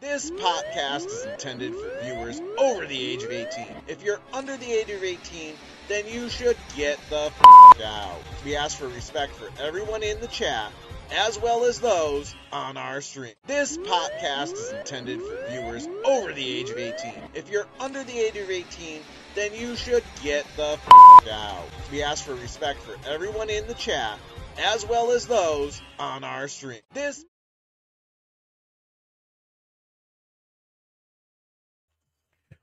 This podcast is intended for viewers over the age of 18. If you're under the age of 18, then you should get the f out. We ask for respect for everyone in the chat, as well as those on our stream. This podcast is intended for viewers over the age of 18. If you're under the age of 18, then you should get the f out. We ask for respect for everyone in the chat, as well as those on our stream. This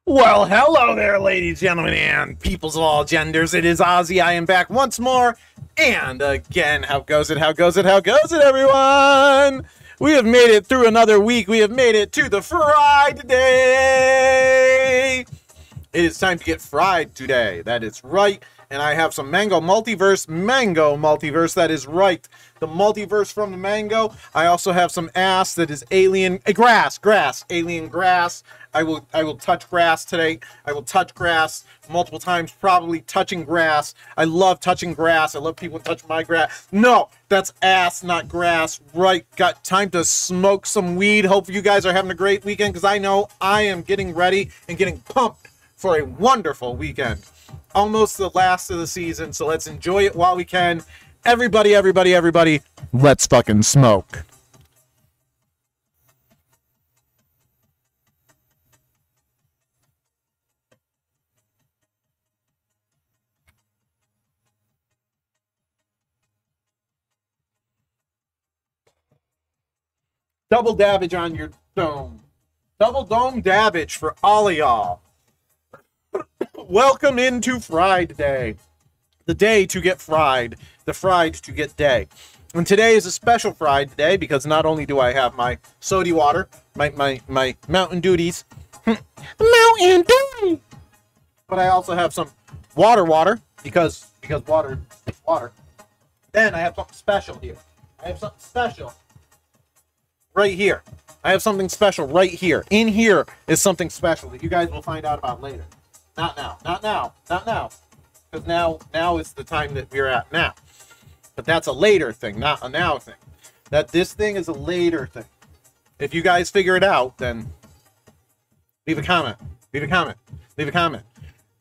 Well, hello there, ladies, gentlemen, and peoples of all genders. It is Ozzy. I am back once more. And again, how goes it? How goes it? How goes it, everyone? We have made it through another week. We have made it to the fried day. It is time to get fried today. That is right. And I have some mango multiverse, mango multiverse. That is right. The multiverse from the mango. I also have some ass that is alien uh, grass, grass, alien grass. I will I will touch grass today. I will touch grass multiple times, probably touching grass. I love touching grass. I love people touch my grass. No, that's ass, not grass. Right. Got time to smoke some weed. Hope you guys are having a great weekend because I know I am getting ready and getting pumped for a wonderful weekend. Almost the last of the season, so let's enjoy it while we can. Everybody, everybody, everybody, let's fucking smoke. Double dabbage on your dome. Double dome dabbage for all of y'all. Welcome into Fried Day. The day to get fried, the fried to get day. And today is a special fried day because not only do I have my sody water, my my my Mountain Duties, Mountain Duty, but I also have some water water because because water water. Then I have something special here. I have something special right here. I have something special right here. In here is something special that you guys will find out about later. Not now. Not now. Not now. Because now, now is the time that we're at now. But that's a later thing, not a now thing. That this thing is a later thing. If you guys figure it out, then leave a comment. Leave a comment. Leave a comment.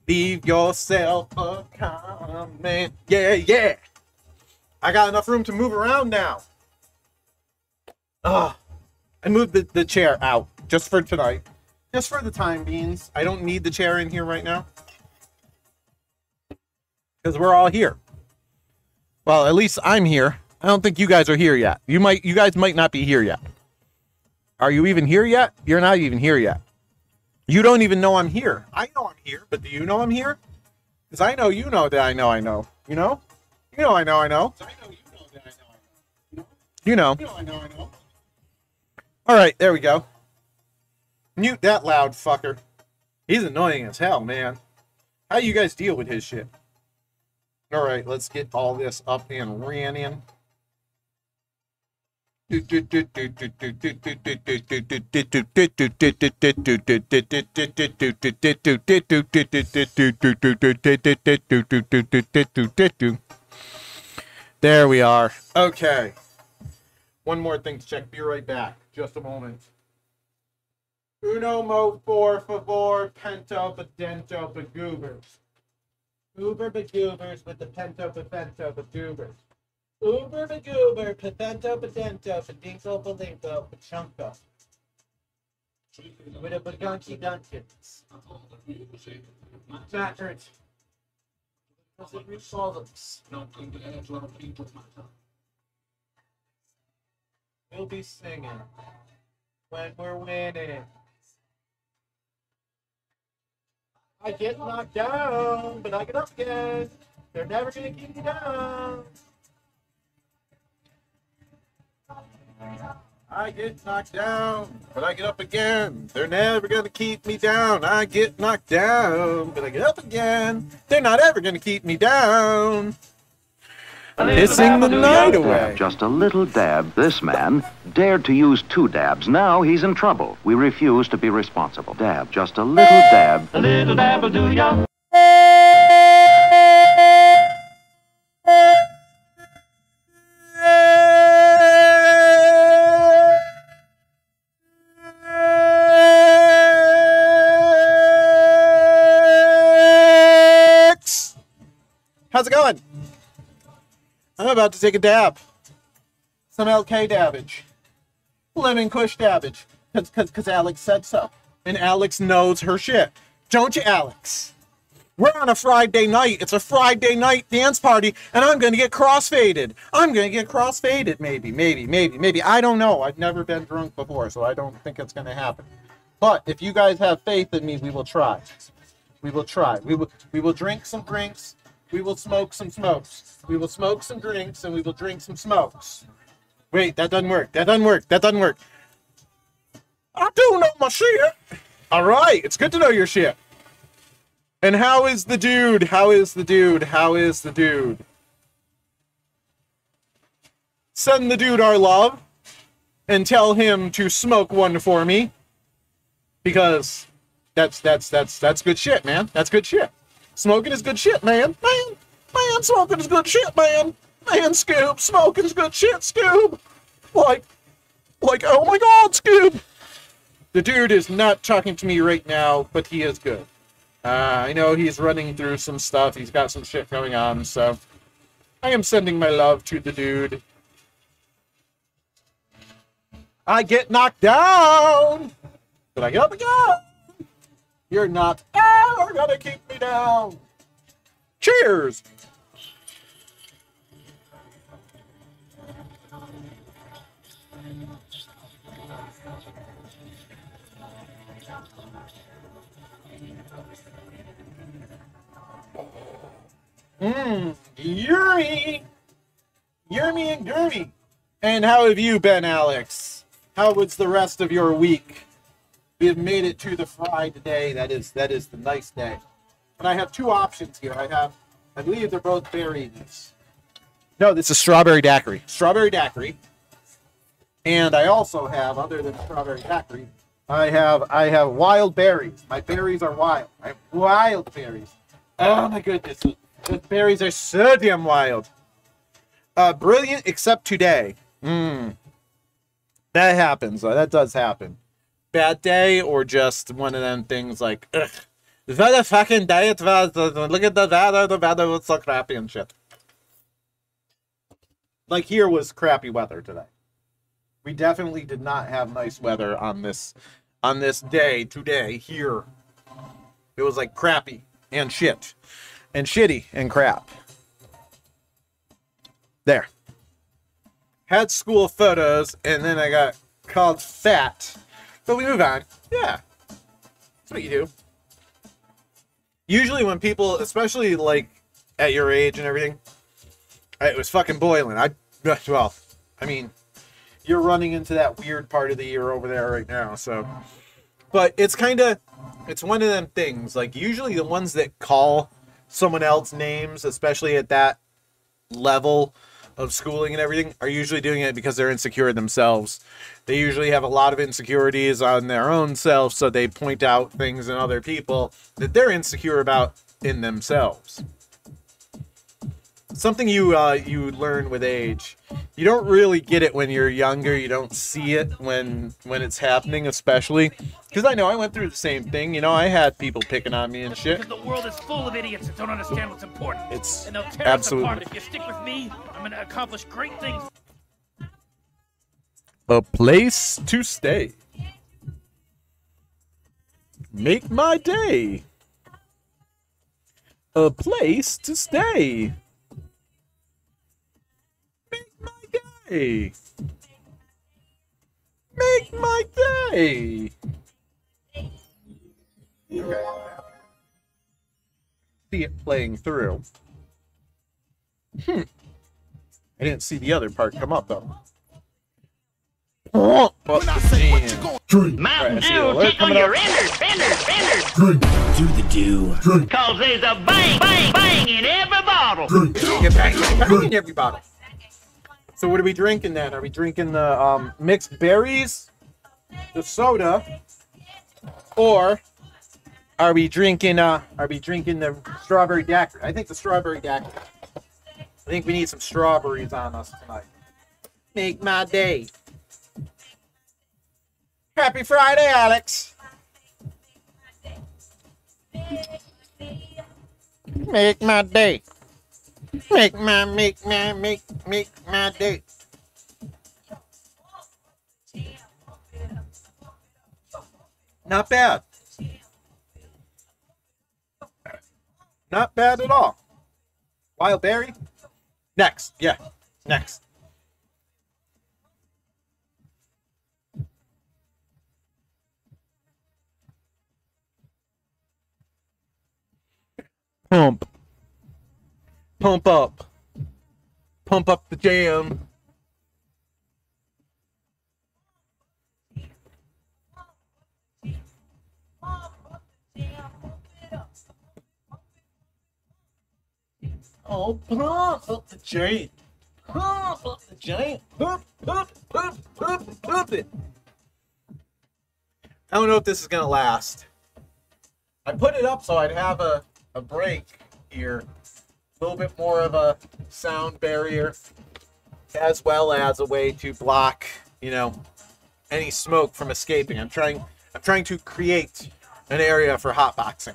Leave yourself a comment. Yeah, yeah. I got enough room to move around now. Ah. I moved the, the chair out just for tonight. Just for the time beings. I don't need the chair in here right now. Because we're all here. Well, at least I'm here. I don't think you guys are here yet. You might you guys might not be here yet. Are you even here yet? You're not even here yet. You don't even know I'm here. I know I'm here, but do you know I'm here? Because I know you know that I know I know. You know? You know I know I know. I know you. You know. You know I know I know. All right, there we go. Mute that loud fucker. He's annoying as hell, man. How you guys deal with his shit? All right, let's get all this up and running. There we are. Okay. One more thing to check. Be right back. Just a moment. Uno mo por favor, pento pedento begoobers. Uber begoobers with the pento pedento begoobers. Uber begoober, pedento pedento, pedinkle belinko, pachunko. With a. Does it resolve We'll be singing when we're winning. I get knocked down, but I get up again. They're never gonna keep me down. I get knocked down, but I get up again. They're never gonna keep me down. I get knocked down, but I get up again. They're not ever gonna keep me down. Pissing the night away. Just a little dab. This man dared to use two dabs. Now he's in trouble. We refuse to be responsible. Dab. Just a little dab. A little dab will do ya. I'm about to take a dab. Some LK dabbage. Lemon Kush dabbage. Cause, cause, cause Alex said so. And Alex knows her shit. Don't you, Alex? We're on a Friday night. It's a Friday night dance party, and I'm gonna get crossfaded. I'm gonna get crossfaded, maybe, maybe, maybe, maybe. I don't know. I've never been drunk before, so I don't think it's gonna happen. But if you guys have faith in me, we will try. We will try. We will we will drink some drinks. We will smoke some smokes. We will smoke some drinks and we will drink some smokes. Wait, that doesn't work. That doesn't work. That doesn't work. I do know my shit. All right, it's good to know your shit. And how is the dude? How is the dude? How is the dude? Send the dude our love and tell him to smoke one for me because that's that's that's that's good shit, man. That's good shit. Smoking is good shit, man. Man, man, smoking is good shit, man. Man, Scoob, smoking is good shit, Scoob. Like, like, oh my god, Scoob. The dude is not talking to me right now, but he is good. Uh, I know he's running through some stuff. He's got some shit going on, so I am sending my love to the dude. I get knocked down, but I get up again. You're not ever gonna keep me down. Cheers. Mmm, yummy, yummy and gurmy. And how have you been, Alex? How was the rest of your week? We have made it to the fry today. That is that is the nice day. And I have two options here. I have, I believe they're both berries. No, this is strawberry daiquiri. Strawberry daiquiri. And I also have, other than strawberry daiquiri, I have I have wild berries. My berries are wild. I have wild berries. Oh my goodness. The berries are so damn wild. Uh, brilliant except today. Mmm. That happens. That does happen. Bad day or just one of them things like, ugh. What a fucking day it was. Look at the weather. The weather was so crappy and shit. Like here was crappy weather today. We definitely did not have nice weather on this on this day today here. It was like crappy and shit and shitty and crap. There. Had school photos and then I got called fat. But we move on. Yeah. That's what you do. Usually when people, especially like at your age and everything, it was fucking boiling. I well, I mean, you're running into that weird part of the year over there right now, so but it's kind of it's one of them things. Like usually the ones that call someone else names, especially at that level of schooling and everything, are usually doing it because they're insecure themselves. They usually have a lot of insecurities on their own self, so they point out things in other people that they're insecure about in themselves. Something you uh, you learn with age. You don't really get it when you're younger. You don't see it when when it's happening, especially because I know I went through the same thing. You know, I had people picking on me and shit. Because the world is full of idiots that don't understand what's important. It's and they'll tear absolutely us apart. If you stick with me, I'm gonna accomplish great things. a place to stay. Make my day. A place to stay. Day. Make my day. Okay. See it playing through. Hmm. I didn't see the other part come up though. Oh, well, damn. Drink, Alright, Mountain I see the Dew alert tickle coming your up. innards, innards, innards. drink, Do the do. drink, Cause there's a bang, bang, bang in every bottle. drink, Get back, get back in everybody. So what are we drinking then? Are we drinking the um, mixed berries, the soda, or are we drinking uh are we drinking the strawberry daiquiri? I think the strawberry daiquiri. I think we need some strawberries on us tonight. Make my day. Happy Friday, Alex. Make my day. Make my, make my, make, make my day. Not bad. Not bad at all. Wild berry. Next, yeah, next. Pump. Pump up. Pump up the jam. Oh, pump up the jam. Pump up the jam. Pump, pump, pump, pump, pump it. I don't know if this is gonna last. I put it up so I'd have a, a break here. A little bit more of a sound barrier, as well as a way to block, you know, any smoke from escaping. I'm trying I'm trying to create an area for hotboxing.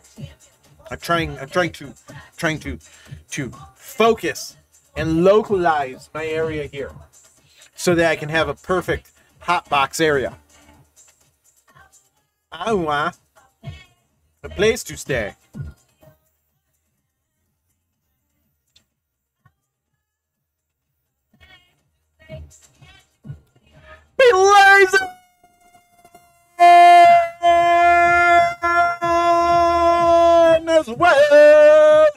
I'm trying I'm trying to trying to to focus and localize my area here so that I can have a perfect hotbox area. I want a place to stay. Be lazy! as well.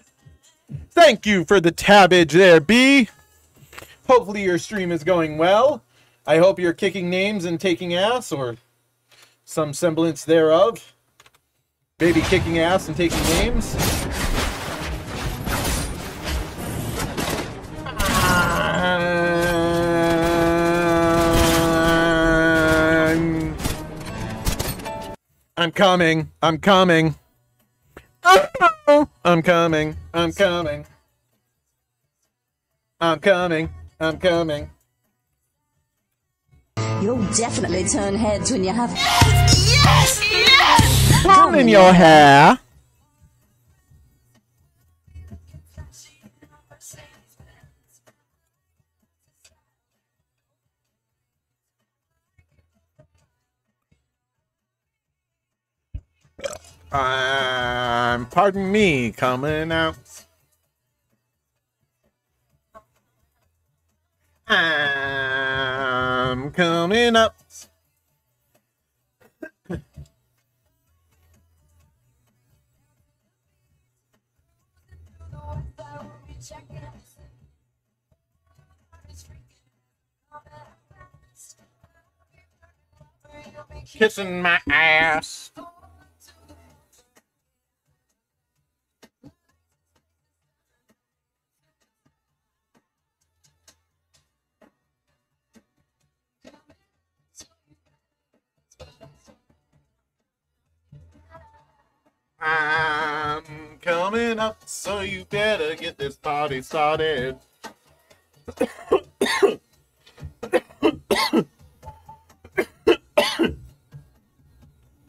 Thank you for the tabbage there, B. Hopefully your stream is going well. I hope you're kicking names and taking ass, or some semblance thereof. Maybe kicking ass and taking names. I'm coming. I'm coming. Oh, I'm coming. I'm coming. I'm coming. I'm coming. You'll definitely turn heads when you have. Down in your hair. I'm, pardon me, coming out. I'm coming up. Kissing my ass. I'm coming up, so you better get this party started.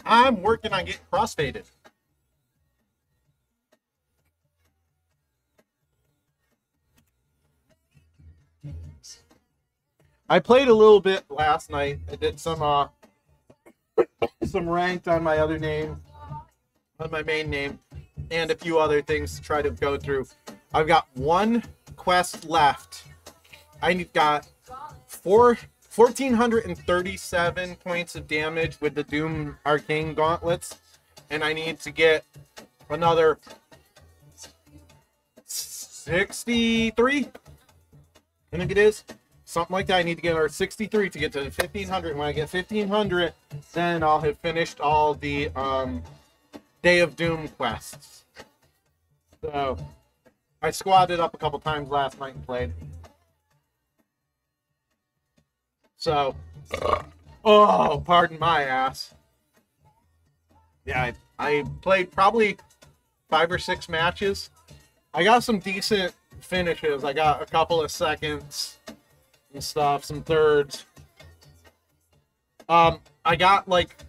I'm working on getting crossfaded. I played a little bit last night. I did some uh some ranked on my other name, on my main name, and a few other things to try to go through. I've got one quest left. I need got four 1437 points of damage with the Doom Arcane Gauntlets, and I need to get another 63. I think it is something like that. I need to get our 63 to get to 1500. When I get 1500, then I'll have finished all the um, Day of Doom quests. So I squatted up a couple times last night and played. So, oh, pardon my ass. Yeah, I, I played probably five or six matches. I got some decent finishes. I got a couple of seconds and stuff, some thirds. Um, I got like,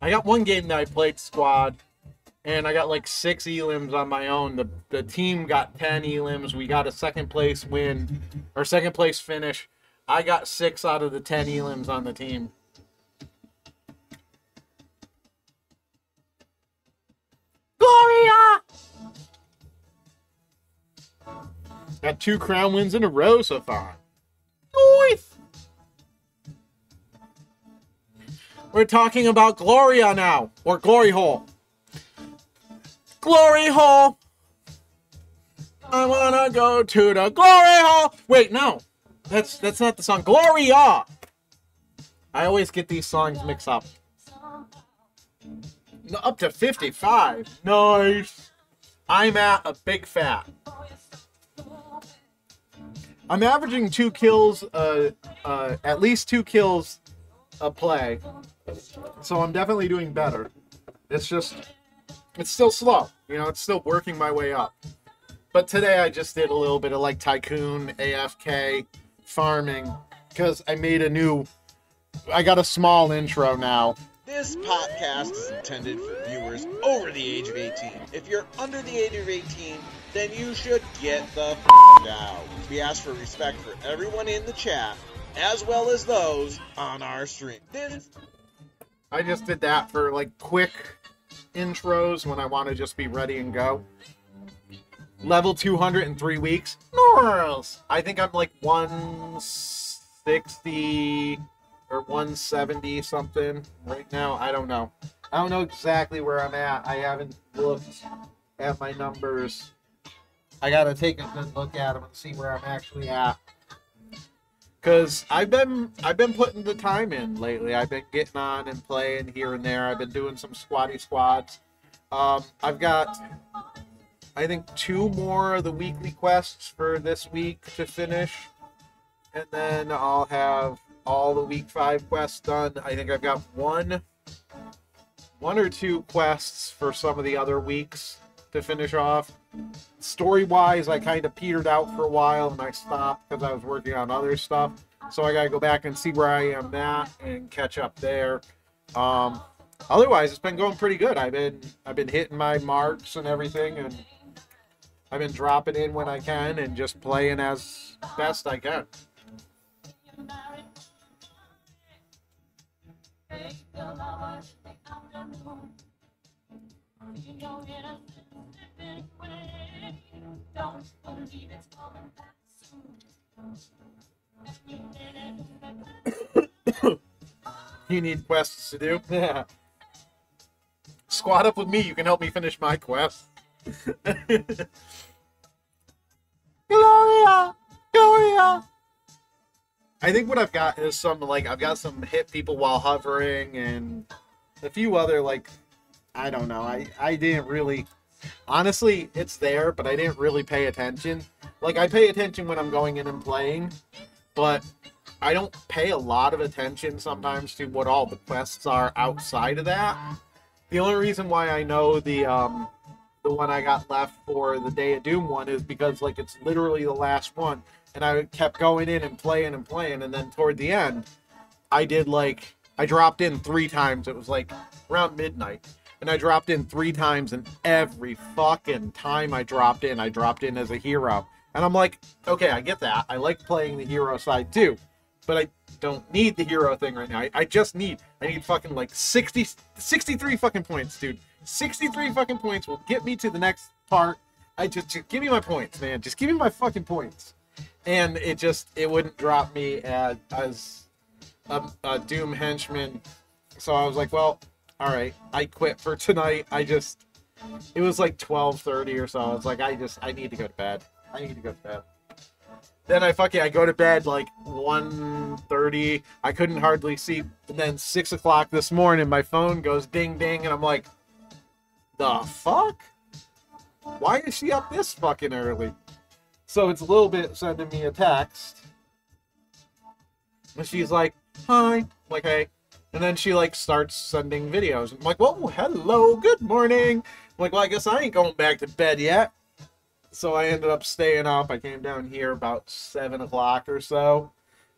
I got one game that I played squad, and I got like six elims on my own. The the team got ten elims. We got a second place win or second place finish. I got six out of the ten elims on the team. Gloria! Got two crown wins in a row so far. Nice. We're talking about Gloria now, or Glory Hole. Glory Hole. I wanna go to the Glory Hole. Wait, no, that's that's not the song. Gloria. I always get these songs mixed up. Up to 55. Nice. I'm at a big fat. I'm averaging two kills, uh, uh, at least two kills a play. So I'm definitely doing better. It's just, it's still slow. You know, it's still working my way up. But today I just did a little bit of like tycoon, AFK, farming, because I made a new, I got a small intro now. This podcast is intended for viewers over the age of 18. If you're under the age of 18, then you should get the out. We ask for respect for everyone in the chat, as well as those on our stream. This I just did that for like quick intros when I want to just be ready and go. Level 200 in three weeks. Norls. I think I'm like 160 or 170 something right now. I don't know. I don't know exactly where I'm at. I haven't looked at my numbers. I gotta take a good look at them and see where I'm actually at. Cause I've been I've been putting the time in lately. I've been getting on and playing here and there. I've been doing some squatty squats. Um, I've got I think two more of the weekly quests for this week to finish, and then I'll have all the week five quests done. I think I've got one one or two quests for some of the other weeks to finish off. Story wise, I kind of petered out for a while and I stopped because I was working on other stuff. So I gotta go back and see where I am at and catch up there. Um, otherwise, it's been going pretty good. I've been I've been hitting my marks and everything, and I've been dropping in when I can and just playing as best I can. You need quests to do? Yeah. Squad up with me. You can help me finish my quest. Gloria! Gloria! I think what I've got is some, like, I've got some hit people while hovering and a few other, like, I don't know. I, I didn't really. Honestly, it's there, but I didn't really pay attention. Like, I pay attention when I'm going in and playing, but I don't pay a lot of attention sometimes to what all the quests are outside of that. The only reason why I know the um the one I got left for the Day of Doom one is because like it's literally the last one, and I kept going in and playing and playing, and then toward the end, I did like I dropped in three times. It was like around midnight, and I dropped in three times, and every fucking time I dropped in, I dropped in as a hero. And I'm like, okay, I get that. I like playing the hero side too but I don't need the hero thing right now. I, I just need, I need fucking like 60, 63 fucking points, dude. 63 fucking points will get me to the next part. I just, just give me my points, man. Just give me my fucking points. And it just, it wouldn't drop me as, as a, a Doom henchman. So I was like, well, all right, I quit for tonight. I just, it was like 12:30 or so. I was like, I just, I need to go to bed. I need to go to bed. Then I fucking I go to bed like 1.30. I couldn't hardly see. And then six o'clock this morning, my phone goes ding ding, and I'm like, the fuck? Why is she up this fucking early? So it's a little bit sending me a text. And she's like, hi. I'm like, hey. And then she like starts sending videos. I'm like, whoa, hello, good morning. I'm like, well, I guess I ain't going back to bed yet so I ended up staying up. I came down here about seven o'clock or so,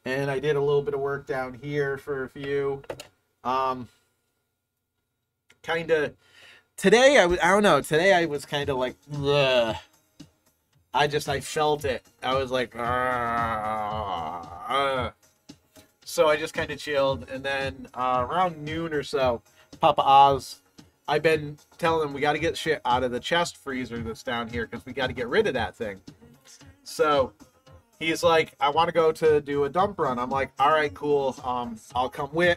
and I did a little bit of work down here for a few. Um, kind of today I was I don't know. Today I was kind of like, Ugh. I just I felt it. I was like, "Ah." So I just kind of chilled, and then uh, around noon or so, Papa Oz, I've been telling him we got to get shit out of the chest freezer that's down here because we got to get rid of that thing. So he's like, I want to go to do a dump run. I'm like, all right, cool. Um, I'll come with,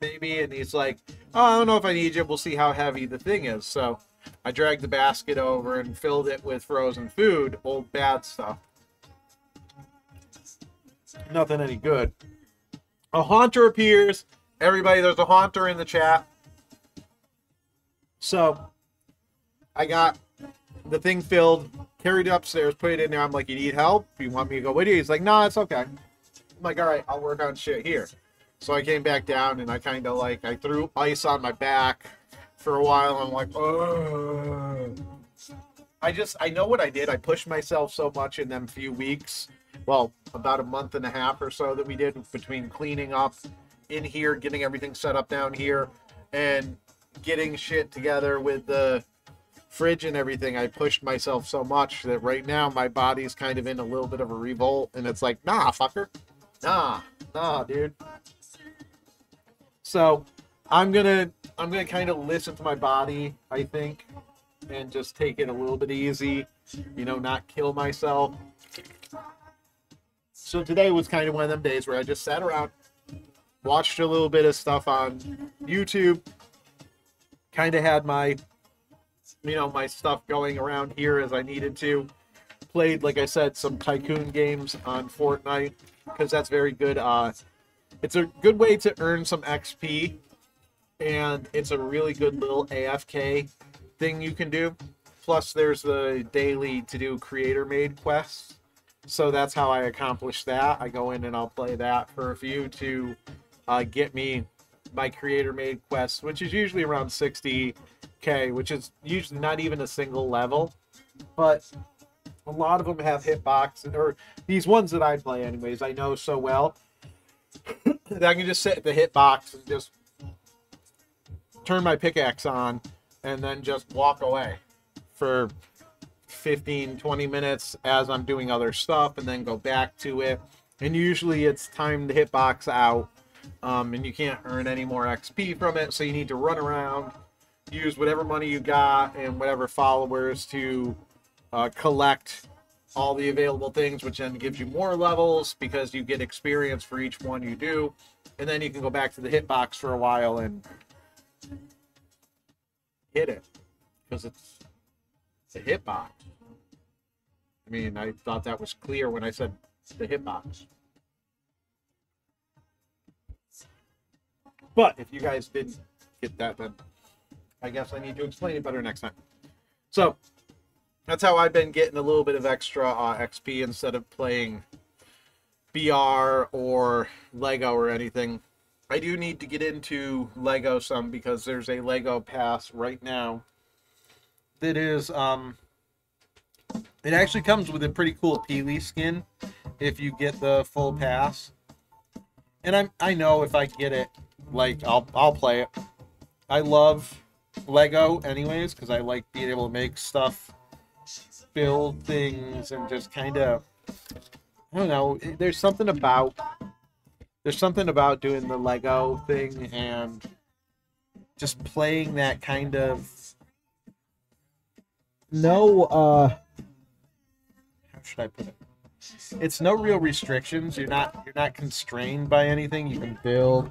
maybe. And he's like, oh, I don't know if I need you. We'll see how heavy the thing is. So I dragged the basket over and filled it with frozen food, old bad stuff. Nothing any good. A haunter appears. Everybody, there's a haunter in the chat. So I got the thing filled, carried it upstairs, put it in there. I'm like, you need help? You want me to go with you? He's like, no, it's okay. I'm like, all right, I'll work on shit here. So I came back down and I kind of like, I threw ice on my back for a while. I'm like, oh. I just, I know what I did. I pushed myself so much in them few weeks. Well, about a month and a half or so that we did between cleaning up in here, getting everything set up down here, and getting shit together with the fridge and everything, I pushed myself so much that right now my body's kind of in a little bit of a revolt, and it's like, nah, fucker, nah, nah, dude. So I'm gonna I'm gonna kind of listen to my body, I think, and just take it a little bit easy, you know, not kill myself. So today was kind of one of them days where I just sat around, watched a little bit of stuff on YouTube, kind of had my you know my stuff going around here as I needed to. Played, like I said, some tycoon games on Fortnite because that's very good. Uh, it's a good way to earn some XP, and it's a really good little AFK thing you can do. Plus, there's the daily to do creator made quests. So that's how I accomplish that. I go in and I'll play that for a few to uh, get me my creator made quests, which is usually around 60k, which is usually not even a single level. But a lot of them have hitbox, or these ones that I play, anyways, I know so well that I can just sit at the hitbox and just turn my pickaxe on and then just walk away for 15 20 minutes as I'm doing other stuff and then go back to it. And usually it's time to hitbox out um, and you can't earn any more XP from it, so you need to run around, use whatever money you got and whatever followers to uh, collect all the available things, which then gives you more levels because you get experience for each one you do, and then you can go back to the hitbox for a while and hit it because it's the hitbox. Mean, I thought that was clear when I said the hitbox. But if you guys didn't get that, then I guess I need to explain it better next time. So that's how I've been getting a little bit of extra uh, XP instead of playing BR or Lego or anything. I do need to get into Lego some because there's a Lego pass right now that is um it actually comes with a pretty cool Peely skin if you get the full pass. And I'm I know if I get it like I'll I'll play it. I love Lego anyways because I like being able to make stuff, build things, and just kind of I don't know. There's something about there's something about doing the Lego thing and just playing that kind of no uh should I put it? It's no real restrictions. You're not you're not constrained by anything. You can build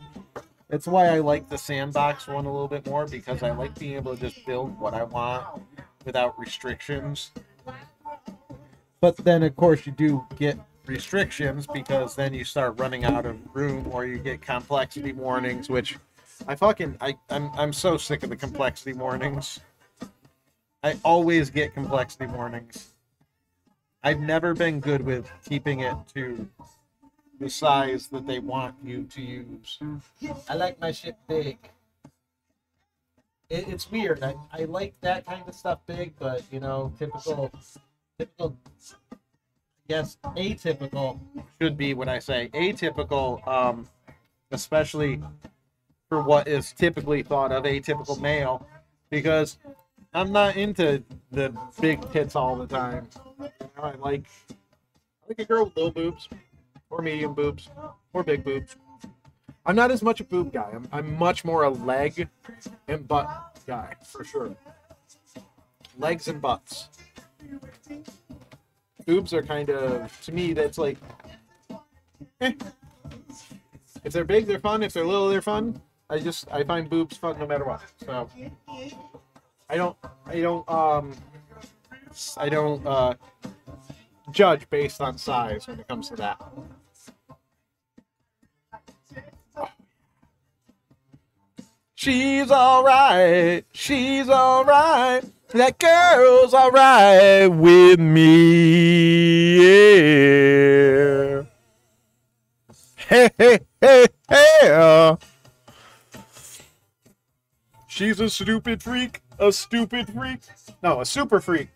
that's why I like the sandbox one a little bit more because I like being able to just build what I want without restrictions. But then, of course, you do get restrictions because then you start running out of room or you get complexity warnings, which I fucking I I'm I'm so sick of the complexity warnings. I always get complexity warnings. I've never been good with keeping it to the size that they want you to use. I like my shit big. It, it's weird. I, I like that kind of stuff big, but you know, typical, typical. Yes, atypical should be when I say atypical, um, especially for what is typically thought of atypical male. because I'm not into the big tits all the time. I like I like a girl with little boobs, or medium boobs, or big boobs. I'm not as much a boob guy. I'm, I'm much more a leg and butt guy for sure. Legs and butts. Boobs are kind of to me that's like eh. If they're big, they're fun. If they're little, they're fun. I just I find boobs fun no matter what. So I don't I don't um I don't uh judge based on size when it comes to that. She's alright. She's alright. That girl's alright with me. Yeah. Hey, hey, hey, hey. She's a stupid freak. A stupid freak. No, a super freak.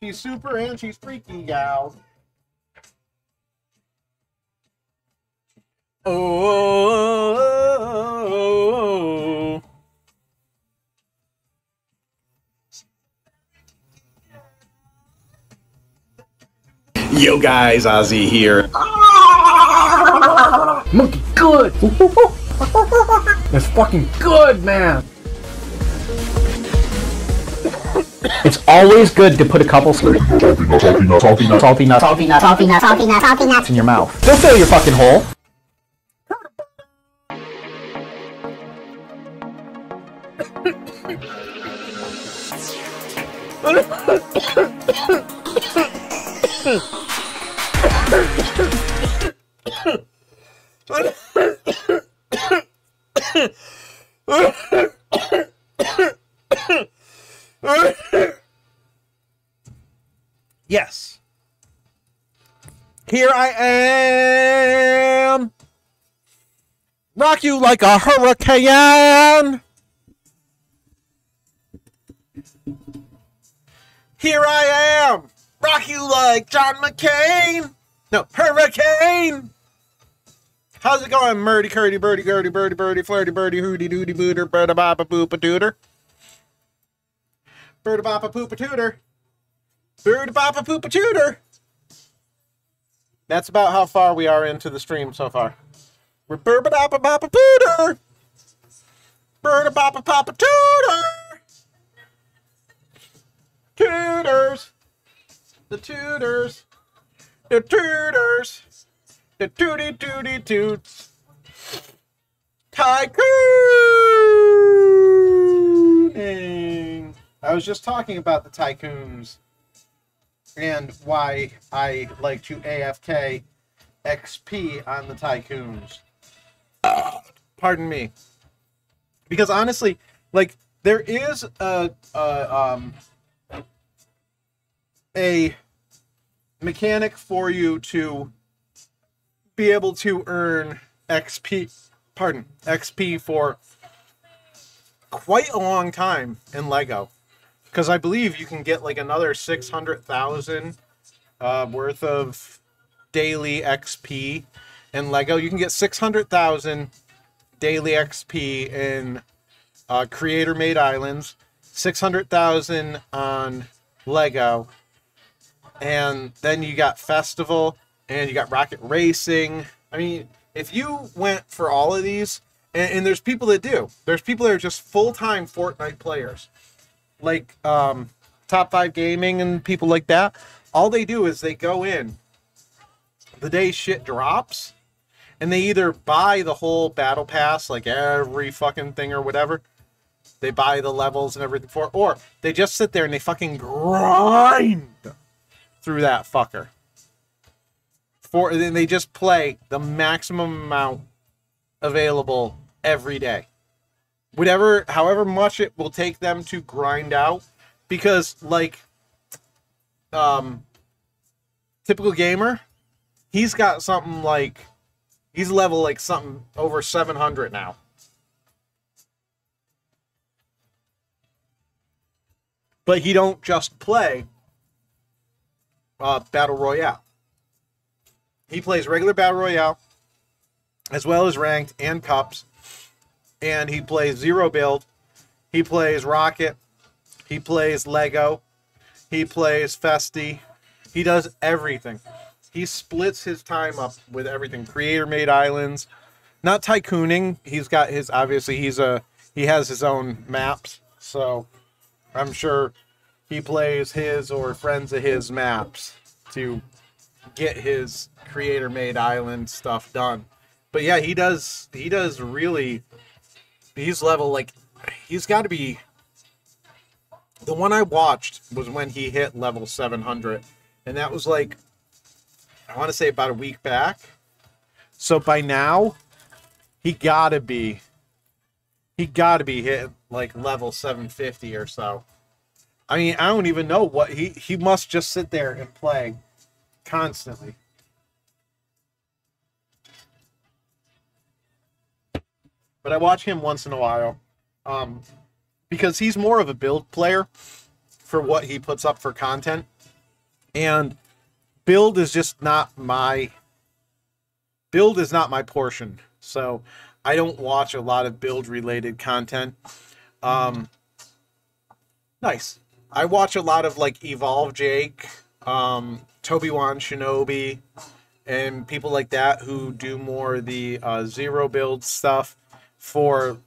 She's super and she's freaky, gal. Oh, oh, oh, oh. Yo guys, Ozzy here. Monkey good. That's fucking good, man. It's always good to put a couple salty nuts, salty nuts, salty nuts, salty nuts, Salty nuts, salty nuts, salty nuts, salty nuts. in your mouth. They'll fill your fucking hole. Yes. Here I am. Rock you like a hurricane. Here I am. Rock you like John McCain. No, hurricane. How's it going, Murdy, Curdy, Birdie, Gertie, Birdie, Birdie, Flirty, Birdie, Hooty, Dooty, Booter, Birda, Boppa, Poopa, Dooter. Birda, Boppa, Poopa, Tooter. Bird Boppa Poopa Tutor. That's about how far we are into the stream so far. We're Bird. Bird Tutor. Tutors. The tutors. The tutors. The tooty tooty toots. Tycooning. I was just talking about the tycoons and why I like to AFK XP on the tycoons. Pardon me. Because honestly, like there is a, a um a mechanic for you to be able to earn XP pardon, XP for quite a long time in Lego because I believe you can get like another six hundred thousand uh, worth of daily XP in Lego. You can get six hundred thousand daily XP in uh, Creator Made Islands, six hundred thousand on Lego, and then you got Festival and you got Rocket Racing. I mean, if you went for all of these, and, and there's people that do, there's people that are just full time Fortnite players like um, top five gaming and people like that, all they do is they go in the day shit drops, and they either buy the whole battle pass, like every fucking thing or whatever. They buy the levels and everything for, or they just sit there and they fucking grind through that fucker. For then they just play the maximum amount available every day whatever however much it will take them to grind out because like um typical gamer he's got something like he's level like something over 700 now. But he don't just play uh battle royale. He plays regular battle royale as well as ranked and cups and he plays zero build. He plays Rocket. He plays Lego. He plays Festi. He does everything. He splits his time up with everything. Creator made islands. Not tycooning. He's got his obviously he's a he has his own maps. So I'm sure he plays his or friends of his maps to get his creator made island stuff done. But yeah, he does he does really he's level like he's got to be the one I watched was when he hit level 700 and that was like I want to say about a week back. So by now he got to be he got to be hit like level 750 or so. I mean, I don't even know what he he must just sit there and play constantly. But I watch him once in a while. Um because he's more of a build player for what he puts up for content. And build is just not my build is not my portion. So I don't watch a lot of build related content. Um nice. I watch a lot of like Evolve Jake, um, Toby Wan Shinobi, and people like that who do more the uh, zero build stuff for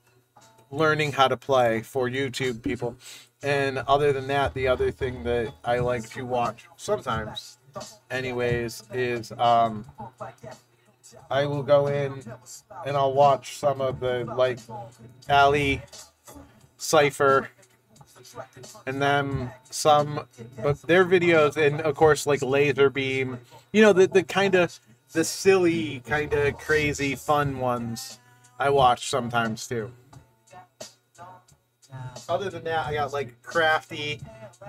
learning how to play for YouTube people. And other than that, the other thing that I like to watch sometimes, anyways, is um, I will go in and I'll watch some of the like Ali, Cipher, and then some, but their videos and of course like Lazarbeam, you know the the kind of the silly, kind of crazy, fun ones I watch sometimes too. Other than that, I got like Crafty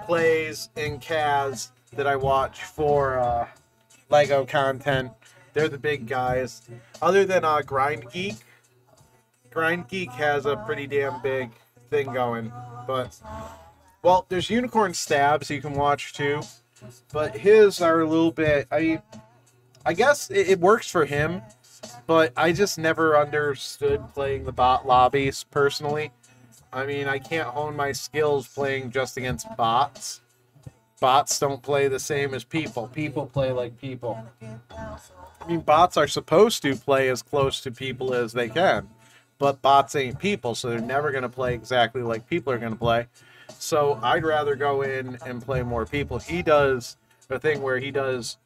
plays and Kaz that I watch for uh, Lego content. They're the big guys. Other than uh, Grind Geek, Grind Geek has a pretty damn big thing going. But well, there's Unicorn Stabs you can watch too, but his are a little bit. I I guess it, it works for him, but I just never understood playing the bot lobbies personally. I mean, I can't hone my skills playing just against bots. Bots don't play the same as people. People play like people. I mean, bots are supposed to play as close to people as they can, but bots ain't people, so they're never going to play exactly like people are going to play. So I'd rather go in and play more people. He does a thing where he does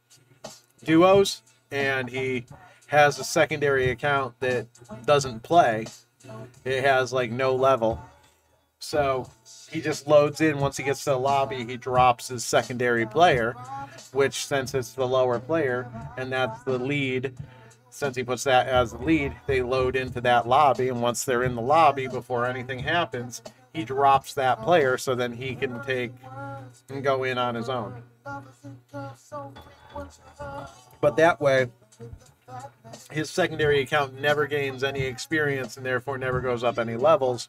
duos and he has a secondary account that doesn't play. It has like no level. So he just loads in once he gets to the lobby, he drops his secondary player, which since it's the lower player and that's the lead, since he puts that as the lead, they load into that lobby and once they're in the lobby before anything happens, he drops that player so then he can take and go in on his own. But that way, his secondary account never gains any experience and therefore never goes up any levels.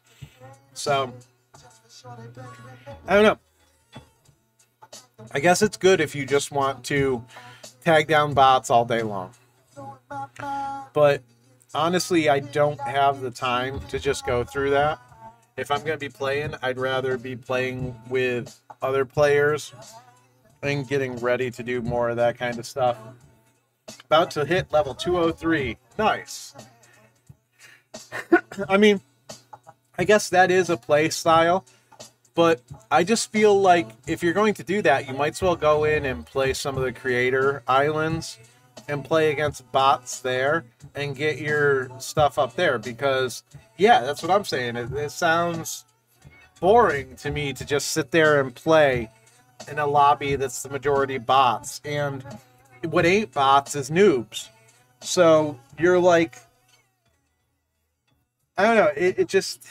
So, I don't know. I guess it's good if you just want to tag down bots all day long. But honestly, I don't have the time to just go through that. If I'm going to be playing, I'd rather be playing with other players and getting ready to do more of that kind of stuff. About to hit level 203. Nice. I mean, I guess that is a play style, but I just feel like if you're going to do that, you might as well go in and play some of the creator islands and play against bots there and get your stuff up there because yeah that's what i'm saying it, it sounds boring to me to just sit there and play in a lobby that's the majority bots and what ain't bots is noobs so you're like i don't know it, it just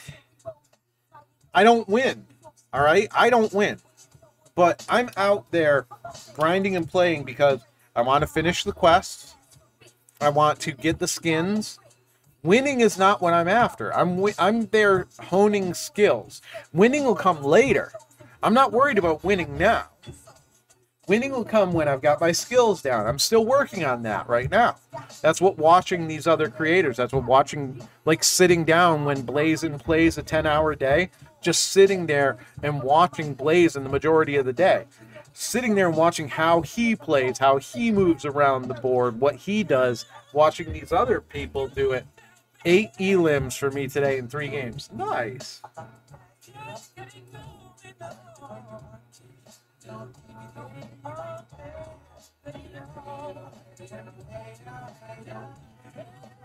i don't win all right i don't win but i'm out there grinding and playing because I want to finish the quests. I want to get the skins. Winning is not what I'm after. I'm I'm there honing skills. Winning will come later. I'm not worried about winning now. Winning will come when I've got my skills down. I'm still working on that right now. That's what watching these other creators, that's what watching, like sitting down when Blazin plays a 10 hour day, just sitting there and watching Blaze in the majority of the day. Sitting there and watching how he plays, how he moves around the board, what he does, watching these other people do it. Eight elims for me today in three games. Nice.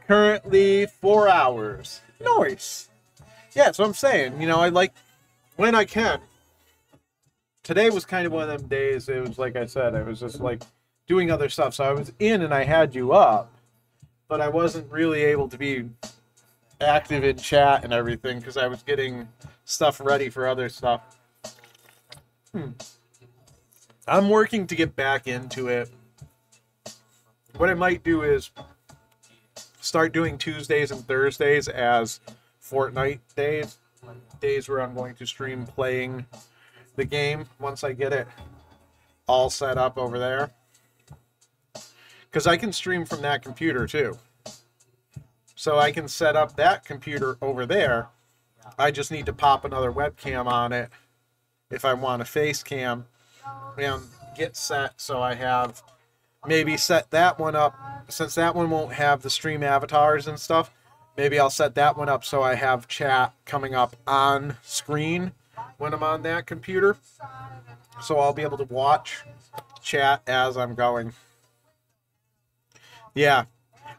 Currently four hours. Nice. Yeah, so I'm saying, you know, I like when I can. Today was kind of one of them days. It was like I said, I was just like doing other stuff. So I was in and I had you up, but I wasn't really able to be active in chat and everything because I was getting stuff ready for other stuff. Hmm. I'm working to get back into it. What I might do is start doing Tuesdays and Thursdays as Fortnite days, days where I'm going to stream playing the game once I get it all set up over there. Because I can stream from that computer too. So I can set up that computer over there. I just need to pop another webcam on it if I want a face cam and get set so I have maybe set that one up. Since that one won't have the stream avatars and stuff maybe I'll set that one up so I have chat coming up on screen when I'm on that computer. So I'll be able to watch chat as I'm going. Yeah.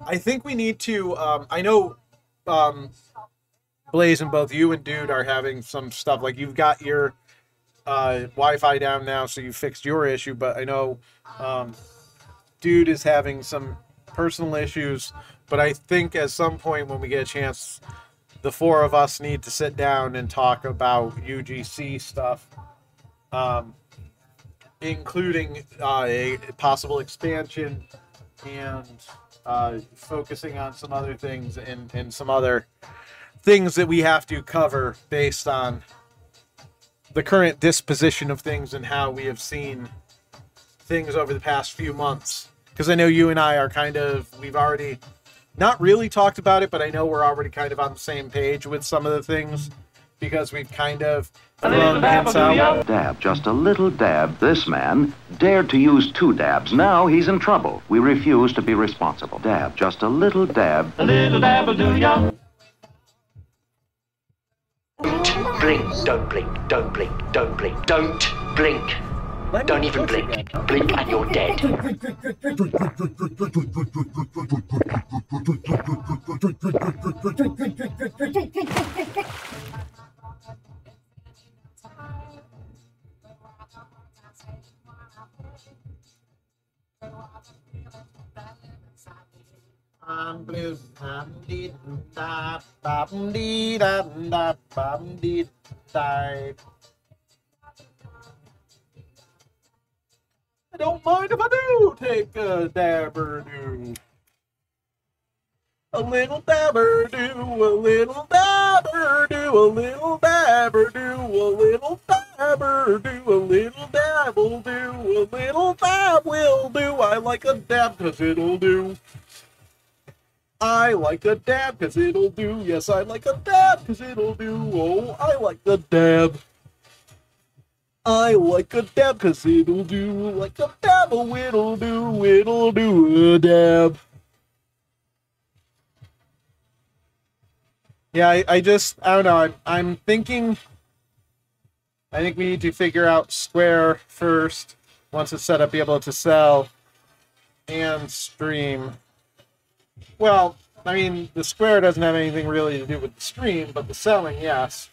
I think we need to um, I know um, Blaze and both you and Dude are having some stuff like you've got your uh, Wi-Fi down now, so you fixed your issue. But I know um, dude is having some personal issues. But I think at some point when we get a chance, the four of us need to sit down and talk about UGC stuff, um, including uh, a possible expansion and uh, focusing on some other things and, and some other things that we have to cover based on the current disposition of things and how we have seen things over the past few months. Because I know you and I are kind of, we've already not really talked about it, but I know we're already kind of on the same page with some of the things because we've kind of thrown hints out. Uh, dab, just a little dab. This man dared to use two dabs. Now he's in trouble. We refuse to be responsible. Dab, just a little dab. A little dab will do ya. Blink, don't blink, don't blink, don't blink, don't blink. Don't even push blink. again. Blink and you're dead. I don't mind if I do take a dabber do. A little dabber do, a little dabber do, a little dabber do, a little dabber do, a little dab will do, a little dab will do. I like a dab 'cause it'll do. I like a dab 'cause it'll do. Yes, I like a dab 'cause it'll do. Oh, I like the dab. I like a dab 'cause it'll do. Like a dab, oh, it'll do. It'll do a dab. Yeah, I, I just, I don't know. I'm, I'm thinking, I think we need to figure out Square first. Once it's set up, be able to sell and stream. Well, I mean, the square doesn't have anything really to do with the stream, but the selling, yes.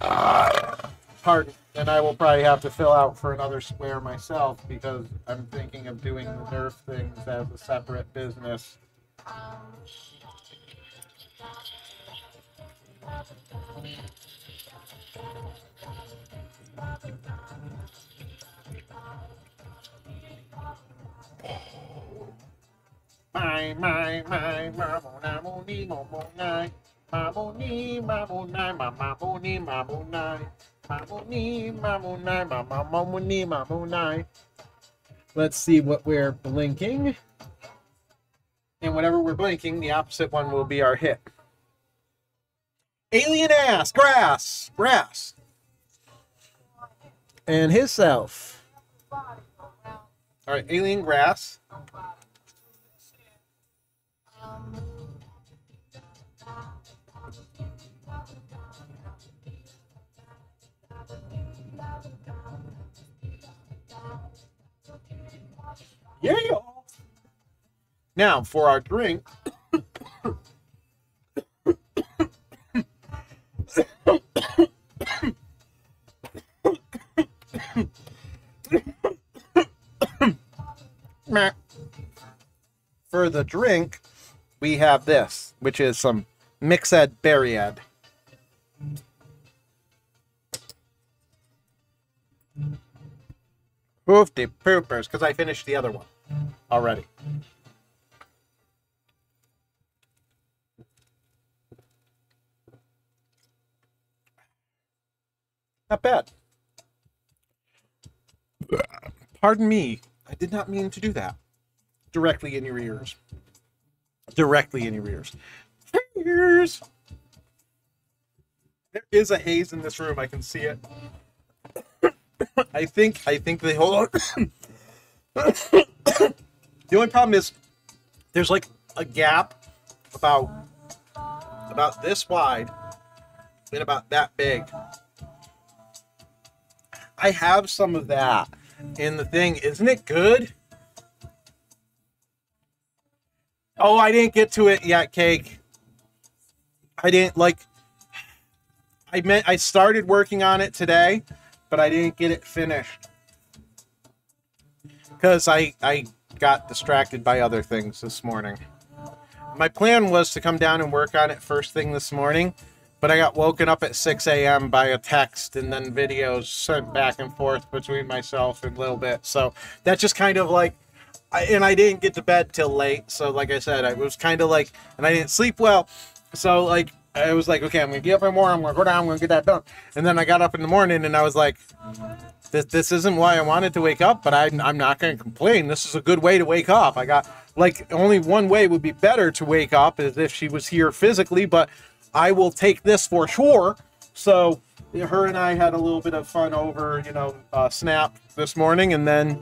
Uh, pardon. And I will probably have to fill out for another square myself because I'm thinking of doing the Nerf things as a separate business. Ni, mamo, nai. Mamo, ni, mamo, nai, ma, ma, mamo, ni, mamo, nai. Let's see what we're blinking. And whatever we're blinking, the opposite one will be our hit. Alien ass, grass, grass. And his self. All right, alien grass. Yeah. Now for our drink. For the drink, we have this, which is some Mixed Berryad. Hoofty poopers, because I finished the other one already. Not bad. Pardon me. I did not mean to do that. Directly in your ears. Directly in your ears. Ears. There is a haze in this room. I can see it. I think I think they hold on. the only problem is there's like a gap about about this wide and about that big. I have some of that in the thing. Isn't it good? Oh, I didn't get to it yet, cake. I didn't like I meant I started working on it today, but I didn't get it finished. Cuz I I got distracted by other things this morning. My plan was to come down and work on it first thing this morning, but I got woken up at 6 a.m. by a text and then videos sent back and forth between myself and little bit. So that just kind of like, I, and I didn't get to bed till late. So like I said, I was kind of like, and I didn't sleep well. So like, I was like, okay, I'm gonna get up in the morning. I'm gonna go down. I'm gonna get that done. And then I got up in the morning and I was like, this this isn't why I wanted to wake up, but I'm I'm not gonna complain. This is a good way to wake up. I got like only one way would be better to wake up is if she was here physically, but I will take this for sure. So her and I had a little bit of fun over, you know, uh, Snap this morning, and then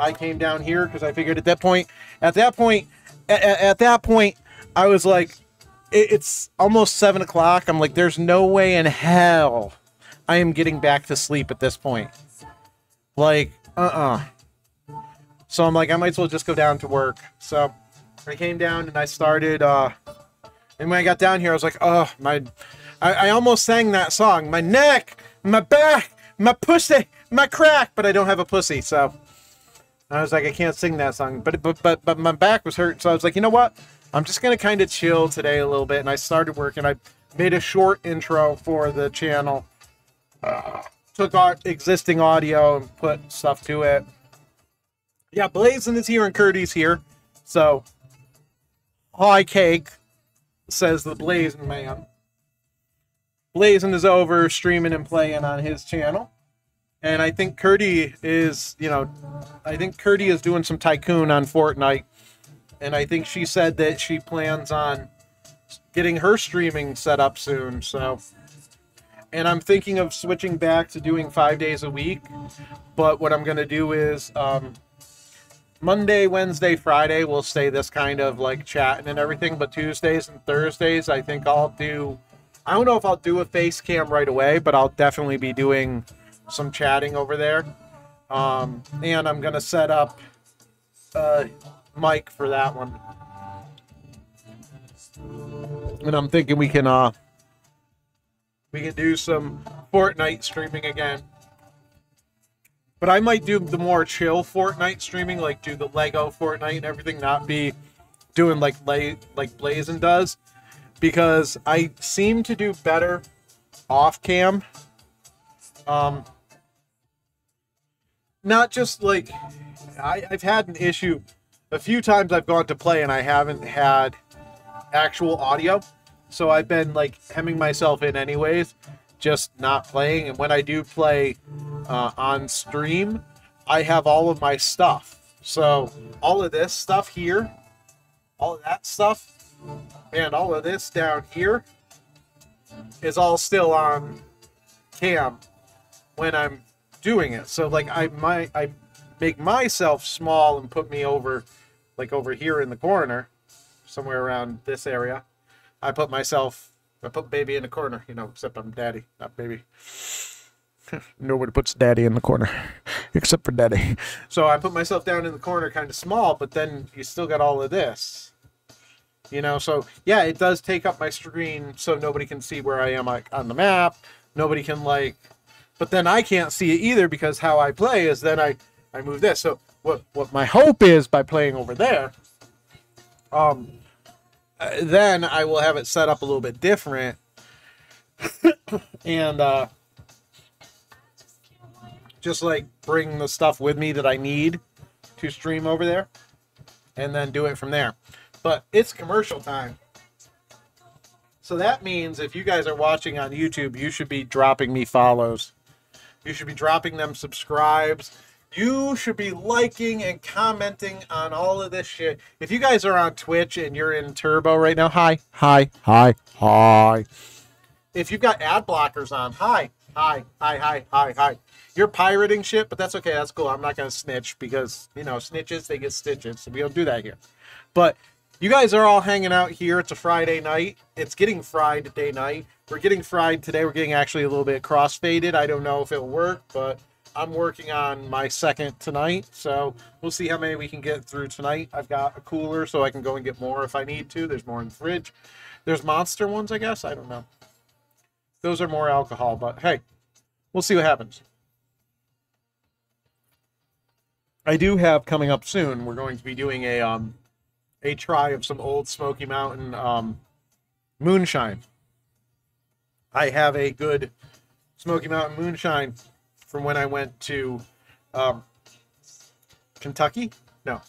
I came down here because I figured at that point, at that point, at, at that point, I was like, it, it's almost seven o'clock. I'm like, there's no way in hell I am getting back to sleep at this point. Like, uh-uh. So I'm like, I might as well just go down to work. So I came down and I started, uh, and when I got down here, I was like, oh, my, I, I almost sang that song. My neck, my back, my pussy, my crack, but I don't have a pussy. So I was like, I can't sing that song. But, but, but, but my back was hurt. So I was like, you know what? I'm just to kind of chill today a little bit. And I started working. I made a short intro for the channel. Uh, took our existing audio and put stuff to it. Yeah, Blazing is here and Curdy's here. So, hi, cake, says the Blazing man. Blazing is over streaming and playing on his channel. And I think Curdy is, you know, I think Curdy is doing some tycoon on Fortnite. And I think she said that she plans on getting her streaming set up soon. So, and I'm thinking of switching back to doing five days a week. But what I'm to do is um, Monday, Wednesday, Friday, we'll stay this kind of like chatting and everything. But Tuesdays and Thursdays, I think I'll do. I don't know if I'll do a face cam right away, but I'll definitely be doing some chatting over there. Um, and I'm going to set up uh, mic for that one. And I'm thinking we can uh we can do some Fortnite streaming again. But I might do the more chill Fortnite streaming, like do the Lego Fortnite and everything, not be doing like lay like Blazing does, because I seem to do better off cam. Um, not just like I, I've had an issue a few times I've gone to play and I haven't had actual audio. So I've been like hemming myself in anyways, just not playing. And when I do play uh, on stream, I have all of my stuff. So all of this stuff here, all of that stuff, and all of this down here is all still on cam when I'm doing it. So like I might I make myself small and put me over like over here in the corner, somewhere around this area. I put myself I put baby in the corner, you know, except I'm daddy, not baby. Nobody puts daddy in the corner except for daddy. So I put myself down in the corner kind of small, but then you still got all of this. You know, so yeah, it does take up my screen so nobody can see where I am like on the map. Nobody can like but then I can't see it either because how I play is then I I move this. So what what my hope is by playing over there um uh, then I will have it set up a little bit different and uh just like bring the stuff with me that I need to stream over there and then do it from there. But it's commercial time. So that means if you guys are watching on YouTube, you should be dropping me follows. You should be dropping them subscribes. You should be liking and commenting on all of this shit. If you guys are on Twitch and you're in Turbo right now, hi, hi, hi, hi. If you've got ad blockers on, hi, hi, hi, hi, hi, hi. You're pirating shit, but that's okay. That's cool. I'm not gonna snitch because you know snitches they get stitches. So we don't do that here. But you guys are all hanging out here. It's a Friday night. It's getting fried day night. We're getting fried today. We're getting actually a little bit cross-faded. I don't know if it'll work, but I'm working on my second tonight. So we'll see how many we can get through tonight. I've got a cooler so I can go and get more if I need to. There's more in the fridge. There's monster ones, I guess. I don't know. Those are more alcohol, but hey, we'll see what happens. I do have coming up soon. We're going to be doing a um a try of some old Smoky Mountain um moonshine. I have a good Smoky Mountain moonshine from when I went to um Kentucky. No,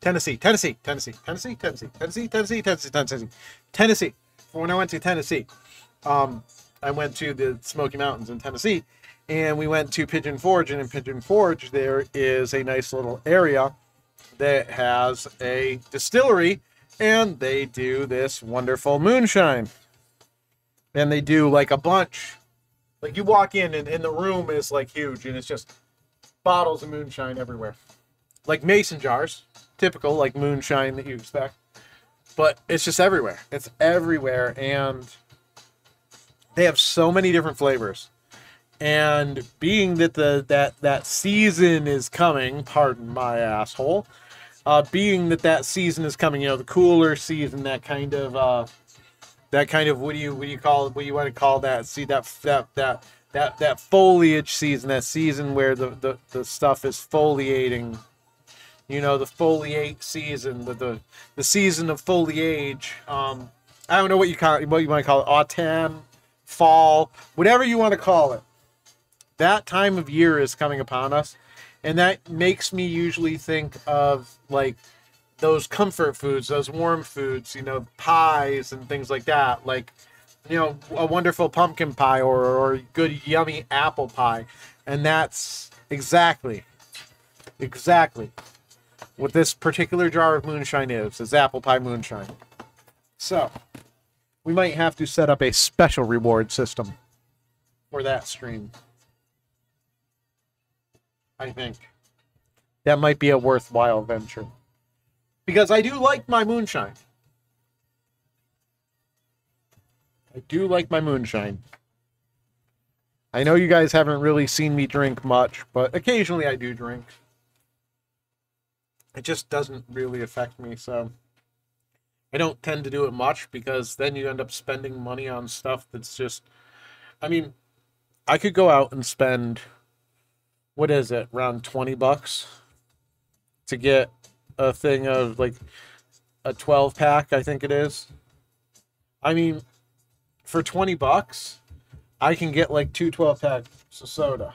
Tennessee, Tennessee, Tennessee, Tennessee, Tennessee, Tennessee, Tennessee, Tennessee, Tennessee, Tennessee. For when I went to Tennessee, um, I went to the Smoky Mountains in Tennessee, and we went to Pigeon Forge. And in Pigeon Forge, there is a nice little area that has a distillery, and they do this wonderful moonshine. And they do like a bunch. Like you walk in, and, and the room is like huge, and it's just bottles of moonshine everywhere like mason jars, typical like moonshine that you expect. But it's just everywhere. It's everywhere and they have so many different flavors. And being that the that that season is coming, pardon my asshole, uh, being that that season is coming, you know, the cooler season, that kind of uh, that kind of what do you what do you call? What do you want to call that? See that that that that that foliage season, that season where the the, the stuff is foliating you know the foliate season the the, the season of foliage um i don't know what you call it what you want to call it autumn fall whatever you want to call it that time of year is coming upon us and that makes me usually think of like those comfort foods those warm foods you know pies and things like that like you know a wonderful pumpkin pie or or good yummy apple pie and that's exactly exactly what this particular jar of moonshine is is apple pie moonshine. So, we might have to set up a special reward system for that stream. I think that might be a worthwhile venture because I do like my moonshine. I do like my moonshine. I know you guys haven't really seen me drink much, but occasionally I do drink it just doesn't really affect me so i don't tend to do it much because then you end up spending money on stuff that's just i mean i could go out and spend what is it around 20 bucks to get a thing of like a 12 pack i think it is i mean for 20 bucks i can get like two 12 packs of soda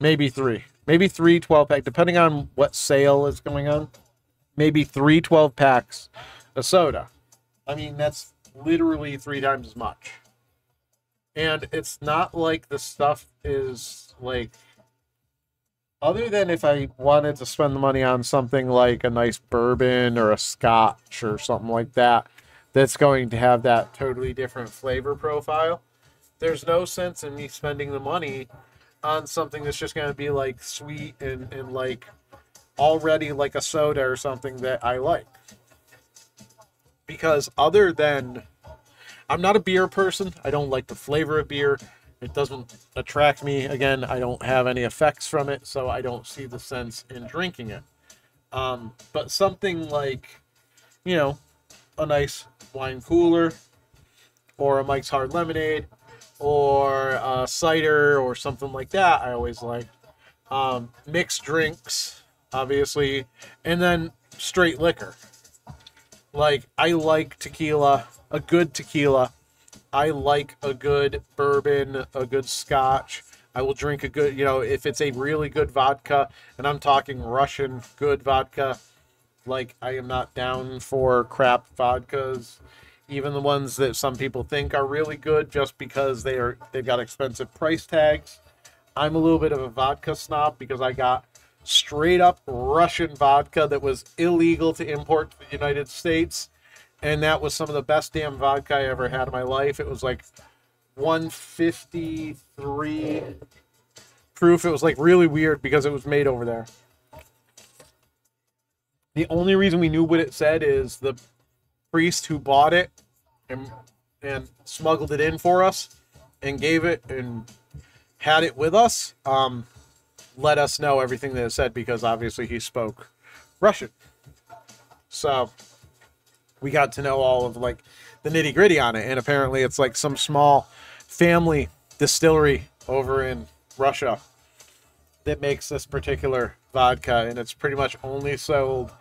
maybe three maybe three 12 pack, depending on what sale is going on. Maybe three 12 packs of soda. I mean, that's literally three times as much. And it's not like the stuff is like other than if I wanted to spend the money on something like a nice bourbon or a scotch or something like that, that's going to have that totally different flavor profile, there's no sense in me spending the money on something that's just going to be like sweet and, and like already like a soda or something that I like. Because other than I'm not a beer person, I don't like the flavor of beer. It doesn't attract me. Again, I don't have any effects from it, so I don't see the sense in drinking it. Um, but something like, you know, a nice wine cooler or a Mike's Hard Lemonade or a cider or something like that, I always like. Um, mixed drinks, obviously, and then straight liquor. Like, I like tequila, a good tequila I like a good bourbon, a good scotch. I will drink a good, you know, if it's a really good vodka, and I'm talking Russian good vodka, like I am not down for crap vodkas, even the ones that some people think are really good just because they are they've got expensive price tags. I'm a little bit of a vodka snob because I got straight up Russian vodka that was illegal to import to the United States and that was some of the best damn vodka I ever had in my life. It was like 153 proof. It was like really weird because it was made over there. The only reason we knew what it said is the priest who bought it and and smuggled it in for us and gave it and had it with us um let us know everything that it said because obviously he spoke Russian. So we got to know all of like the nitty gritty on it. And apparently, it's like some small family distillery over in Russia that makes this particular vodka, and it's pretty much only sold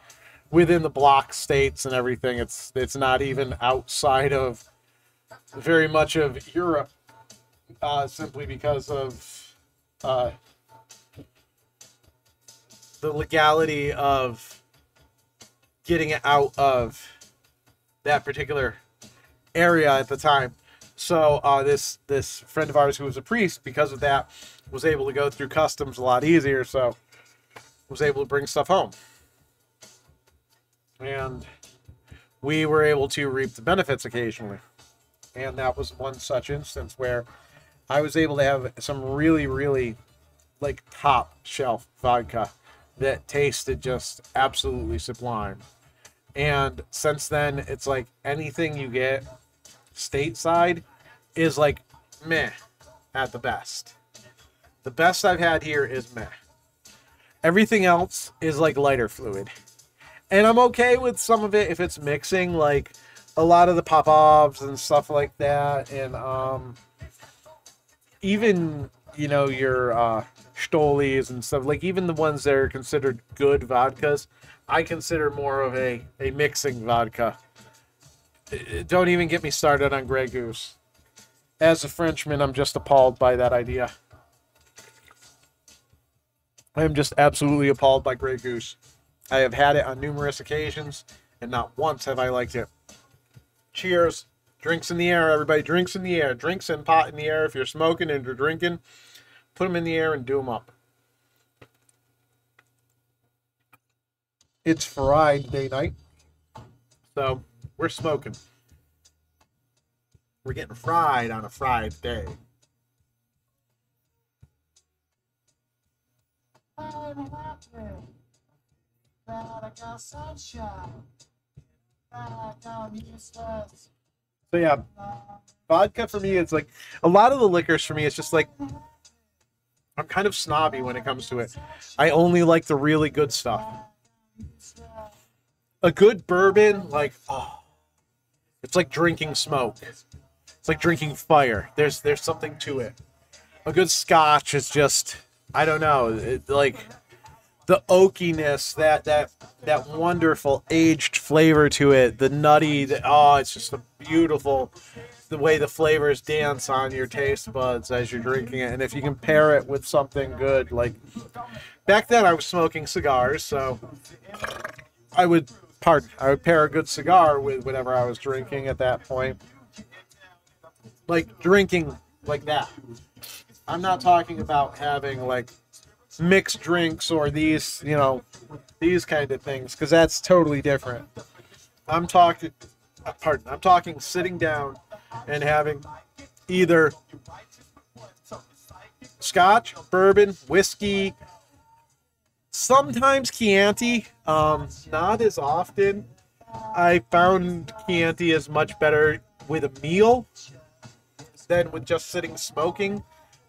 within the bloc states and everything. It's it's not even outside of very much of Europe, uh, simply because of uh, the legality of getting it out of that particular area at the time. So uh, this this friend of ours who was a priest, because of that, was able to go through customs a lot easier. So was able to bring stuff home, and we were able to reap the benefits occasionally. And that was one such instance where I was able to have some really, really like top shelf vodka that tasted just absolutely sublime. And since then, it's like anything you get stateside is like meh at the best. The best I've had here is meh. Everything else is like lighter fluid. And I'm okay with some of it if it's mixing, like a lot of the Popovs and stuff like that. And um, even, you know, your uh, Stolies and stuff, like even the ones that are considered good vodkas, I consider more of a, a mixing vodka. Don't even get me started on Grey Goose. As a Frenchman, I'm just appalled by that idea. I am just absolutely appalled by Grey Goose. I have had it on numerous occasions, and not once have I liked it. Cheers. Drinks in the air, everybody. Drinks in the air. Drinks and pot in the air. If you're smoking and you're drinking, put them in the air and do them up. It's Friday day night. So we're smoking. We're getting fried on a Friday. So yeah, vodka for me is like a lot of the liquors for me. It's just like I'm kind of snobby when it comes to it. I only like the really good stuff a good bourbon, like oh, it's like drinking smoke. It's like drinking fire. There's there's something to it. A good scotch is just I don't know, it, like the oakiness, that that that wonderful aged flavor to it, the nutty, the, oh, it's just a beautiful the way the flavors dance on your taste buds as you're drinking it. And if you can pair it with something good, like back then I was smoking cigars, so I would pardon, I would pair a good cigar with whatever I was drinking at that point. Like drinking like that. I'm not talking about having like mixed drinks or these, you know, these kind of things because that's totally different. I'm talking, uh, pardon, I'm talking sitting down and having either scotch, bourbon, whiskey, sometimes Chianti, um, not as often. I found Chianti is much better with a meal than with just sitting smoking.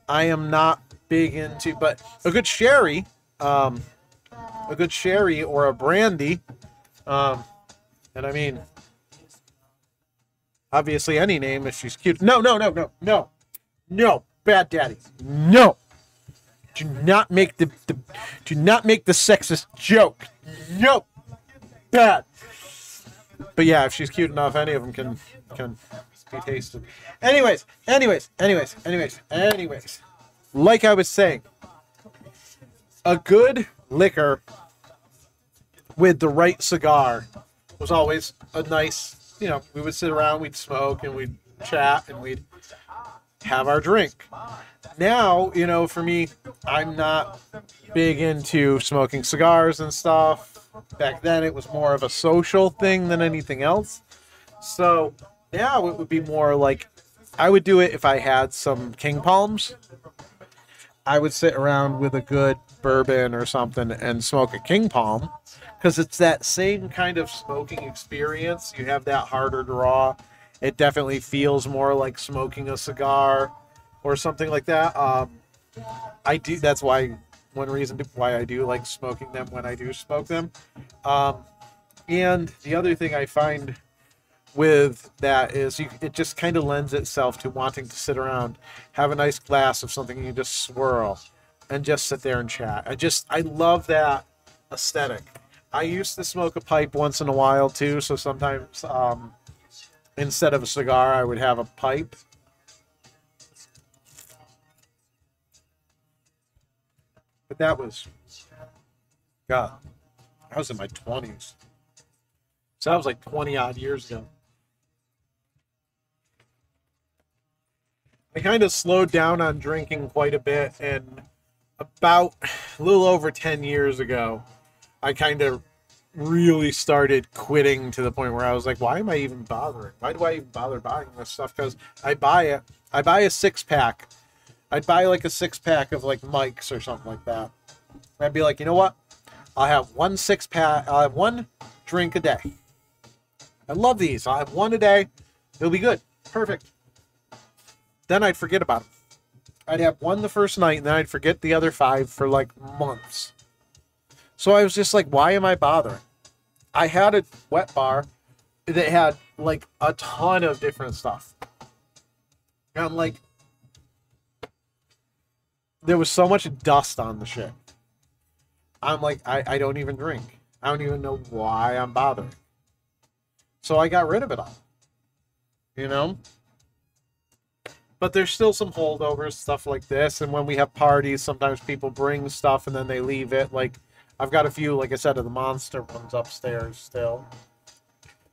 I am not big into, but a good sherry, um, a good sherry or a brandy, um, and I mean, obviously any name if she's cute. No, no, no, no, no, no, bad daddy, no. Do not make the, the do not make the sexist joke. No, bad. But yeah, if she's cute enough, any of them can can be tasted. Anyways, anyways, anyways, anyways, anyways. Like I was saying, a good liquor with the right cigar was always a nice, you know, we would sit around, we'd smoke and we'd chat and we'd have our drink. Now, you know, for me, I'm not big into smoking cigars and stuff. Back then, it was more of a social thing than anything else. So now it would be more like I would do it if I had some King Palms. I would sit around with a good bourbon or something and smoke a King Palm because it's that same kind of smoking experience. You have that harder draw. It definitely feels more like smoking a cigar or something like that. Um, I do. That's why one reason why I do like smoking them when I do smoke them. Um, and the other thing I find with that is you, it just kind of lends itself to wanting to sit around, have a nice glass of something you just swirl and just sit there and chat. I just I love that aesthetic. I used to smoke a pipe once in a while too, so sometimes um, instead of a cigar, I would have a pipe. But that was, God, I was in my 20s. So that was like 20 odd years ago. I kind of slowed down on drinking quite a bit, and about a little over 10 years ago, I kind of really started quitting to the point where I was like, why am I even bothering? Why do I even bother buying this stuff? Because I buy it, I buy a six pack. I'd buy like a six pack of like mics or something like that. I'd be like, you know what? I'll have one six pack, I'll have one drink a day. I love these. I'll have one a day. It'll be good. Perfect. Then I'd forget about them. I'd have one the first night, and then I'd forget the other five for like months. So I was just like, why am I bothering? I had a wet bar that had like a ton of different stuff. And I'm like, there was so much dust on the shit. I'm like, I, I don't even drink. I don't even know why I'm bothering. So I got rid of it all. You know? But there's still some holdovers, stuff like this. And when we have parties, sometimes people bring stuff and then they leave it. Like, I've got a few, like I said, of the monster ones upstairs still.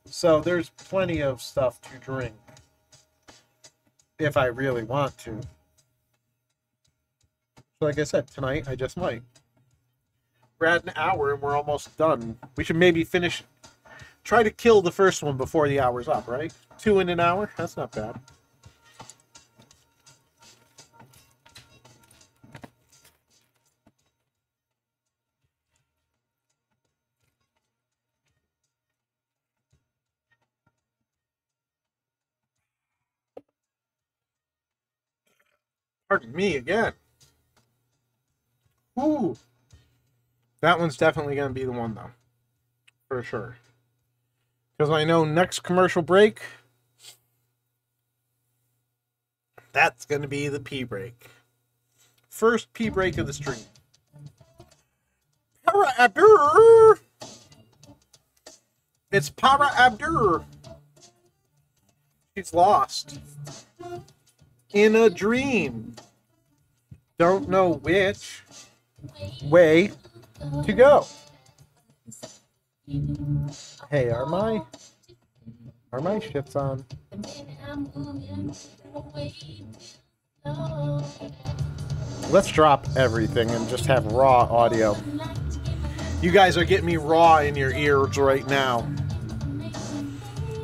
So there's plenty of stuff to drink. If I really want to. Like I said, tonight I just might. We're at an hour and we're almost done. We should maybe finish try to kill the first one before the hour's up, right? Two in an hour? That's not bad. Pardon me again. Ooh. That one's definitely going to be the one, though. For sure. Because I know next commercial break, that's going to be the pee break. First pee break of the stream. Para Abdur! It's Para Abdur. She's lost. In a dream. Don't know which way to go. Hey, are my are my shifts on? Let's drop everything and just have raw audio. You guys are getting me raw in your ears right now.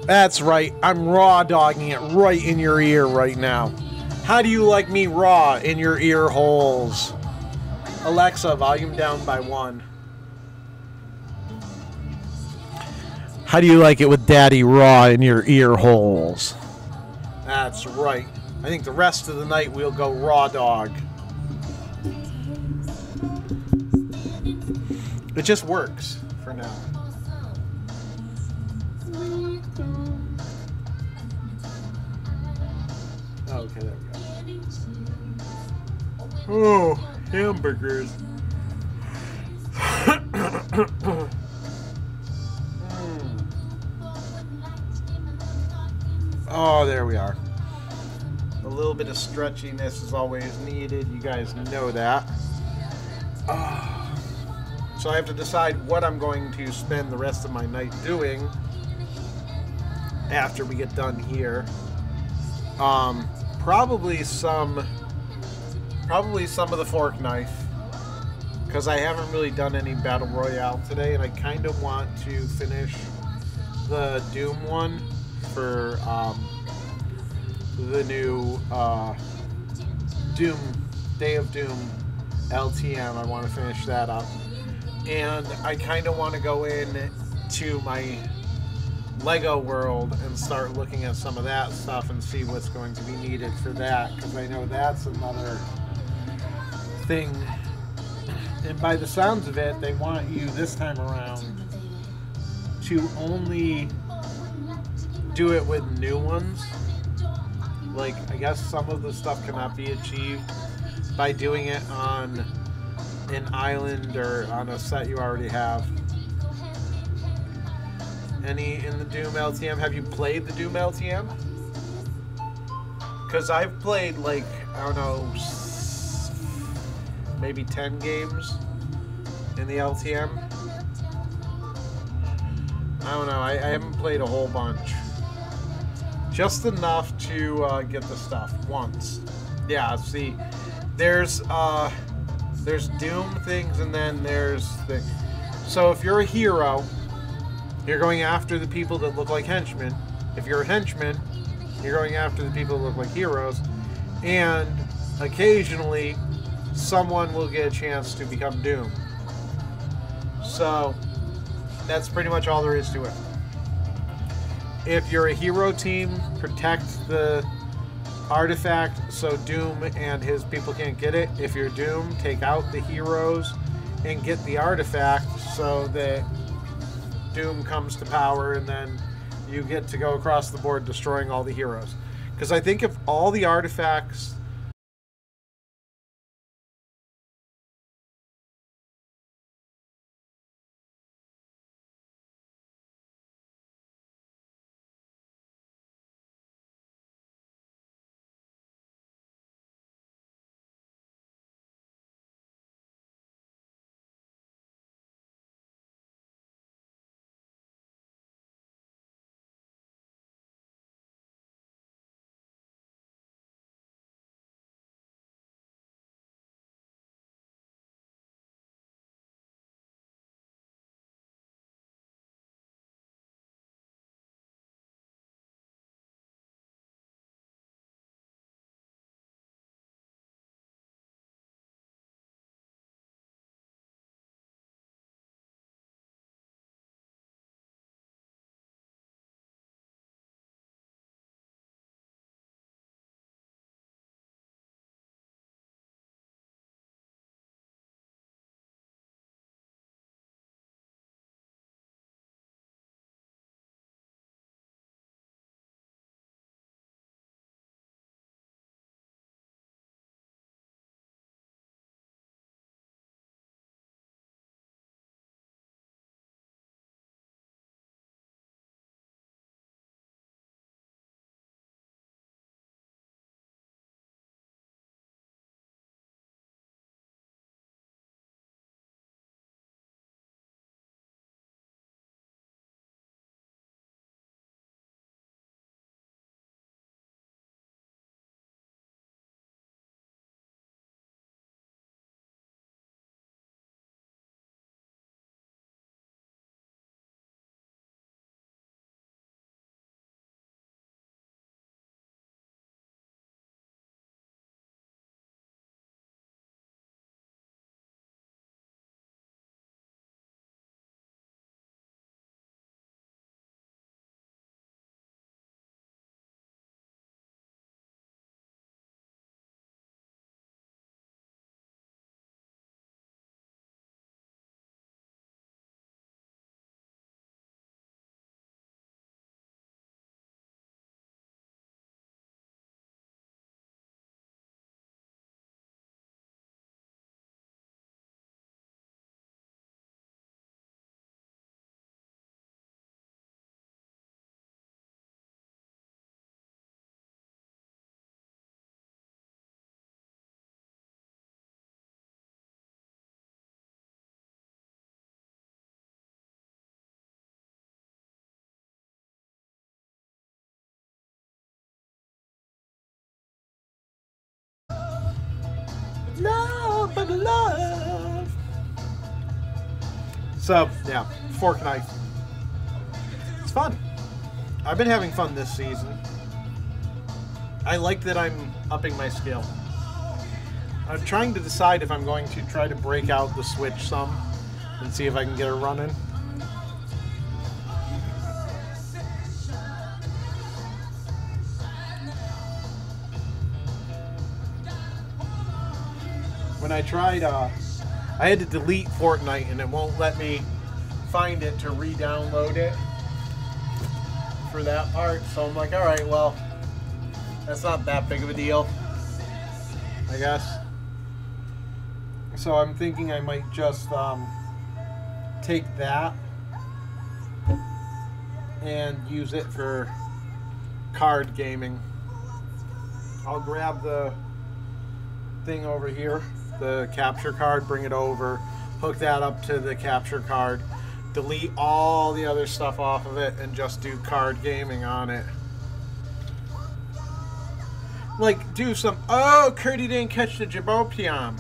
That's right. I'm raw dogging it right in your ear right now. How do you like me raw in your ear holes? Alexa, volume down by one. How do you like it with Daddy Raw in your ear holes? That's right. I think the rest of the night we'll go Raw Dog. It just works for now. Oh, okay, there we go. Oh, hamburgers. Oh, there we are. A little bit of stretchiness is always needed. You guys know that. Ah. So I have to decide what I'm going to spend the rest of my night doing after we get done here. Um, probably some, probably some of the fork knife, because I haven't really done any battle royale today, and I kind of want to finish the Doom one for um, the new uh, Doom Day of Doom LTM. I want to finish that up, and I kind of want to go in to my Lego world and start looking at some of that stuff and see what's going to be needed for that because I know that's another thing. And by the sounds of it, they want you this time around to only do it with new ones. Like, I guess some of the stuff cannot be achieved by doing it on an island or on a set you already have. Any in the Doom LTM? Have you played the Doom LTM? Because I've played, like, I don't know, maybe 10 games in the LTM. I don't know, I, I haven't played a whole bunch. Just enough to uh, get the stuff once. Yeah, see, there's uh, there's Doom things, and then there's the. So if you're a hero, you're going after the people that look like henchmen. If you're a henchman, you're going after the people that look like heroes, and occasionally, someone will get a chance to become Doom. So that's pretty much all there is to it. If you're a hero team, protect the artifact so Doom and his people can't get it. If you're Doom, take out the heroes and get the artifact so that Doom comes to power and then you get to go across the board destroying all the heroes. Because I think if all the artifacts of love. So, yeah, fork knife. It's fun. I've been having fun this season. I like that I'm upping my skill. I'm trying to decide if I'm going to try to break out the Switch some and see if I can get her running. When I tried, uh, I had to delete Fortnite and it won't let me find it to re-download it for that part. So I'm like, all right, well, that's not that big of a deal, I guess. So I'm thinking I might just um, take that and use it for card gaming. I'll grab the thing over here, the capture card, bring it over, hook that up to the capture card, delete all the other stuff off of it, and just do card gaming on it. Like, do some. Oh, Curdy didn't catch the Jabopiam.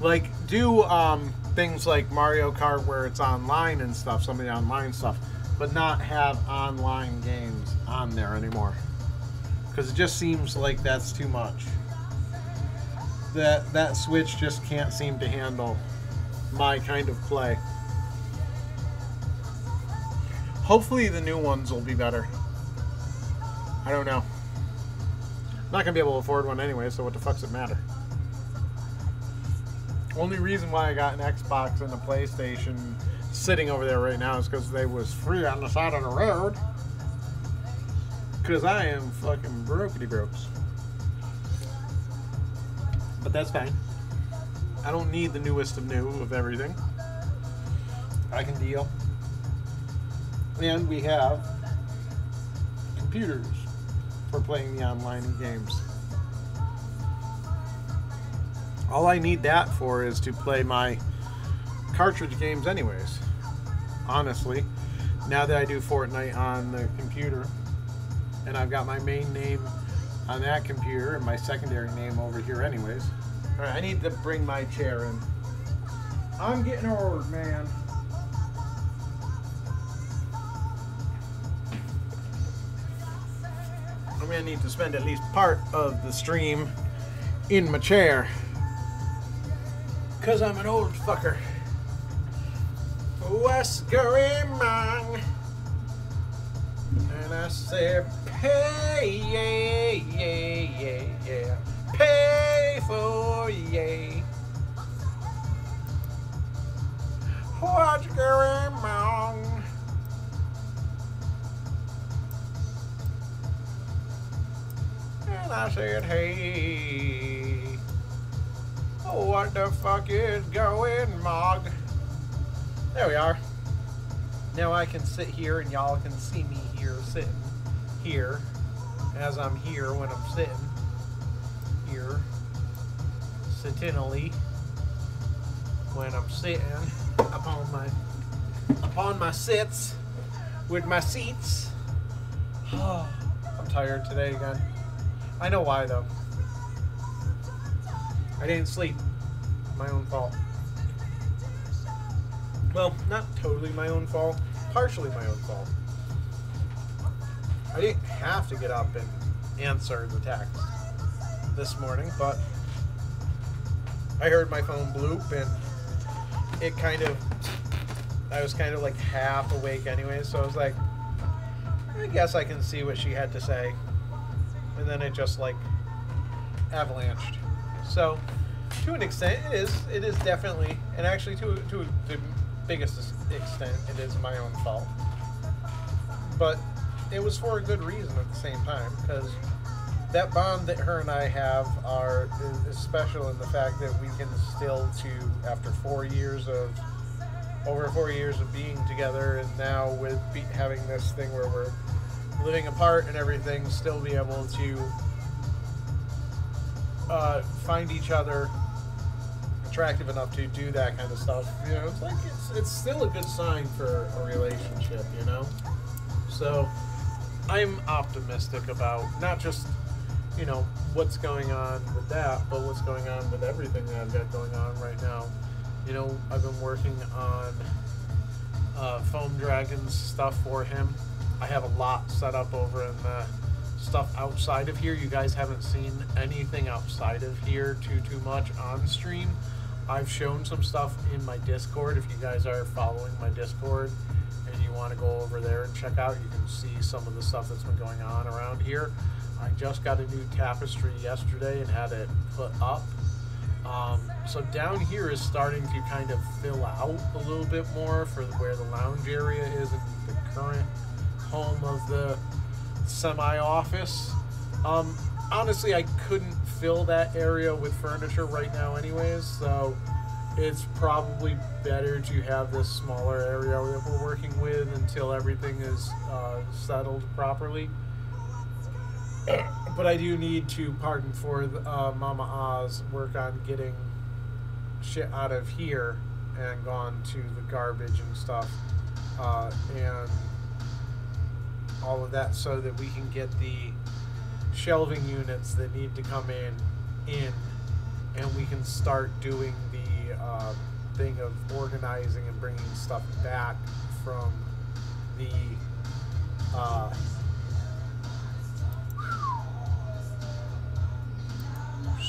Like, do um, things like Mario Kart where it's online and stuff, some of the online stuff, but not have online games on there anymore. Because it just seems like that's too much. That that Switch just can't seem to handle my kind of play. Hopefully the new ones will be better. I don't know. I'm not gonna be able to afford one anyway, so what the fuck's it matter? Only reason why I got an Xbox and a PlayStation sitting over there right now is because they was free on the side of the road. Because I am fucking brokety brokes. But that's fine. I don't need the newest of new of everything. I can deal. And we have computers for playing the online games. All I need that for is to play my cartridge games, anyways. Honestly, now that I do Fortnite on the computer, and I've got my main name on that computer and my secondary name over here, anyways. All right, I need to bring my chair in. I'm getting old, man. I'm gonna need to spend at least part of the stream in my chair. Cause I'm an old fucker. West on? And I said, pay, yeah, yeah, yeah, yeah. Pay for, yeah. What's going on? And I said, hey, what the fuck is going, Mog? There we are. Now I can sit here and y'all can see me here sitting here as I'm here when I'm sitting here sittingly when I'm sitting upon my upon my sits with my seats. I'm tired today again. I know why though. I didn't sleep. My own fault. Well, not totally my own fault. Partially my own fault. I didn't have to get up and answer the text this morning, but I heard my phone bloop and it kind of I was kind of like half awake anyway, so I was like I guess I can see what she had to say. And then it just like avalanched. So to an extent it is it is definitely and actually to to the biggest extent it is my own fault. But it was for a good reason at the same time because that bond that her and I have are is, special in the fact that we can still to after four years of over four years of being together and now with be, having this thing where we're living apart and everything still be able to uh, find each other attractive enough to do that kind of stuff you know it's like it's, it's still a good sign for a relationship you know? So I'm optimistic about not just you know, what's going on with that, but what's going on with everything that I've got going on right now. You know, I've been working on uh, Foam Dragons stuff for him. I have a lot set up over in the stuff outside of here. You guys haven't seen anything outside of here too too much on stream. I've shown some stuff in my Discord. If you guys are following my Discord want to go over there and check out, you can see some of the stuff that's been going on around here. I just got a new tapestry yesterday and had it put up. Um, so down here is starting to kind of fill out a little bit more for where the lounge area is in the current home of the semi-office. Um, honestly, I couldn't fill that area with furniture right now anyways, so it's probably better to have this smaller area that we're working with until everything is uh, settled properly. But I do need to, pardon for uh, Mama Oz, work on getting shit out of here and gone to the garbage and stuff, uh, and all of that, so that we can get the shelving units that need to come in in, and we can start doing uh, thing of organizing and bringing stuff back from the. Uh,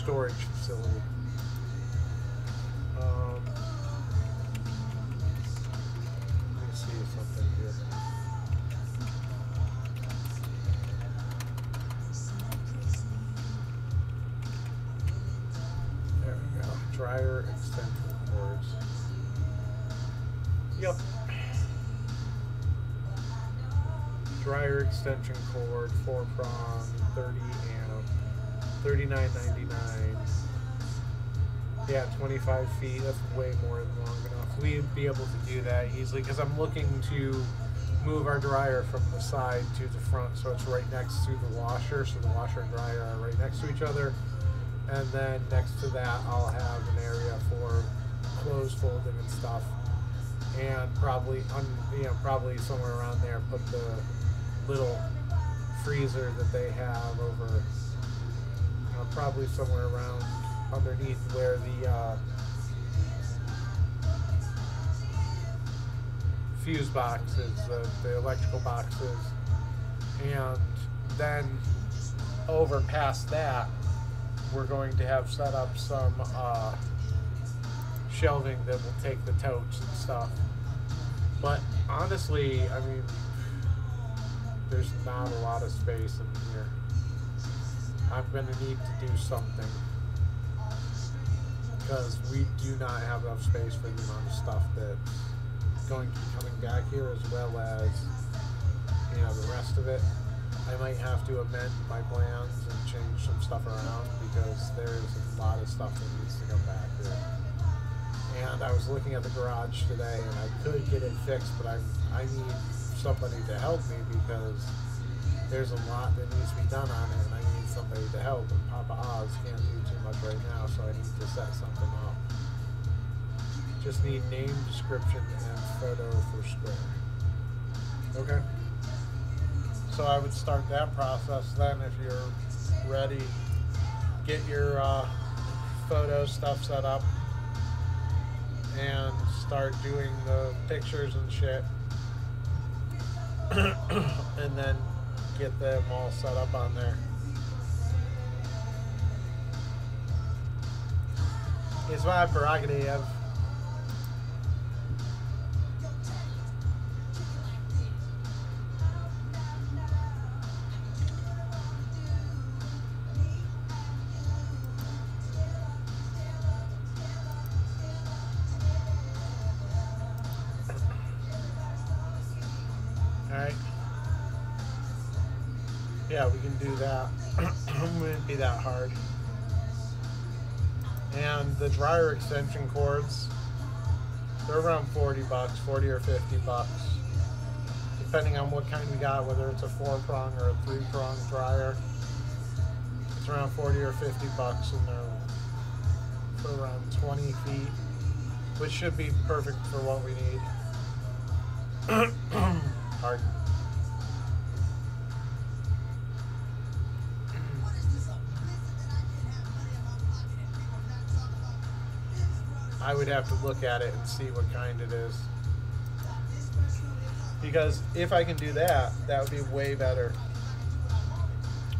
storage facility. Um, Dryer extension cords. Yep. Dryer extension cord, four prong, 30 amp. Thirty-nine ninety-nine. Yeah, twenty-five feet. That's way more than long enough. We'd be able to do that easily because I'm looking to move our dryer from the side to the front, so it's right next to the washer. So the washer and dryer are right next to each other, and then next to that, I'll have an area for clothes folding and stuff, and probably, you know, probably somewhere around there, put the little freezer that they have over uh, probably somewhere around underneath where the uh, fuse boxes, the, the electrical boxes. And then over past that, we're going to have set up some uh, shelving that will take the totes and stuff. But honestly, I mean, there's not a lot of space in here. I'm gonna need to do something because we do not have enough space for the amount of stuff that's going to be coming back here as well as you know the rest of it. I might have to amend my plans and change some stuff around because there's a lot of stuff that needs to come back here. And I was looking at the garage today and I could get it fixed, but I I need somebody to help me because there's a lot that needs to be done on it and I need somebody to help and Papa Oz can't do too much right now so I need to set something up. Just need name, description, and photo for square. Okay. So I would start that process then if you're ready. Get your uh, photo stuff set up and start doing the pictures and shit. and then get them all set up on there. It's my prerogative. Do that. it wouldn't be that hard. And the dryer extension cords, they're around 40 bucks, 40 or 50 bucks. Depending on what kind we got, whether it's a four prong or a three prong dryer. It's around 40 or 50 bucks and they're for around 20 feet, which should be perfect for what we need. Pardon. I would have to look at it and see what kind it is. Because if I can do that, that would be way better.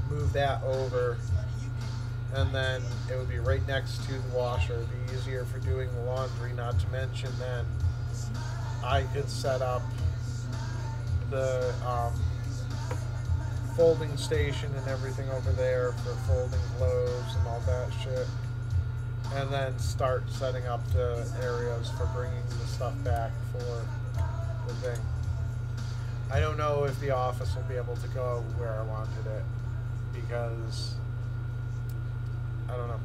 Move that over, and then it would be right next to the washer. It'd be easier for doing the laundry, not to mention then I could set up the um, folding station and everything over there for folding clothes and all that shit. And then start setting up the areas for bringing the stuff back for the thing. I don't know if the office will be able to go where I wanted it because I don't know.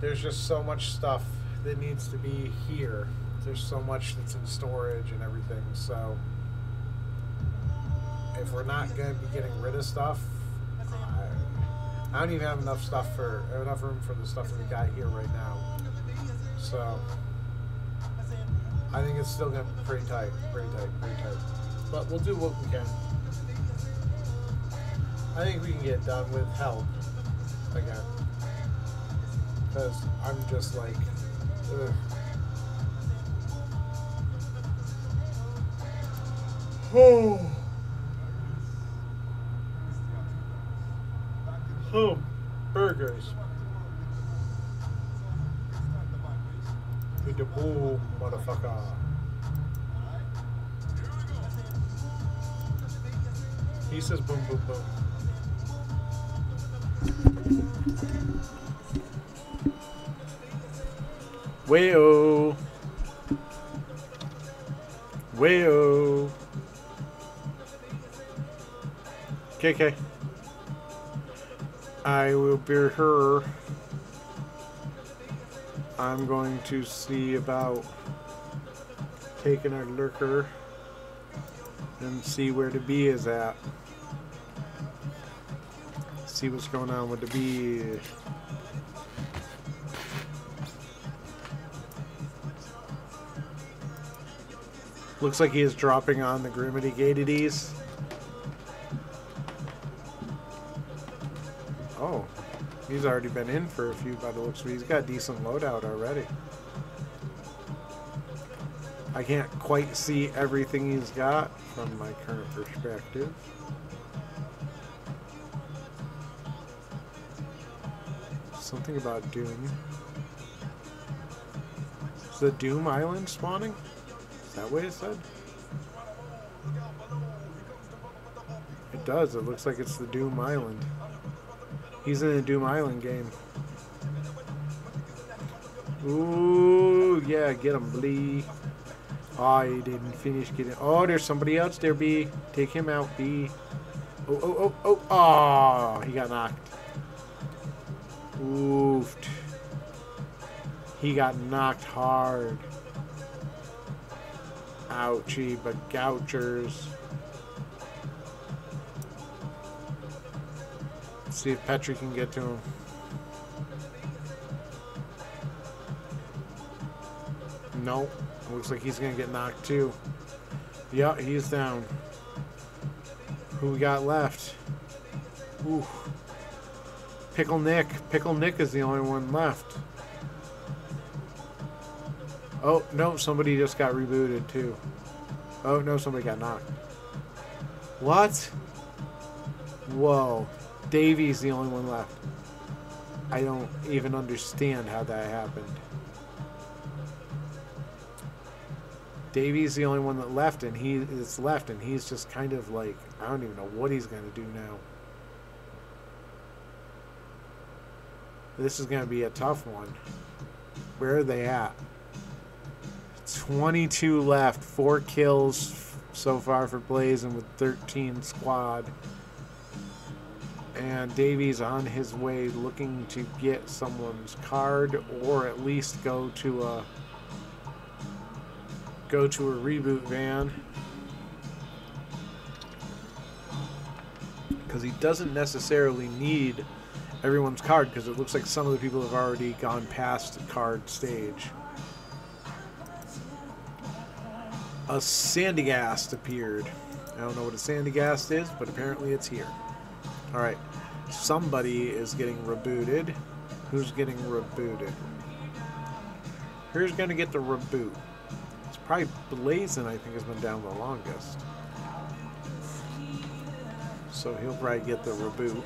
There's just so much stuff that needs to be here. There's so much that's in storage and everything. So if we're not going to be getting rid of stuff, I, don't even have enough stuff for enough room for the stuff that we got here right now. So I think it's still to be pretty tight, pretty tight, pretty tight. But we'll do what we can. I think we can get done with help again. Because I'm just like, ugh. Oh. Oh, burgers. With the boom, motherfucker. He says boom, boom, boom. Wayo. Wayo. KK. I will be her. I'm going to see about taking a lurker and see where the bee is at. See what's going on with the bee. Looks like he is dropping on the Grimity Gatedies. He's already been in for a few by the looks of it. He's got decent loadout already. I can't quite see everything he's got from my current perspective. Something about Doom. Is the Doom Island spawning? Is that what it said? It does. It looks like it's the Doom Island. He's in the Doom Island game. Ooh, yeah, get him, Blee. Oh, he didn't finish getting. Oh, there's somebody else there, B. Take him out, B. Oh, oh, oh, oh. Oh, he got knocked. Oofed. He got knocked hard. Ouchie, but gouchers. See if Petri can get to him. Nope. Looks like he's gonna get knocked too. Yeah, he's down. Who we got left? Ooh. Pickle Nick. Pickle Nick is the only one left. Oh, no, somebody just got rebooted too. Oh, no, somebody got knocked. What? Whoa. Davy's the only one left. I don't even understand how that happened. Davy's the only one that left, and he is left, and he's just kind of like, I don't even know what he's going to do now. This is going to be a tough one. Where are they at? 22 left, 4 kills so far for Blazing with 13 squad. And Davy's on his way looking to get someone's card or at least go to a go to a reboot van. Because he doesn't necessarily need everyone's card because it looks like some of the people have already gone past the card stage. A Sandygast appeared. I don't know what a Sandygast is, but apparently it's here. Alright, somebody is getting rebooted. Who's getting rebooted? Who's going to get the reboot? It's probably Blazin, I think, has been down the longest. So he'll probably get the reboot.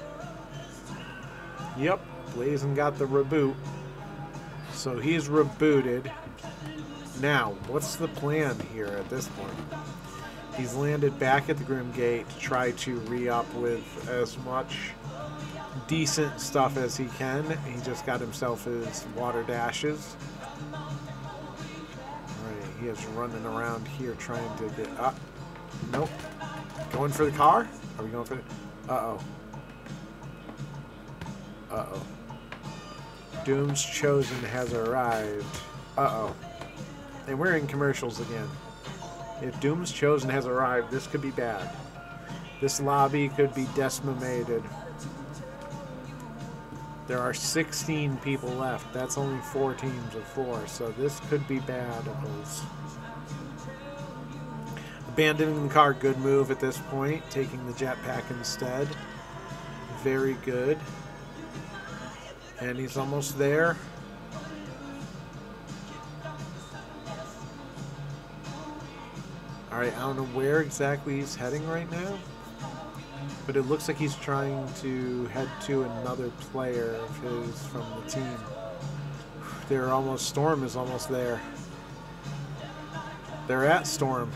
Yep, Blazin got the reboot. So he's rebooted. Now, what's the plan here at this point? He's landed back at the Grim Gate to try to re-up with as much decent stuff as he can. He just got himself his water dashes. Alright, he is running around here trying to get up. Nope. Going for the car? Are we going for the... Uh-oh. Uh-oh. Doom's Chosen has arrived. Uh-oh. And we're in commercials again. If Doom's Chosen has arrived, this could be bad. This lobby could be decimated. There are 16 people left. That's only four teams of four, so this could be bad. Abandoning the car, good move at this point. Taking the jetpack instead. Very good. And he's almost there. Alright, I don't know where exactly he's heading right now. But it looks like he's trying to head to another player of his from the team. They're almost, Storm is almost there. They're at Storm.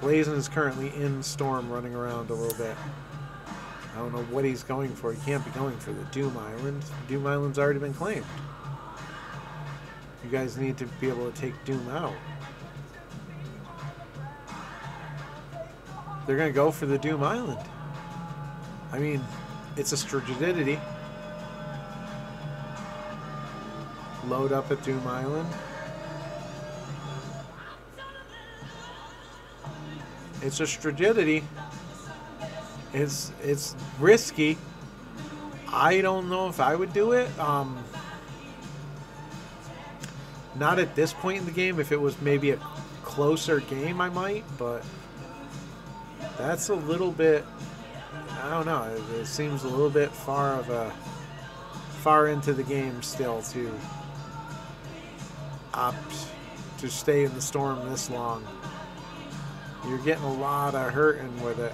Blazin is currently in Storm running around a little bit. I don't know what he's going for. He can't be going for the Doom Island. Doom Island's already been claimed. You guys need to be able to take Doom out. They're going to go for the Doom Island. I mean, it's a strategy. Load up at Doom Island. It's a strategy. It's it's risky. I don't know if I would do it. Um, not at this point in the game. If it was maybe a closer game, I might. But that's a little bit. I don't know. It, it seems a little bit far of a far into the game still to opt to stay in the storm this long. You're getting a lot of hurting with it.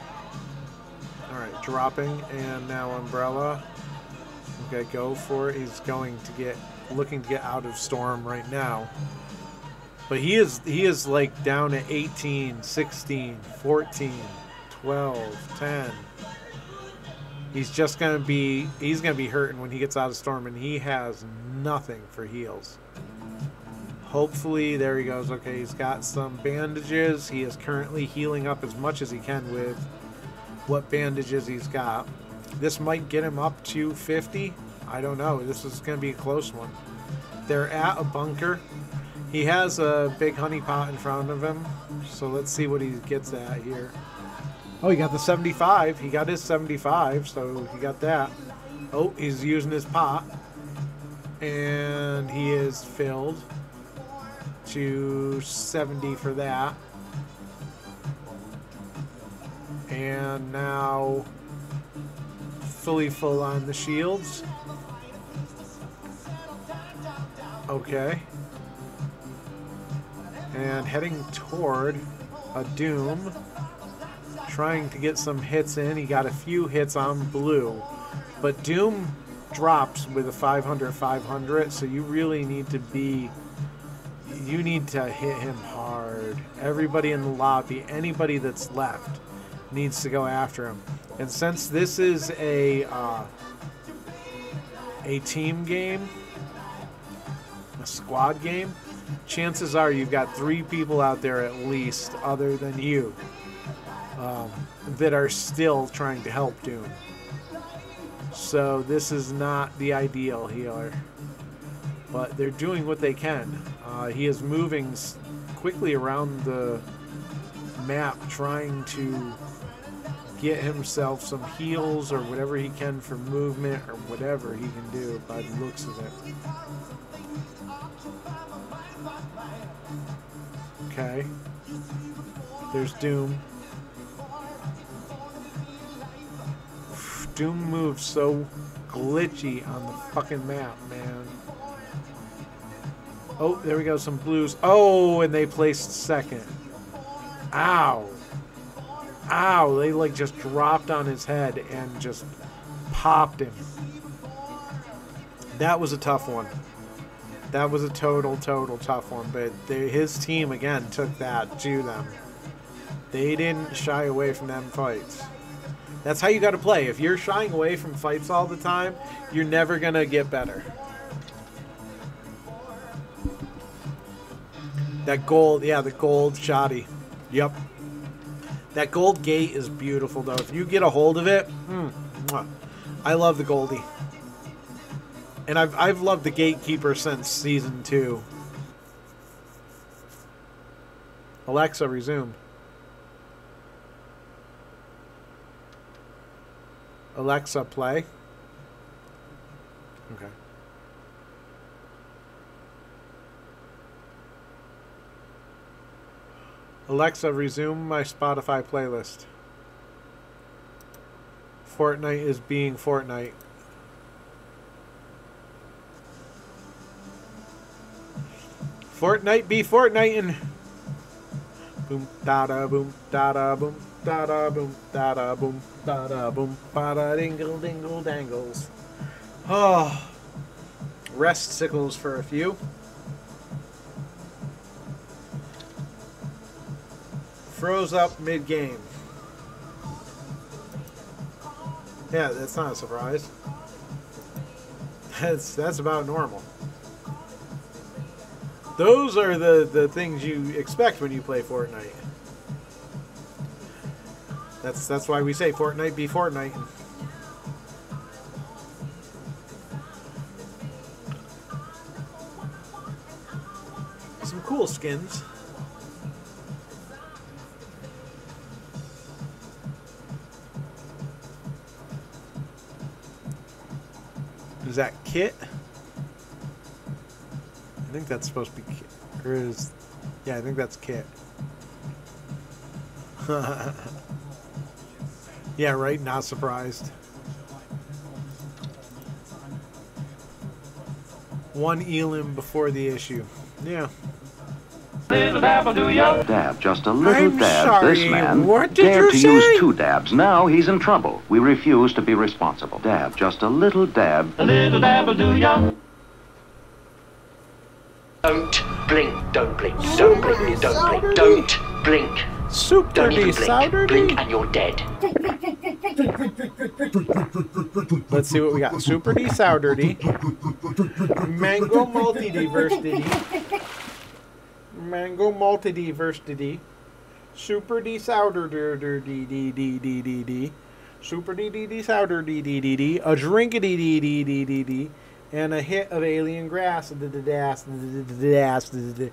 Alright, dropping, and now Umbrella. Okay, go for it. He's going to get, looking to get out of Storm right now. But he is, he is like down at 18, 16, 14, 12, 10. He's just to be, he's to be hurting when he gets out of Storm, and he has nothing for heals. Hopefully, there he goes. Okay, he's got some bandages. He is currently healing up as much as he can with what bandages he's got. This might get him up to 50. I don't know. This is going to be a close one. They're at a bunker. He has a big honey pot in front of him. So let's see what he gets at here. Oh, he got the 75. He got his 75, so he got that. Oh, he's using his pot. And he is filled to 70 for that. And now fully full on the shields. Okay. And heading toward a Doom. Trying to get some hits in. He got a few hits on blue. But Doom drops with a 500 500, so you really need to be you need to hit him hard. Everybody in the lobby, anybody that's left, needs to go after him. And since this is a uh, a team game, a squad game, chances are you've got three people out there at least, other than you, um, that are still trying to help Doom. So this is not the ideal healer, but they're doing what they can. Uh, he is moving quickly around the map, trying to get himself some heals or whatever he can for movement or whatever he can do by the looks of it. Okay. There's Doom. Doom moves so glitchy on the fucking map, man. Oh, there we go, some blues. Oh, and they placed second. Ow. Ow, they like just dropped on his head and just popped him. That was a tough one. That was a total, total tough one. But they, his team, again, took that to them. They didn't shy away from them fights. That's how you got to play. If you're shying away from fights all the time, you're never going to get better. That gold, yeah, the gold shoddy. Yep. That gold gate is beautiful, though. If you get a hold of it, mm. I love the Goldie. And I've, I've loved the Gatekeeper since season two. Alexa, resume. Alexa, play. Okay. Alexa, resume my Spotify playlist. Fortnite is being Fortnite. Fortnite be Fortnite and boom da da boom da da boom da da boom da da boom da da boom ba da dingle dingle dangles. Oh, ah, rest sickles for a few. Froze up mid game. Yeah, that's not a surprise. That's that's about normal. Those are the, the things you expect when you play Fortnite. That's that's why we say Fortnite be Fortnite. Some cool skins. Is that Kit? I think that's supposed to be Kit. Or is. Yeah, I think that's Kit. yeah, right? Not surprised. One Elim before the issue. Yeah. Dab, just a little I'm dab. sorry, This man what did dared you to say? use two dabs. Now he's in trouble. We refuse to be responsible. Dab, just a little dab. A little dab, do ya? Don't blink, don't blink, don't blink, don't blink, don't blink. Soup Don't even blink. sour Blink and you're dead. Let's see what we got. Super D sour dirty. Mango multi-diversity. Mango multi-diversity. Super D sour dirty d d d d d. Super D D D sour d d d d. A drinkity d d d d d. And a hit of alien grass. d- d- das, d- d- d- das, d- d- d-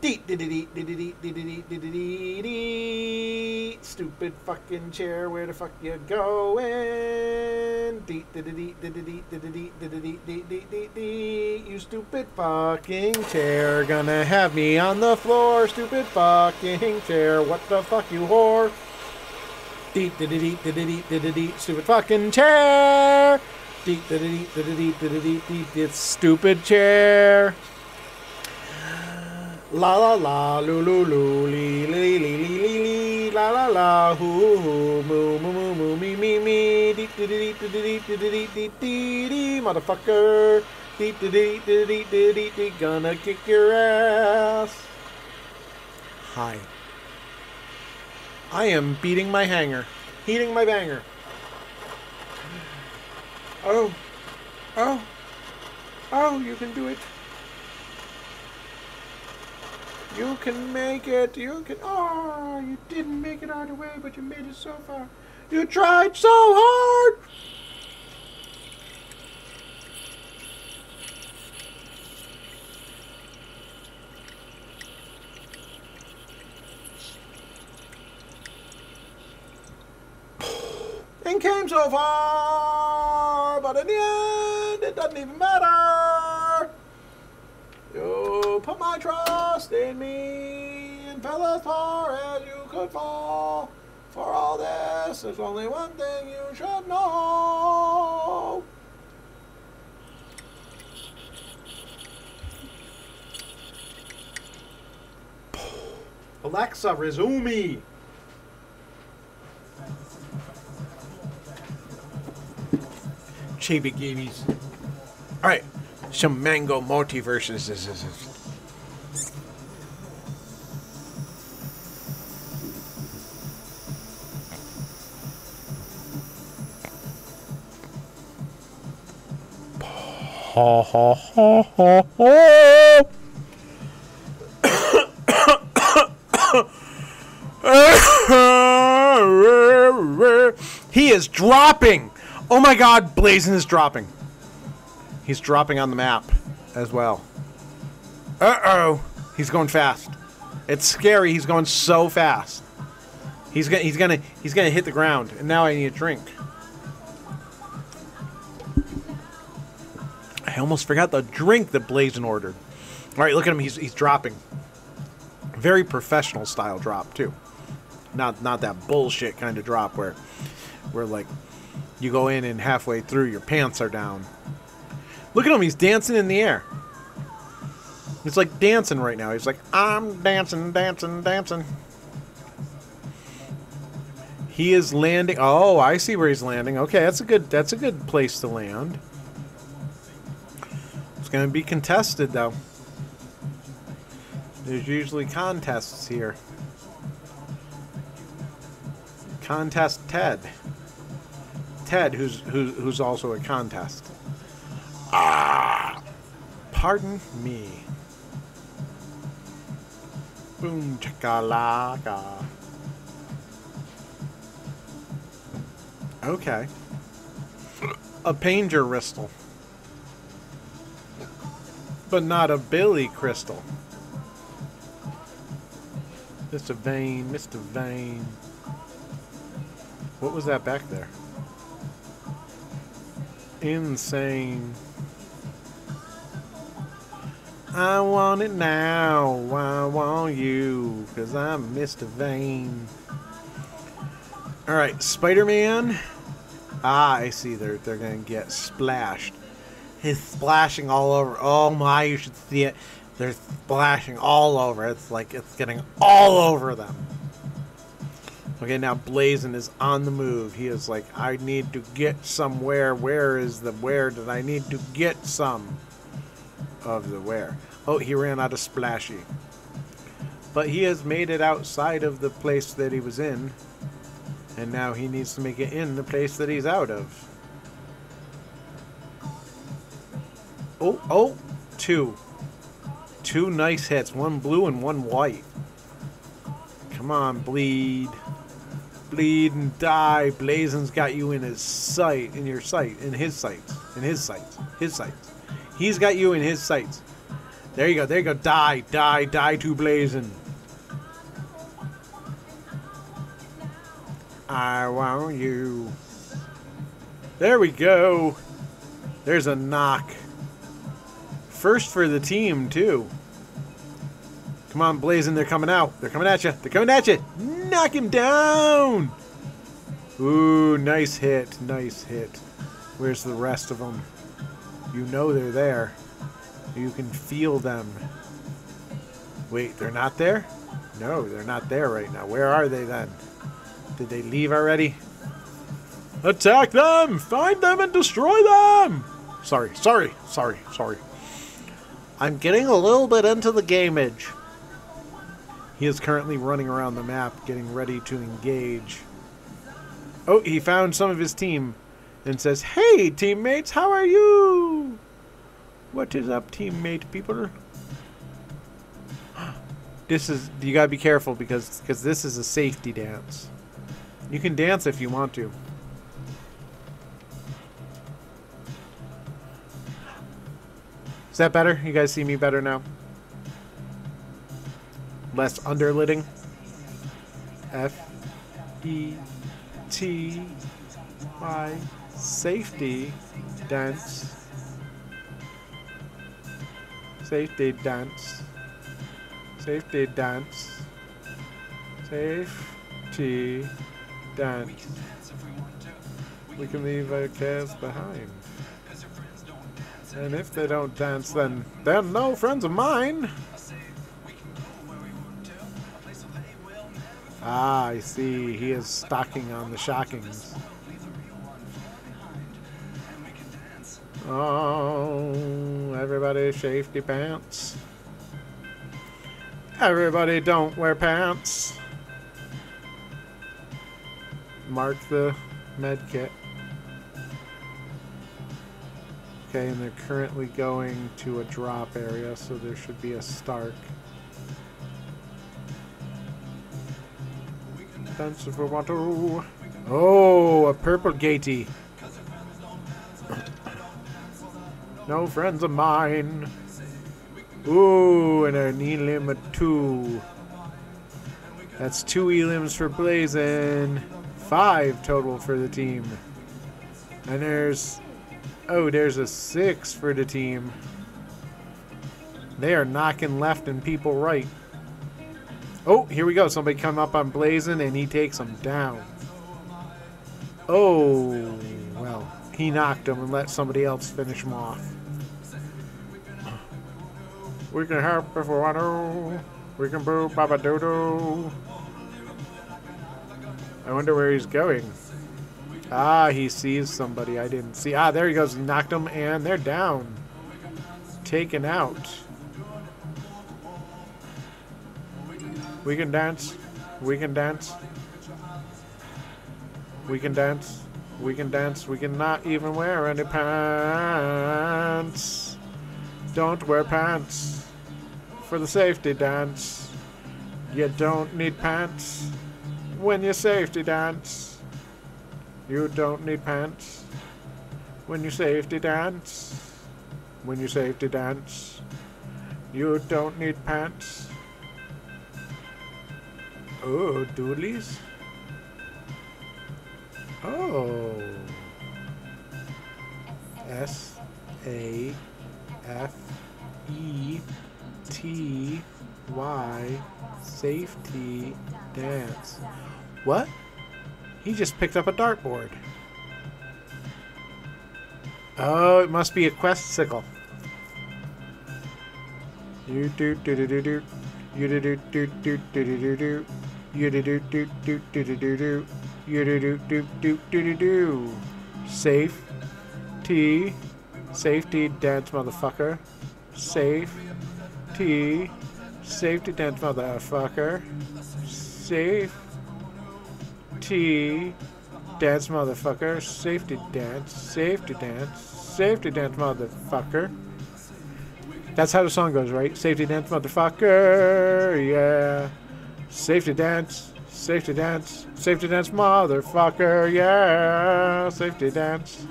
Stupid fucking chair, where the fuck you going? You stupid fucking chair, gonna have me on the floor. Stupid fucking chair, what the fuck you whore? Stupid fucking chair. Stupid chair. La la la, lu lu lu, li li li li li li, la la la, hoo hoo, moo moo moo moo, me me me, dee dee dee dee dee dee dee dee dee dee motherfucker, dee dee dee dee dee dee dee dee, gonna kick your ass. Hi. I am beating my hanger, heating my banger. Oh, oh, oh, you can do it. You can make it. You can. Oh, you didn't make it all the way, but you made it so far. You tried so hard. and came so far, but in the end, it doesn't even matter. You put my trust in me and fell as far as you could fall. For all this, there's only one thing you should know. Alexa, resume me. Chibi Gamies. Alright, some mango multiverses. This is. Ha ha ha ha ha. he is dropping. Oh my God, Blazing is dropping. He's dropping on the map as well. Uh oh, he's going fast. It's scary. He's going so fast. He's gonna, he's gonna, he's gonna hit the ground. And now I need a drink. I almost forgot the drink that Blazing ordered. All right, look at him. He's he's dropping. Very professional style drop too. Not not that bullshit kind of drop where where like you go in and halfway through your pants are down. Look at him. He's dancing in the air. He's like dancing right now. He's like, I'm dancing, dancing, dancing. He is landing. Oh, I see where he's landing. Okay, that's a good. That's a good place to land. It's going to be contested, though. There's usually contests here. Contest Ted. Ted, who's who's who's also a contest. Pardon me. Boom chakalaka. Okay. A panger crystal. But not a Billy crystal. Mr. Vain, Mr. Vain. What was that back there? Insane. I want it now. I want you. Because I'm Mr. Vain. Alright, Spider Man. Ah, I see. They're, they're going to get splashed. He's splashing all over. Oh my, you should see it. They're splashing all over. It's like it's getting all over them. Okay, now Blazin is on the move. He is like, I need to get somewhere. Where is the where did I need to get some of the where? Oh, he ran out of Splashy. But he has made it outside of the place that he was in. And now he needs to make it in the place that he's out of. Oh, oh, two. Two nice hits. One blue and one white. Come on, bleed. Bleed and die. Blazin's got you in his sight. In your sight. In his sights. In his sights. His sights. He's got you in his sights. There you go. There you go. Die. Die. Die to Blazin. I want you. There we go. There's a knock. First for the team, too. Come on, Blazing, they're coming out. They're coming at you. They're coming at you. Knock him down. Ooh, nice hit. Nice hit. Where's the rest of them? You know they're there. You can feel them. Wait, they're not there? No, they're not there right now. Where are they then? Did they leave already? Attack them! Find them and destroy them! Sorry, sorry, sorry, sorry. I'm getting a little bit into the gameage. He is currently running around the map, getting ready to engage. Oh, he found some of his team and says, Hey, teammates, how are you? What is up, teammate people? This is, you gotta be careful because because this is a safety dance. You can dance if you want to. Is that better? You guys see me better now? Less underlitting. F E T Y safety dance. Safety dance. Safety dance. Safety dance. We can leave our cares behind. And if they don't dance, then they're no friends of mine. Ah, I see. He is stocking on the shockings. Oh, everybody safety pants. Everybody don't wear pants. Mark the med kit. Okay, and they're currently going to a drop area, so there should be a Stark. We want to. Oh, a purple gatey. No friends of mine. Ooh, and an elim of two. That's two elims for Blazin. Five total for the team. And there's Oh, there's a six for the team. They are knocking left and people right. Oh, here we go. Somebody come up on Blazing and he takes them down. Oh, well, he knocked him and let somebody else finish him off. We can help if we want to. We can boo Baba Dodo. I wonder where he's going. Ah, he sees somebody I didn't see. Ah, there he goes. Knocked him, and they're down. Taken out. We can dance. We can dance. We can dance. We can dance. We can not even wear any pants. Don't wear pants for the safety dance. You don't need pants when you safety dance. You don't need pants when you safety dance. When you safety dance, you don't need pants. Oh, doodlies. Oh. S A F E T Y safety dance. What? He just picked up a dartboard. Oh, it must be a quest sickle. You do do do do do. You do do do do do do do do. You do do do do do do do do. You do do do do do do do. Safe. T. Safety dance motherfucker. Safe. T. Safety dance motherfucker. Safe. T. Dance, motherfucker. Safety dance. Safety dance. Safety dance, motherfucker. That's how the song goes, right? Safety dance, motherfucker. Yeah. Safety dance. Safety dance. Safety dance, motherfucker. Yeah. Safety dance.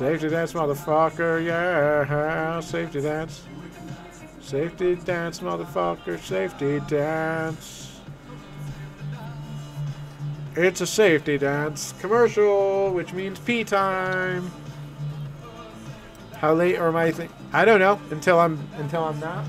Safety dance, motherfucker. Yeah. Safety dance. Safety dance, motherfucker. Safety dance. It's a safety dance commercial, which means pee time. How late am I think? I don't know until I'm until I'm not.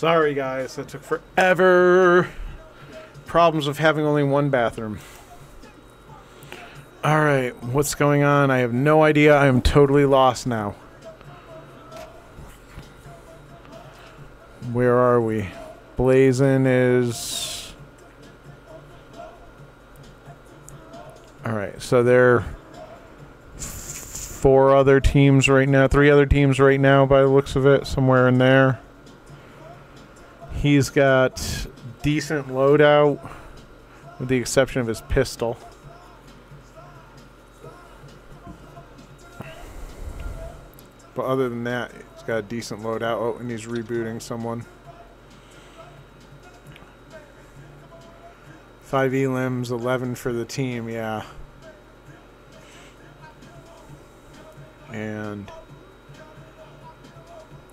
Sorry, guys. That took forever. Problems of having only one bathroom. All right, what's going on? I have no idea. I am totally lost now. Where are we? Blazin is. All right, so there four other teams right now, three other teams right now by the looks of it, somewhere in there. He's got decent loadout, with the exception of his pistol. But other than that, he's got a decent loadout. Oh, and he's rebooting someone. Five elims, eleven for the team. Yeah. And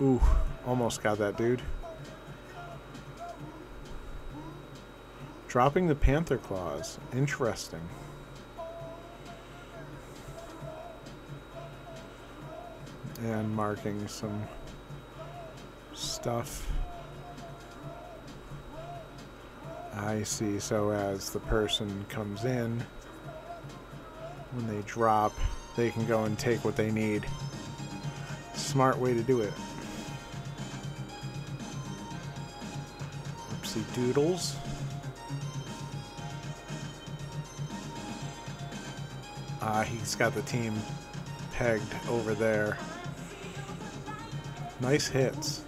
ooh, almost got that dude. Dropping the Panther Claws. Interesting. And marking some stuff. I see. So as the person comes in, when they drop, they can go and take what they need. Smart way to do it. Oopsie doodles. Ah, he's got the team pegged over there. Nice hits.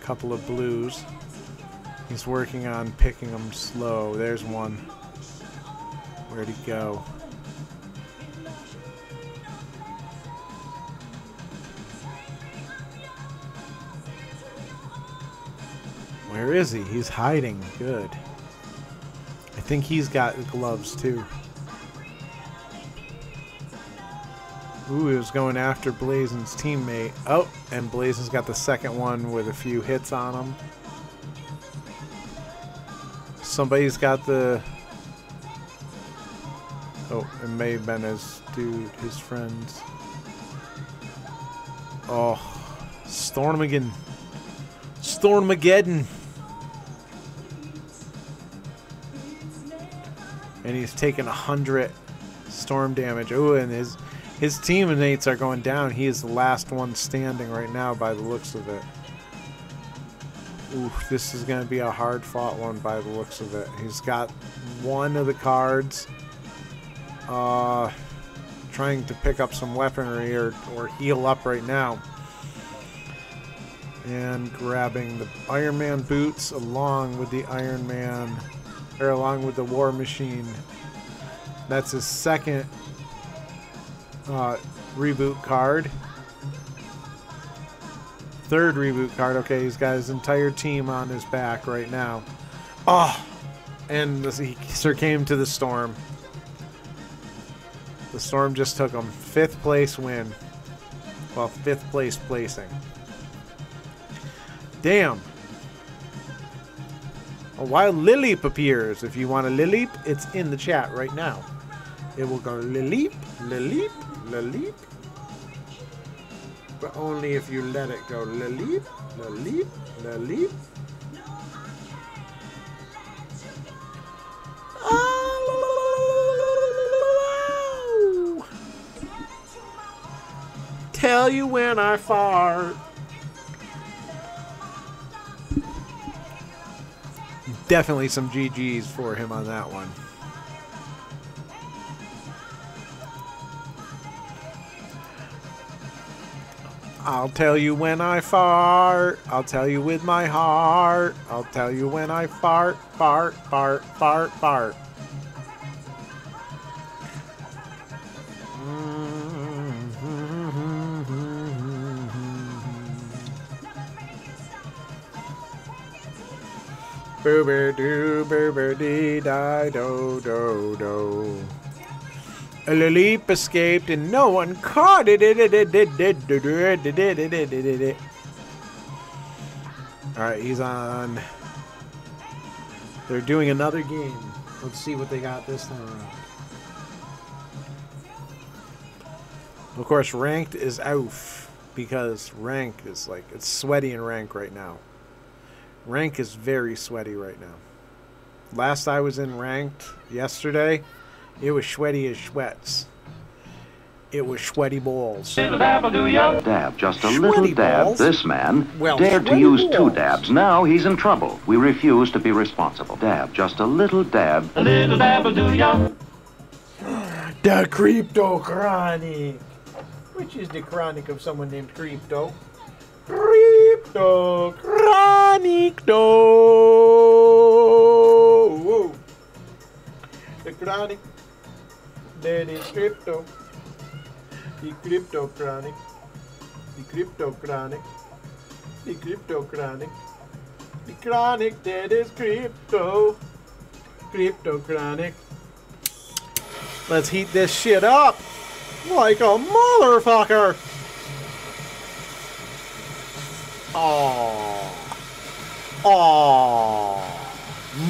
Couple of blues. He's working on picking them slow. There's one. Where'd he go? Where is he? He's hiding. Good. I think he's got gloves too. Was going after Blazen's teammate. Oh, and Blazen's got the second one with a few hits on him. Somebody's got the... Oh, it may have been his dude, his friends. Oh, Stormageddon. Stormageddon. And he's taken a hundred storm damage. Oh, and his his teammates are going down. He is the last one standing right now by the looks of it. Ooh, this is going to be a hard fought one by the looks of it. He's got one of the cards. Uh, trying to pick up some weaponry or, or heal up right now. And grabbing the Iron Man boots along with the Iron Man, or along with the War Machine. That's his second uh, reboot card. Third reboot card. Okay, he's got his entire team on his back right now. Oh, and he succumbed to the storm. The storm just took him. Fifth place win. Well, fifth place placing. Damn. A wild Lilip appears. If you want a Lilip, it's in the chat right now. It will go Lilip, Lilip, Lilip. But only if you let it go. Lilip, Lilip, Lilip. Oh! Tell you when I fart. Definitely some GG's for him on that one. I'll tell you when I fart. I'll tell you with my heart. I'll tell you when I fart, fart, fart, fart, fart. Mm-hmm. Boober doo, boober dee, die, do, do, do. A leap escaped and no one caught it. Alright, he's on. They're doing another game. Let's see what they got this time around. Of course, ranked is ouf because rank is like it's sweaty in rank right now. Rank is very sweaty right now. Last I was in ranked yesterday, it was sweaty as sweats. It was sweaty balls. Dab, just a little dab. balls? This man Well, dared to sweaty use two dabs. Now he's in trouble. We refuse to be responsible. Dab, just a little dab. A little dab, do ya? the Crypto Chronic. Which is the chronic of someone named Crypto? Crypto Chronic. No. The chronic. That is crypto. The crypto chronic. The crypto chronic. The crypto chronic. The chronic that is crypto. Crypto chronic. Let's heat this shit up like a motherfucker. Aww. Aww.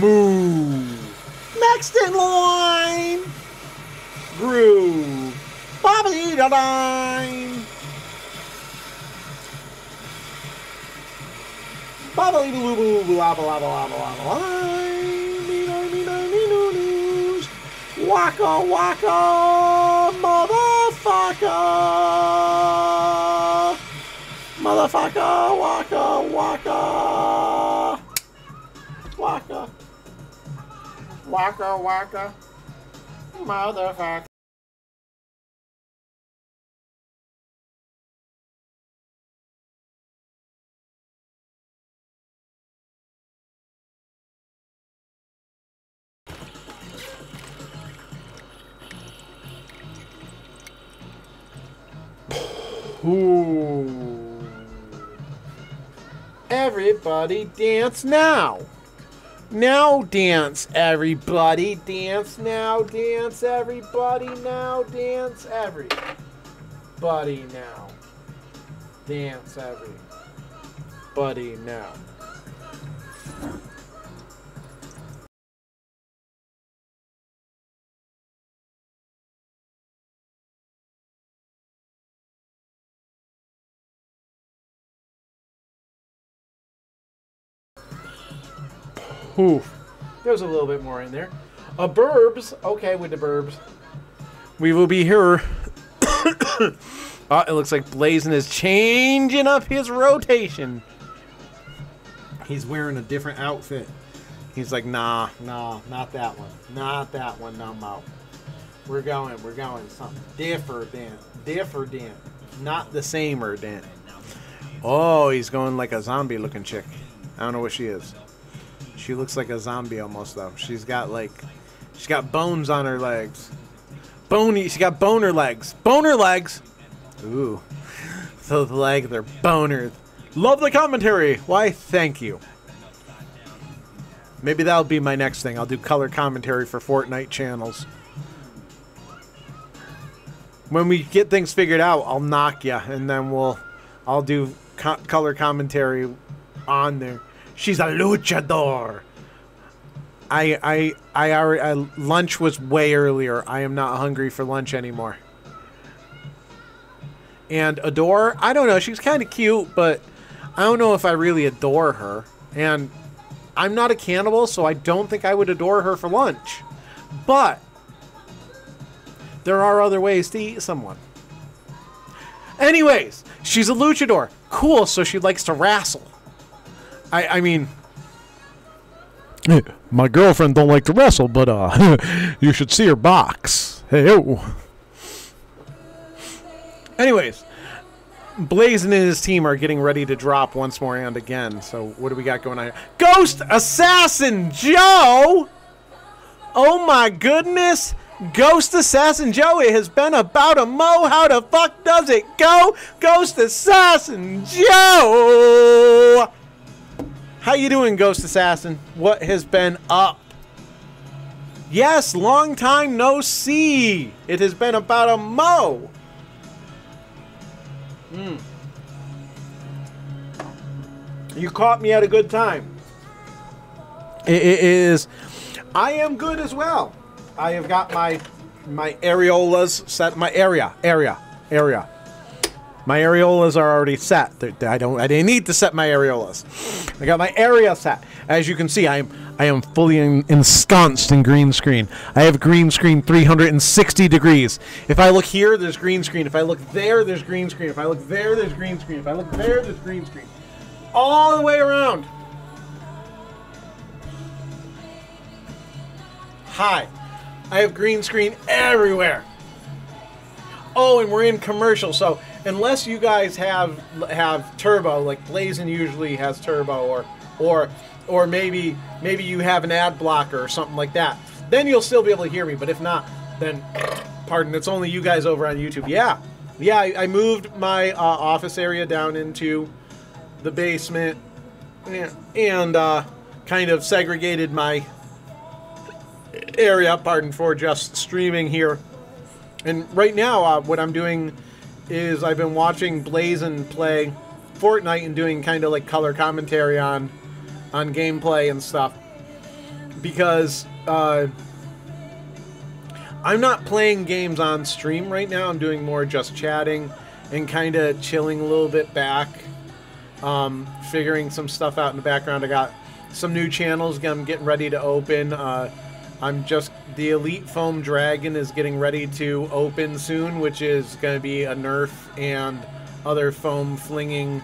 Move. Next in line. Groove. Bobby da dime. Boo boo boo blah blah blah blah blah blah. Waka waka motherfucker. Motherfucker waka waka. Waka. Waka waka. Motherfucker. Ooh. Everybody dance now. Now dance, everybody. Dance now, dance, everybody. Now dance, everybody. Now. Dance, everybody. Buddy now. Oof. There's a little bit more in there. A burbs. Okay, with the burbs. We will be here. oh, it looks like Blazing is changing up his rotation. He's wearing a different outfit. He's like, nah, nah, not that one. Not that one, no mo. We're going, we're going something different. Different. Not the same or dent. Oh, he's going like a zombie looking chick. I don't know what she is. She looks like a zombie almost though. She's got like she's got bones on her legs. Bony she got boner legs. Boner legs. Ooh. So the leg they're boners. Love the commentary. Why thank you. Maybe that'll be my next thing. I'll do color commentary for Fortnite channels. When we get things figured out, I'll knock ya, and then we'll, I'll do co- color commentary on there. She's a luchador. I I I already I, lunch was way earlier. I am not hungry for lunch anymore. And adore, I don't know. She's kind of cute, but I don't know if I really adore her. And I'm not a cannibal, so I don't think I would adore her for lunch. But there are other ways to eat someone. Anyways, she's a luchador. Cool, so she likes to wrestle. I, I mean, my girlfriend don't like to wrestle, but uh, you should see her box. Hey, oh. Anyways, Blazing and his team are getting ready to drop once more and again. So what do we got going on here? Ghost Assassin Joe! Oh my goodness! Ghost Assassin Joe, it has been about a mo. How the fuck does it go? Ghost Assassin Joe! How you doing, Ghost Assassin? What has been up? Yes, long time no see. It has been about a mo. Hmm. You caught me at a good time. It, it is. I am good as well. I have got my my areolas set. My area, area, area. My areolas are already set. I don't. I didn't need to set my areolas. I got my area set. As you can see, I am. I am fully en- ensconced in green screen. I have green screen 360 degrees. If I look here, there's green screen. If I look there, there's green screen. If I look there, there's green screen. If I look there, there's green screen. All the way around. Hi. I have green screen everywhere. Oh, and we're in commercial, so unless you guys have have turbo, like Blazing usually has turbo, or or or maybe maybe you have an ad blocker or something like that, then you'll still be able to hear me. But if not, then pardon, it's only you guys over on YouTube. Yeah, yeah, I, I moved my uh, office area down into the basement and, and uh, kind of segregated my area, pardon, for just streaming here. And right now, uh, what I'm doing is I've been watching Blazin play Fortnite and doing kind of like color commentary on on gameplay and stuff because uh, I'm not playing games on stream right now. I'm doing more just chatting and kind of chilling a little bit back, um, figuring some stuff out in the background. I got some new channels I'm getting ready to open. Uh, I'm just the Elite Foam Dragon is getting ready to open soon, which is going to be a Nerf and other foam flinging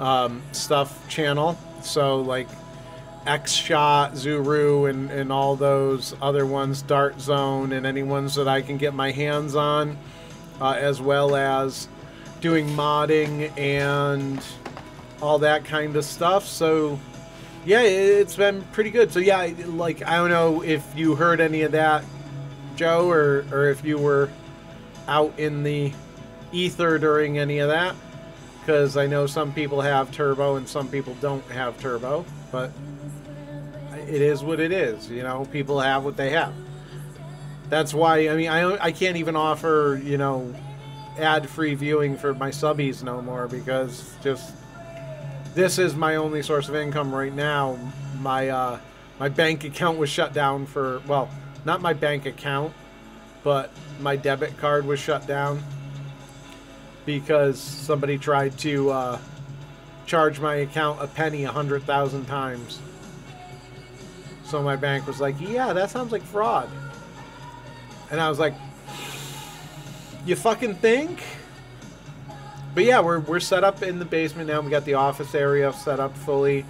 um, stuff channel. So like X Shot, Zuru, and and all those other ones, Dart Zone, and any ones that I can get my hands on, uh, as well as doing modding and all that kind of stuff. So yeah, it's been pretty good. So yeah, like I don't know if you heard any of that, Joe, or or if you were out in the ether during any of that, because I know some people have turbo and some people don't have turbo, but it is what it is. You know, people have what they have. That's why I mean I I can't even offer you know ad-free viewing for my subbies no more because just this is my only source of income right now. My uh, my bank account was shut down for well, not my bank account, but my debit card was shut down because somebody tried to uh, charge my account a penny a hundred thousand times. So my bank was like, "Yeah, that sounds like fraud," and I was like, "You fucking think?" But yeah, we're, we're set up in the basement now. We got the office area set up fully,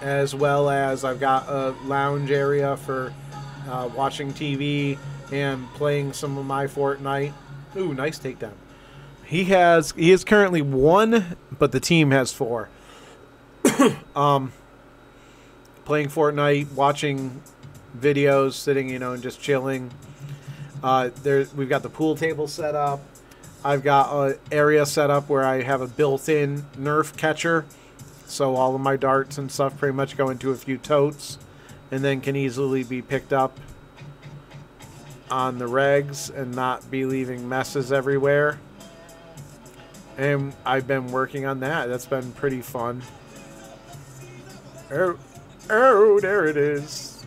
as well as I've got a lounge area for uh, watching TV and playing some of my Fortnite. Ooh, nice takedown. He has he is currently one, but the team has four. um, playing Fortnite, watching videos, sitting you know and just chilling. Uh, there we've got the pool table set up. I've got an area set up where I have a built-in Nerf catcher, so all of my darts and stuff pretty much go into a few totes, and then can easily be picked up on the regs and not be leaving messes everywhere. And I've been working on that. That's been pretty fun. Oh, oh, there it is.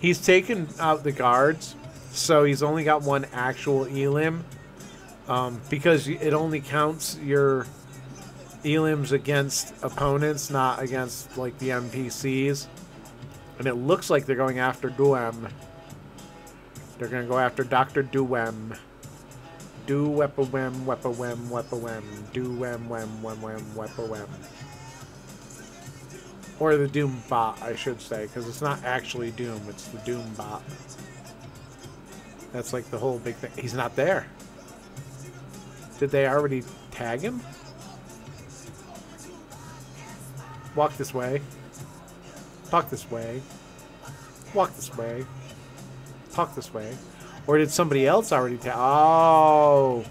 He's taken out the guards so he's only got one actual elim um, because it only counts your elims against opponents, not against like the NPCs. And it looks like they're going after Doom. They're gonna go after Doctor Doom. Do wepa wem wepa wem wepa wem do wem wem wem wem wepa wem. Or the Doom bot, I should say, because it's not actually Doom, it's the Doom bot. That's like the whole big thing. He's not there. Did they already tag him? Walk this way. Talk this way. Walk this way. Talk this way. Or did somebody else already tag? Oh.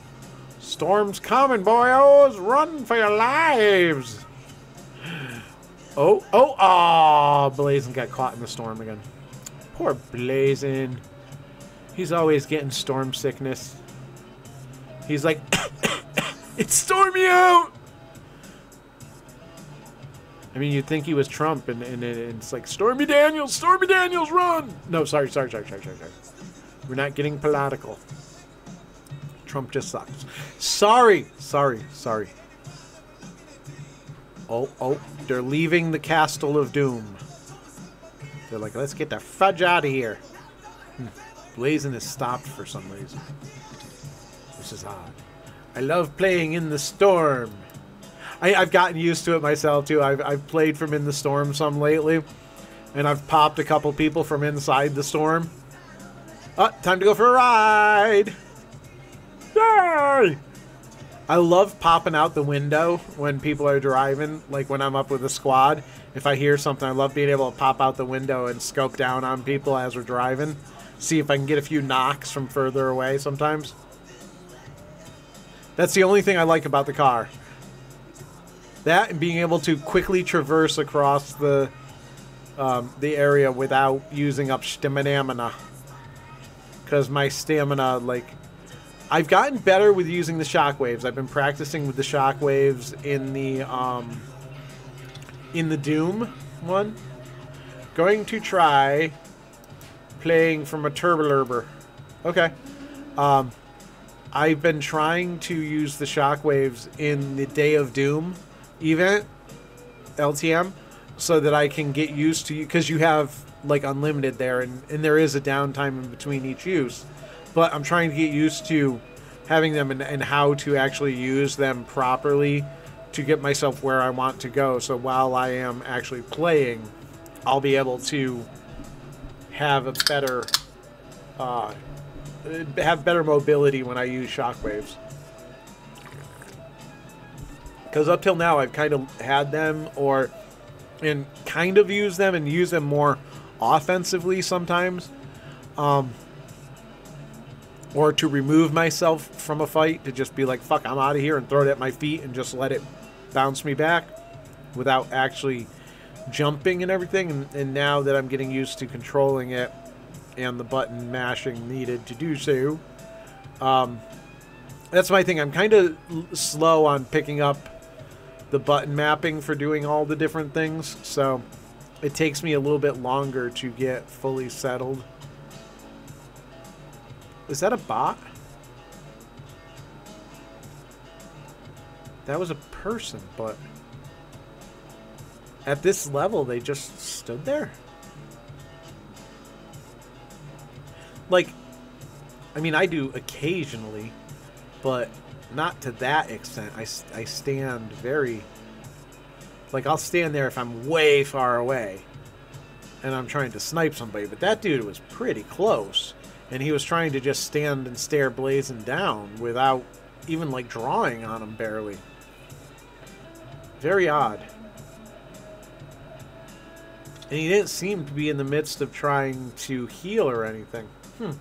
Storm's coming, boyos. Oh, Run for your lives. Oh, oh, oh. Blazin got caught in the storm again. Poor Blazin. He's always getting storm sickness. He's like, it's stormy out. I mean, you'd think he was Trump, and, and, it's like, Stormy Daniels, Stormy Daniels, run! No, sorry, sorry, sorry, sorry, sorry, sorry. We're not getting political. Trump just sucks. Sorry, sorry, sorry. Oh, oh, they're leaving the Castle of Doom. They're like, let's get the fudge out of here. Hmm. Blazin has stopped for some reason. This is odd. I love playing in the storm. I, I've gotten used to it myself too. I've, I've played from in the storm some lately, and I've popped a couple people from inside the storm. Oh, time to go for a ride! Yay! I love popping out the window when people are driving, like when I'm up with a squad. If I hear something, I love being able to pop out the window and scope down on people as we're driving. See if I can get a few knocks from further away sometimes. That's the only thing I like about the car. That and being able to quickly traverse across the um, the area without using up stamina. Because my stamina, like, I've gotten better with using the shockwaves. I've been practicing with the shockwaves in the um, in the Doom one. Going to try playing from a Turbolerber. Okay. Um, I've been trying to use the shockwaves in the Day of Doom event, LTM, so that I can get used to you because you have like unlimited there, and, and there is a downtime in between each use. But I'm trying to get used to having them and, and how to actually use them properly to get myself where I want to go. So while I am actually playing, I'll be able to have a better uh, have better mobility when I use shockwaves. Because up till now, I've kind of had them or and kind of use them and use them more offensively sometimes. Um, or to remove myself from a fight, to just be like, fuck, I'm out of here and throw it at my feet and just let it bounce me back without actually jumping and everything. And, and now that I'm getting used to controlling it and the button mashing needed to do so, um, that's my thing. I'm kind of slow on picking up the button mapping for doing all the different things, so it takes me a little bit longer to get fully settled. Is that a bot? That was a person, but at this level, they just stood there? Like, I mean, I do occasionally, but not to that extent. I, I stand very... Like, I'll stand there if I'm way far away and I'm trying to snipe somebody, but that dude was pretty close and he was trying to just stand and stare Blazin down without even like drawing on him barely. Very odd. And he didn't seem to be in the midst of trying to heal or anything. Hmm.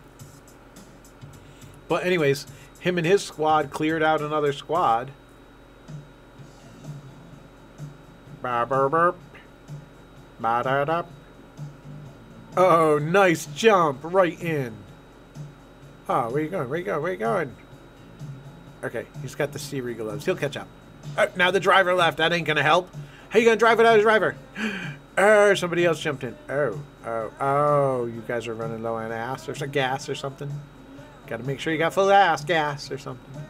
But anyways, him and his squad cleared out another squad. Ba burp burp. Ba da da. Oh, nice jump right in. Oh, where you going? Where you going? Where you going? Okay, he's got the sea gloves. He'll catch up. Oh, now the driver left. That ain't gonna help. How you gonna drive without a driver? Oh, somebody else jumped in. Oh, oh, oh! You guys are running low on ass or some gas or something. Got to make sure you got full ass gas or something.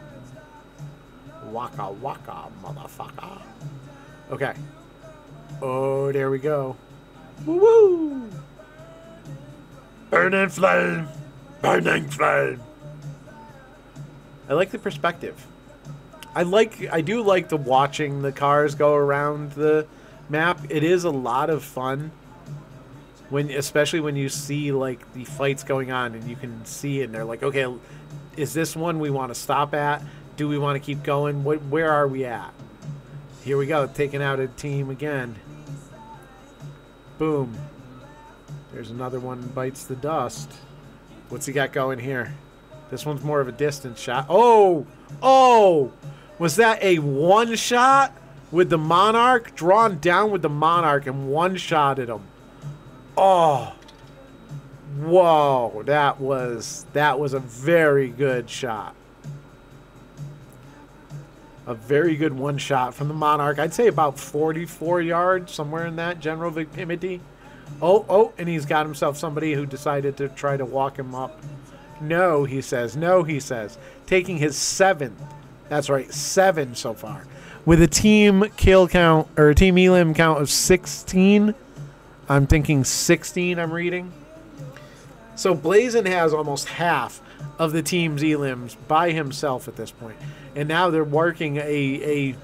Waka waka, motherfucker. Okay. Oh, there we go. Woo woo! Burning flame! Burning flame! I like the perspective. I like I do like the watching the cars go around the map. It is a lot of fun when especially when you see like the fights going on and you can see and they're like, "Okay, is this one we want to stop at? Do we want to keep going? What where are we at?" Here we go, taking out a team again. Boom. There's another one bites the dust. What's he got going here? This one's more of a distance shot. Oh! Oh! Was that a one shot with the Monarch? Drawn down with the Monarch and one shot at him. Oh! Whoa, that was that was a very good shot. A very good one shot from the Monarch. I'd say about 44 yards, somewhere in that general vicinity. Oh, oh, and he's got himself somebody who decided to try to walk him up No, he says. No, he says. Taking his seventh. That's right, seven so far. With a team kill count or a team elim count of 16. I'm thinking 16, I'm reading. So Blazin has almost half of the team's elims by himself at this. And now they're working a, a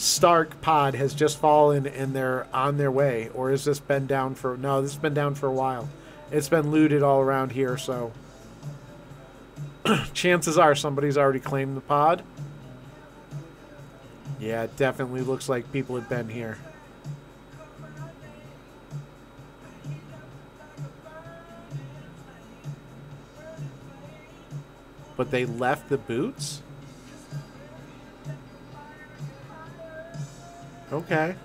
Stark pod has just fallen and they're on their way. Or has this been down for. No, this has been down for a while. It's been looted all around here, so. chances are somebody's already claimed the pod. Yeah, it definitely looks like people have been here. But they left the boots? Okay.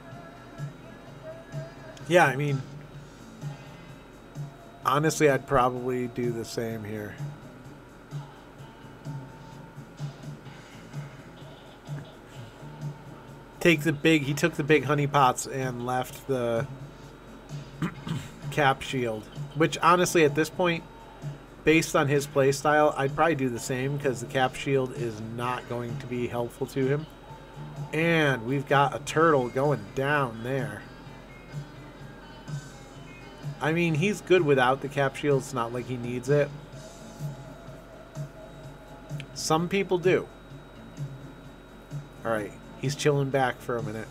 Yeah, I mean, honestly, I'd probably do the same here. Take the big, he took the big honey pots and left the cap shield. Which, honestly, at this point, based on his playstyle, I'd probably do the same because the cap shield is not going to be helpful to him. And we've got a turtle going down there. I mean, he's good without the cap shield. It's not like he needs it. Some people do. Alright, he's chilling back for a minute.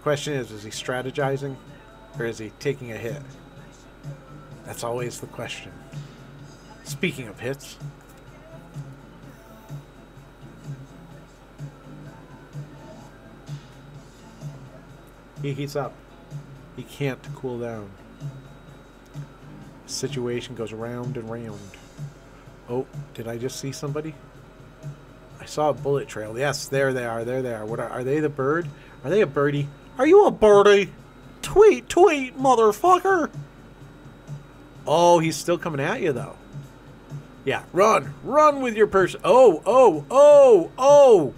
Question is, is he strategizing? Or is he taking a hit? That's always the question. Speaking of hits, he heats up. He can't cool down. Situation goes round and round. Oh, did I just see somebody? I saw a bullet trail. Yes, there they are. There they are. What are, are they? The bird? Are they a birdie? Are you a birdie? Tweet, tweet, motherfucker! Oh, he's still coming at you though. Yeah, run, run with your person. Oh, oh, oh, oh!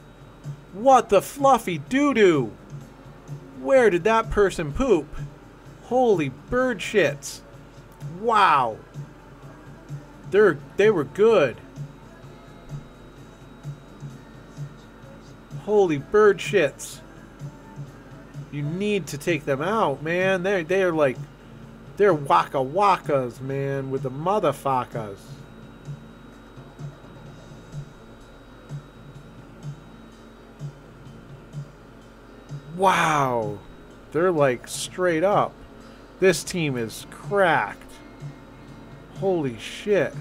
What the fluffy doo doo? Where did that person poop? Holy bird shits! Wow. They're they were good. Holy bird shits. You need to take them out, man. They they are like they're waka wakas, man, with the motherfuckers. Wow. They're like straight up. This team is cracked. Holy shit.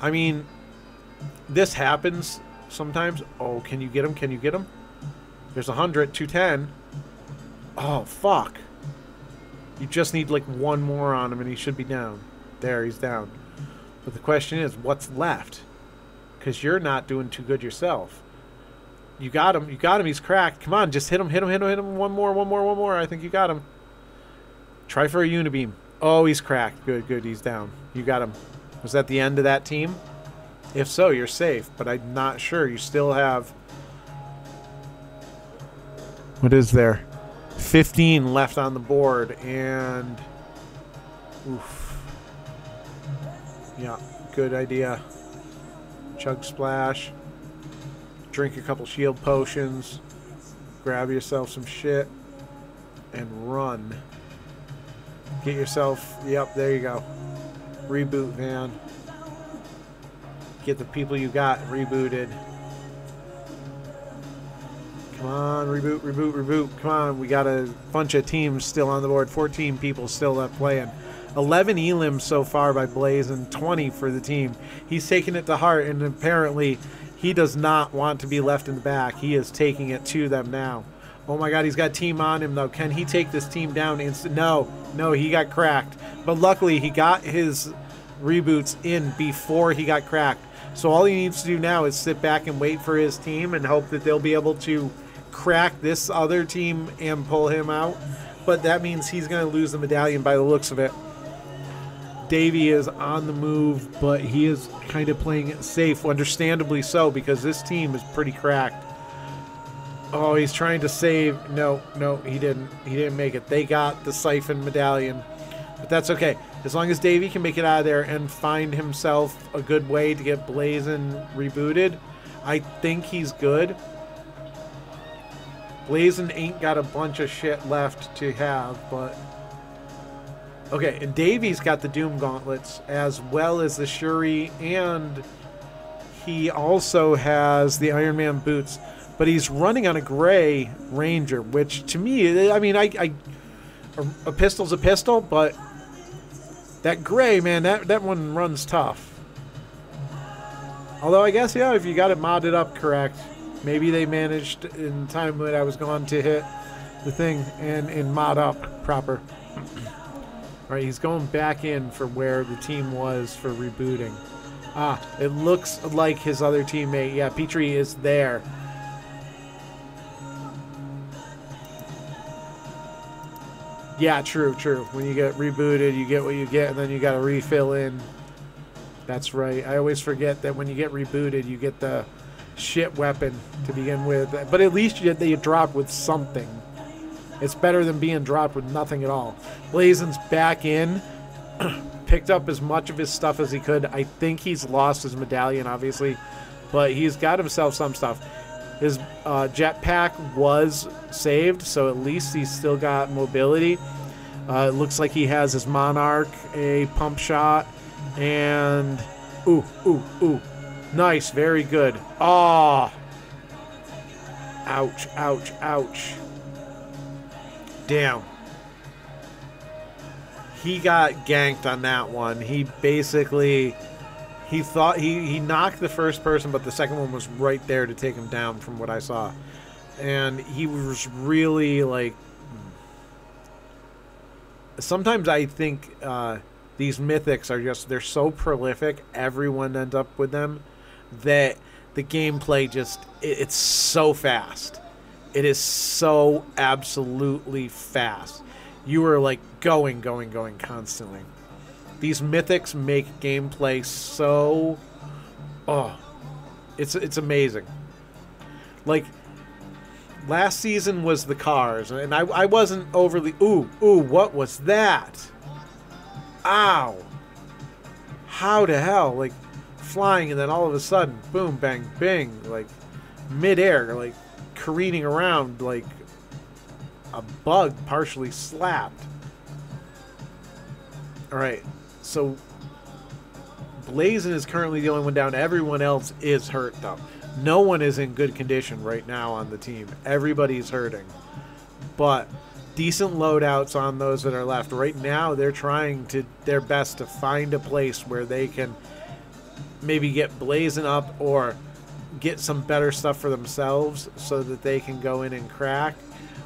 I mean, this happens sometimes. Oh, can you get him? Can you get him? There's 100, 210. Oh, fuck. You just need like one more on him and he should be down. There, he's down. But the question is, what's left? Because you're not doing too good yourself. You got him. You got him. He's cracked. Come on, just hit him, hit him, hit him, hit him. One more, one more, one more. I think you got him. Try for a unibeam. Oh, he's cracked. Good, good. He's down. You got him. Was that the end of that team? If so, you're safe, but I'm not sure. You still have... What is there? 15 left on the board, and... Oof. Yeah, good idea. Chug Splash. Drink a couple shield potions. Grab yourself some shit. And run. Get yourself... Yep, there you go. Reboot van. Get the people you got rebooted. Come on, reboot, reboot, reboot. Come on, we got a bunch of teams still on the board. 14 people still left playing. 11 elims so far by Blaze and 20 for the team. He's taking it to heart, and apparently he does not want to be left in the back. He is taking it to them now. Oh my god, he's got team on him though. Can he take this team down instant? No, no, he got cracked. But luckily, he got his reboots in before he got cracked. So all he needs to do now is sit back and wait for his team and hope that they'll be able to crack this other team and pull him out. But that means he's going to lose the medallion by the looks of it. Davy is on the move, but he is kind of playing it safe, understandably so, because this team is pretty cracked. Oh, he's trying to save. No, no, he didn't. He didn't make it. They got the siphon medallion. But that's okay. As long as Davey can make it out of there and find himself a good way to get Blazin rebooted, I think he's good. Blazin ain't got a bunch of shit left to have, but okay. And Davey's got the Doom gauntlets as well as the Shuri, and he also has the Iron Man boots. But he's running on a gray Ranger, which to me, I mean, I, I a, a pistol's a pistol, but that gray man, that that one runs tough. Although I guess yeah, if you got it modded up correct, maybe they managed in time when I was gone to hit the thing and and mod up proper. All right, he's going back in for where the team was for rebooting. Ah, it looks like his other teammate. Yeah, Petrie is there. Yeah, true, true. When you get rebooted, you get what you get, and then you got to refill in. That's right. I always forget that when you get rebooted, you get the shit weapon to begin with. But at least you, you drop with something. It's better than being dropped with nothing at all. Blazin's back in. Picked up as much of his stuff as he could. I think he's lost his medallion, obviously. But he's got himself some stuff. His uh, jetpack was saved, so at least he's still got mobility. Uh, it looks like he has his Monarch, a pump shot, and ooh, ooh, ooh, nice, very good. Ah, ouch, ouch, ouch. Damn. He got ganked on that one. He basically he thought he he knocked the first person, but the second one was right there to take him down from what I saw, and he was really like. Sometimes I think uh, these mythics are just they're so prolific. Everyone ends up with them that the gameplay just it, it's so fast. It is so absolutely fast. You are like going, going, going constantly. These mythics make gameplay so oh it's it's amazing. Like last season was the cars, and I, I wasn't overly ooh, ooh, what was that? Ow. How the hell? Like flying and then all of a sudden, boom, bang, bing, like midair, like careening around like a bug partially slapped. Alright, so Blazin is currently the only one down. Everyone else is hurt though. No one is in good condition right now on the team. Everybody's hurting. But decent loadouts on those that are left. Right now they're trying to their best to find a place where they can maybe get Blazin up or get some better stuff for themselves so that they can go in and crack.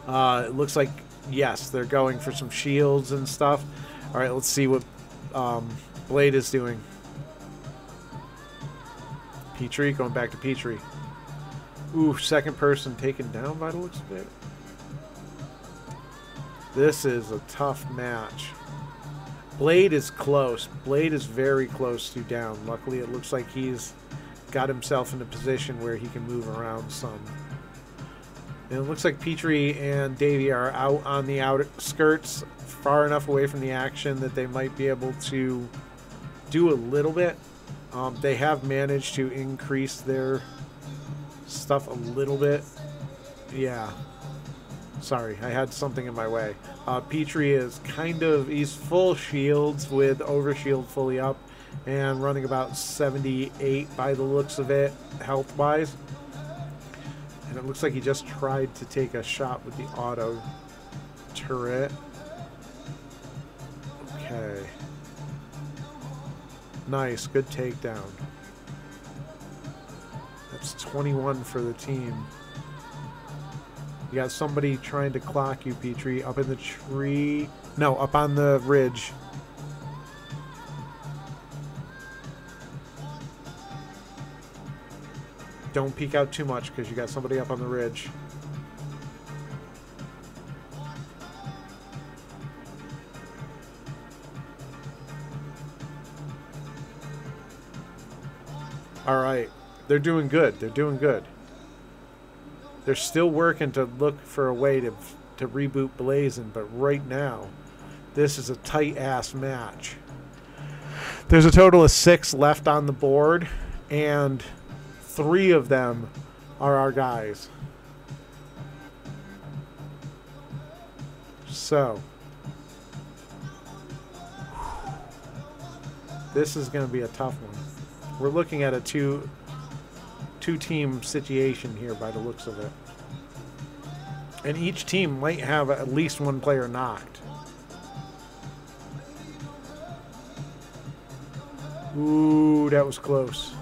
Uh, it looks like yes, they're going for some shields and stuff. All right, let's see what um, Blade is doing. Petrie going back to Petrie. Ooh, second person taken down by the looks of it. This is a tough match. Blade is close. Blade is very close to down. Luckily, it looks like he's got himself in a position where he can move around some. And it looks like Petrie and Davy are out on the outskirts, far enough away from the action that they might be able to do a little bit. Um, they have managed to increase their stuff a little bit. Yeah. Sorry, I had something in my way. Uh, Petrie is kind of, he's full shields with overshield fully up and running about 78 by the looks of it, health-wise. And it looks like he just tried to take a shot with the auto turret. Okay. Nice, good takedown. That's 21 for the team. You got somebody trying to clock you, Petrie, up in the tree. No, up on the ridge. Don't peek out too much because you got somebody up on the ridge. All right. They're doing good. They're doing good. They're still working to look for a way to to reboot Blazin, but right now This is a tight ass match. There's a total of six left on the board, and three of them are our guys. So, this is going to be a tough one. We're looking at a two two team situation here by the looks of it. And each team might have at least one player knocked. Ooh, that was close.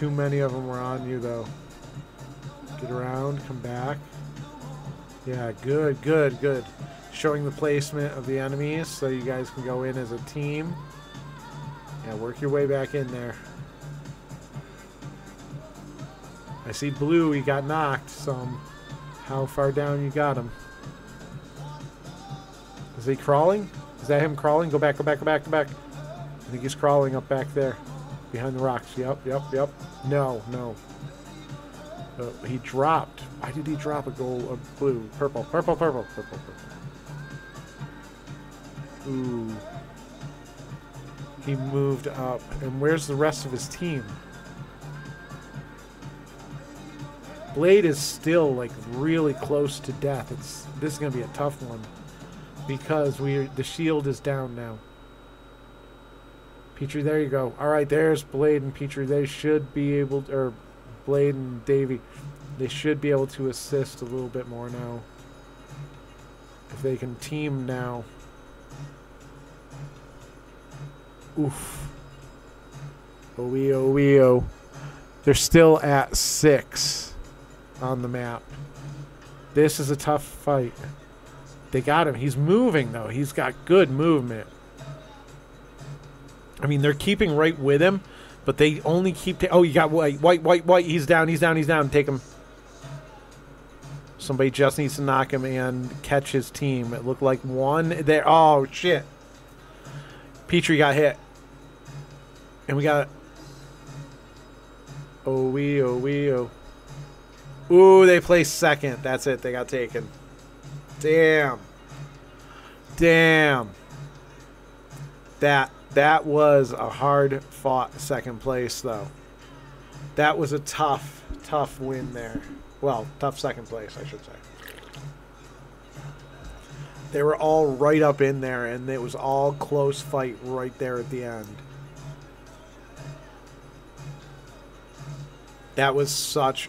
Too many of them were on you, though. Get around, come back. Yeah, good, good, good. Showing the placement of the enemies so you guys can go in as a team. Yeah, work your way back in there. I see blue, he got knocked some. How far down you got him? Is he crawling? Is that him crawling? Go back, go back, go back, go back. I think he's crawling up back there. Behind the rocks. Yep, yep, yep. No, no. Uh, he dropped. Why did he drop a gold, a blue, purple, purple, purple, purple, purple? Ooh. He moved up. And where's the rest of his team? Blade is still like really close to death. It's this is gonna be a tough one because we the shield is down now. Petrie, there you go. All right, there's Blade and Petrie. They should be able, to, or Blade and Davy, they should be able to assist a little bit more now. If they can team now. Oof. Oh wee oh. They're still at six on the map. This is a tough fight. They got him. He's moving though. He's got good movement. I mean, they're keeping right with him, but they only keep. Ta- oh, you got white, white, white, white. He's down. He's down. He's down. Take him. Somebody just needs to knock him and catch his team. It looked like one there. Oh shit! Petrie got hit, and we got. Oh we oh we oh. Ooh, they placed second. That's it. They got taken. Damn. Damn. That that was a hard fought second place though. That was a tough, tough win there. Well, tough second place, I should say. They were all right up in there and it was all close fight right there at the end. That was such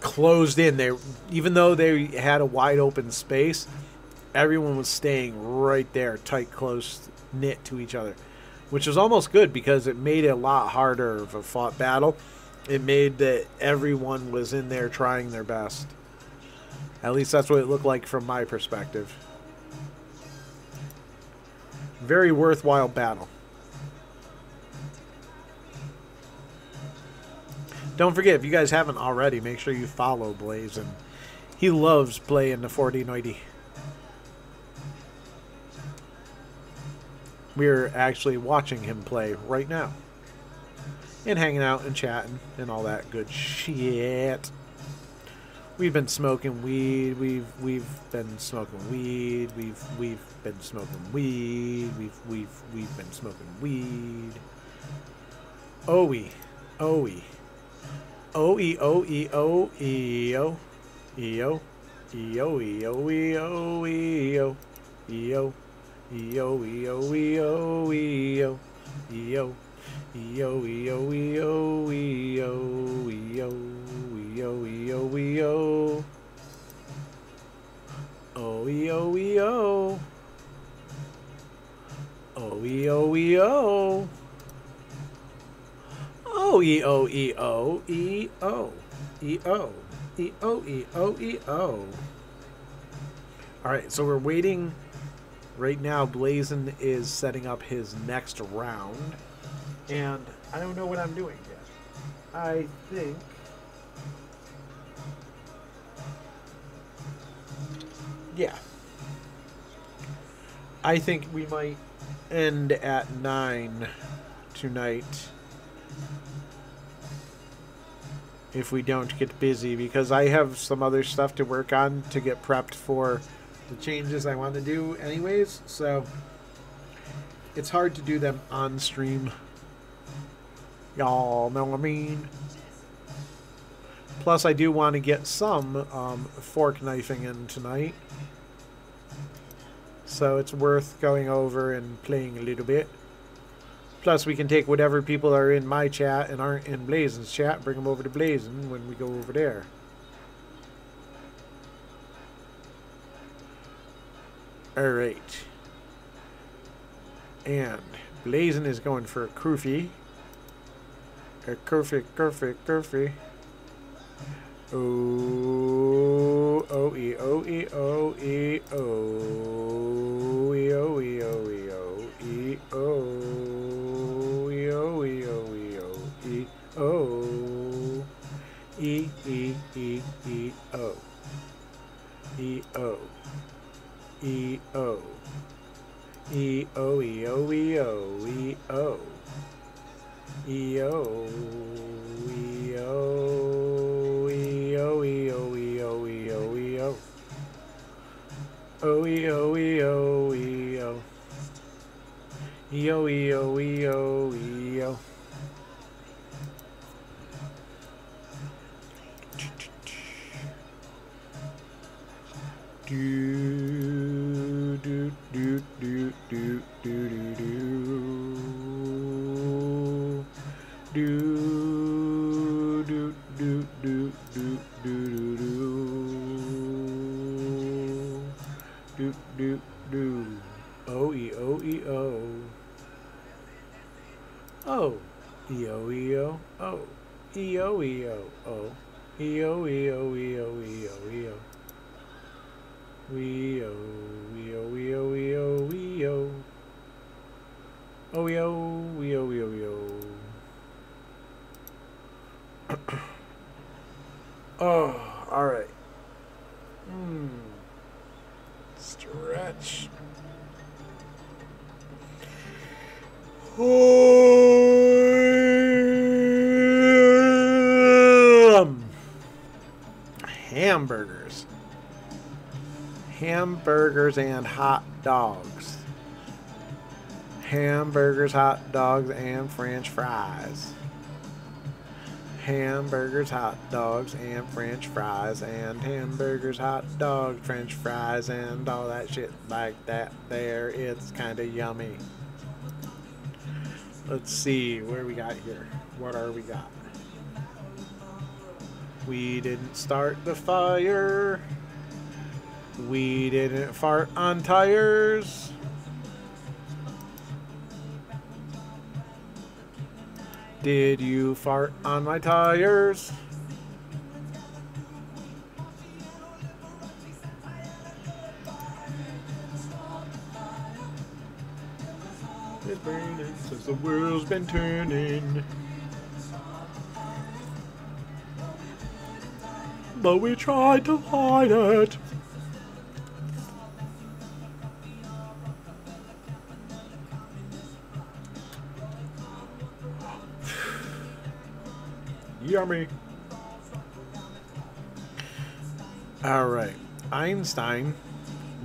closed in. They even though they had a wide open space, everyone was staying right there, tight, close, knit to each other, which was almost good because it made it a lot harder of a fought battle. It made that everyone was in there trying their best. At least that's what it looked like from my perspective. Very worthwhile battle. Don't forget, if you guys haven't already, make sure you follow Blaze. And he loves playing the 4090. We're actually watching him play right now. And hanging out and chatting and all that good shit. We've been smoking weed. We've we've been smoking weed. We've we've been smoking weed. We've we've we've been smoking weed. Oh we, oh we. O E O E O E O E O E O E O E O E O E O Yo, yo, yo, yo, yo. Yo, yo, yo, yo, yo, yo, yo, yo. Oh, yo, yo. Oh, yo, yo. O E O E O E O E O E O E O E O. All right, so we're waiting Right now, Blazin is setting up his next round, and I don't know what I'm doing yet. I think. Yeah. I think we might end at 9 tonight if we don't get busy because I have some other stuff to work on to get prepped for the changes I want to do anyways. So it's hard to do them on stream. Y'all know what I mean? Plus, I do want to get some um, fork knifing in tonight. So it's worth going over and playing a little bit. Plus, we can take whatever people are in my chat and aren't in Blazin's chat, bring them over to Blazin when we go over there. Alright. And Blazin is going for a Kurfy. A Kurfy, Kurfy, Kurfy. Oh, oh, e, oh, e, oh, e, oh, e, oh, e, oh, e, oh, e, oh, e, oh, e, oh, e, oh, e, oh, e, e, e, e, oh, e, oh, E O. E O E O E O E O. E O E O E O E O E O E O E O. O E O E O E O. E O E O E O E O. Do do, do, do, do, do, do, do. Do, do, do, do, do, do, do, do. Do, do. O, E, O, E, O. O. E, O, E, O, O. E, O, E, O, O. E, O, E, O, E, O, E, O, E, O. We oh Oh, yo, we oh, yo. Oh, oh, oh. oh, all right. Hmm. Stretch. Um, hamburgers. Hamburgers and hot dogs. Hamburgers, hot dogs, and french fries. Hamburgers, hot dogs, and french fries, and hamburgers, hot dogs, french fries, and all that shit like that there. It's kind of yummy. Let's see where we got here. What are we got? We didn't start the fire. We didn't fart on tires. Did you fart on my tires? It's burning since the world's been turning. But we tried to hide it. Yummy. All right. Einstein,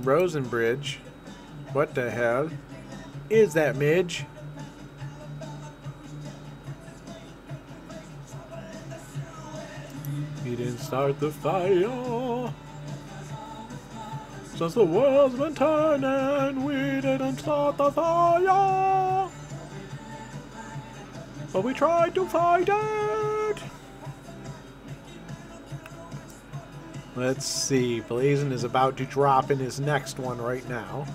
Rosenbridge. What the hell is that, Midge? He didn't start the fire. Since the world's been turning, we didn't start the fire. But we tried to fight it. Let's see. Blazin is about to drop in his next one right now.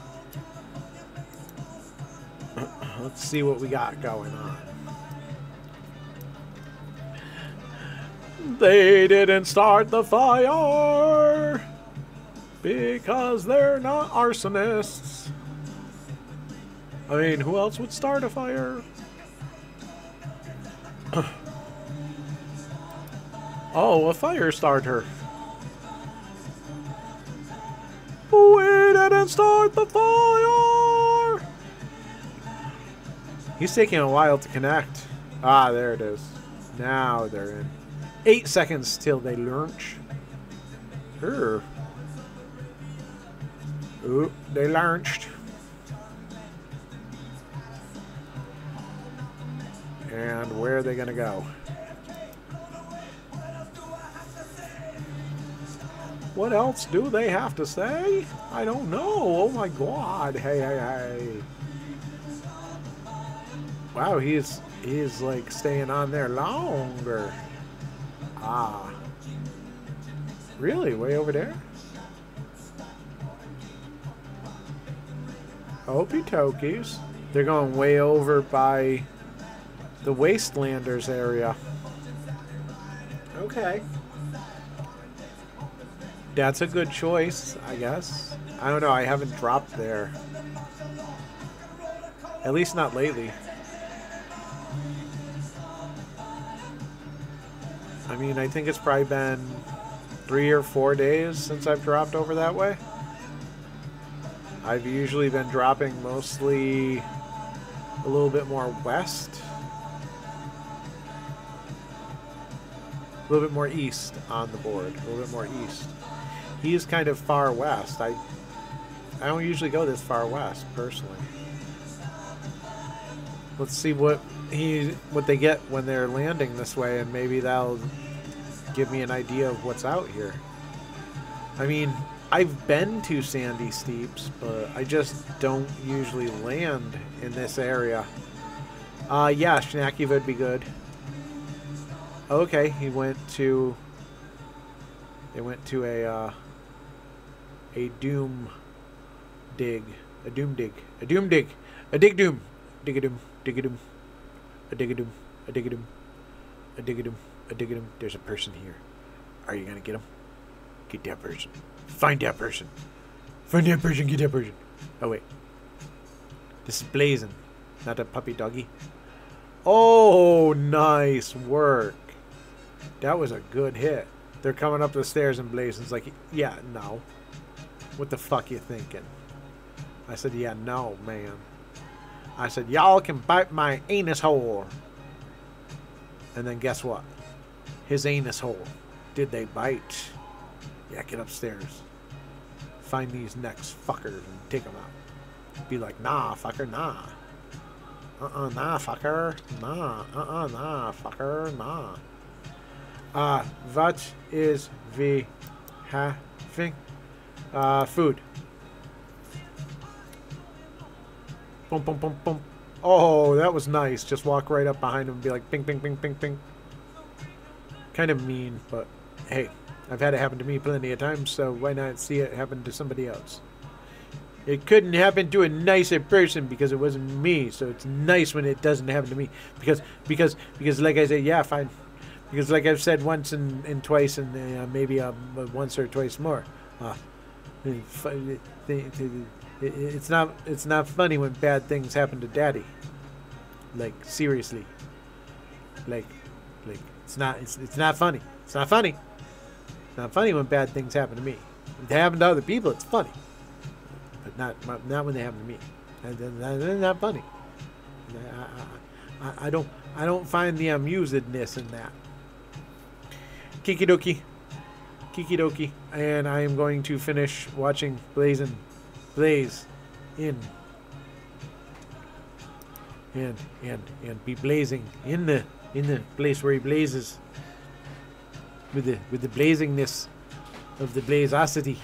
Let's see what we got going on. They didn't start the fire because they're not arsonists. I mean, who else would start a fire? oh, a fire starter. We didn't start the fire! He's taking a while to connect. Ah, there it is. Now they're in. Eight seconds till they launch. Err. Ooh, they launched. And where are they going to go? What else do they have to say? I don't know. Oh my god. Hey, hey, hey. Wow, he's he's like staying on there longer. Ah. Really? Way over there? Opie tokies. They're going way over by the Wastelanders area. Okay. That's a good choice, I guess. I don't know, I haven't dropped there. At least not lately. I mean, I think it's probably been three or four days since I've dropped over that way. I've usually been dropping mostly a little bit more west. A little bit more east on the board. A little bit more east. He is kind of far west. I I don't usually go this far west, personally. Let's see what he what they get when they're landing this way, and maybe that'll give me an idea of what's out here. I mean, I've been to Sandy Steeps, but I just don't usually land in this area. Uh, yeah, Schnacky would be good. Okay, he went to... They went to a, uh, a doom dig. A doom dig. A doom dig. A dig doom. Dig a doom. Dig a doom. A dig a doom. A dig a doom. A dig a doom. A dig a doom. There's a person here. Are you gonna get him? Get that person. Find that person. Find that person. Get that person. Oh wait. This is Blazin, not a puppy doggy. Oh, nice work. That was a good hit. They're coming up the stairs and Blazin's like, yeah, no. What the fuck you thinking? I said, yeah, no, man. I said, y'all can bite my anus hole. And then guess what? His anus hole. Did they bite? Yeah, get upstairs. Find these next fuckers and take them out. Be like, nah, fucker, nah. Uh-uh, nah, fucker. Nah, uh-uh, nah, fucker, nah. Uh, what is we having? Uh, food. Boom, boom, boom, boom. Oh, that was nice. Just walk right up behind him and be like, ping, ping, ping, ping, ping. Kind of mean, but hey, I've had it happen to me plenty of times, so why not see it happen to somebody else? It couldn't happen to a nicer person because it wasn't me, so it's nice when it doesn't happen to me. Because, because, because, like I said, yeah, fine. Because, like I've said once and, and twice, and uh, maybe um, once or twice more, uh, it's not it's not funny when bad things happen to Daddy. Like seriously. Like, like it's not it's it's not funny. It's not funny. It's not funny when bad things happen to me. If they happen to other people, it's funny. But not not when they happen to me. They're not funny. I, I, I don't I don't find the amusedness in that. Kikidoki. Kikidoki. And I am going to finish watching Blazing Blaze in and and and be blazing in the in the place where he blazes with the with the blazingness of the blazosity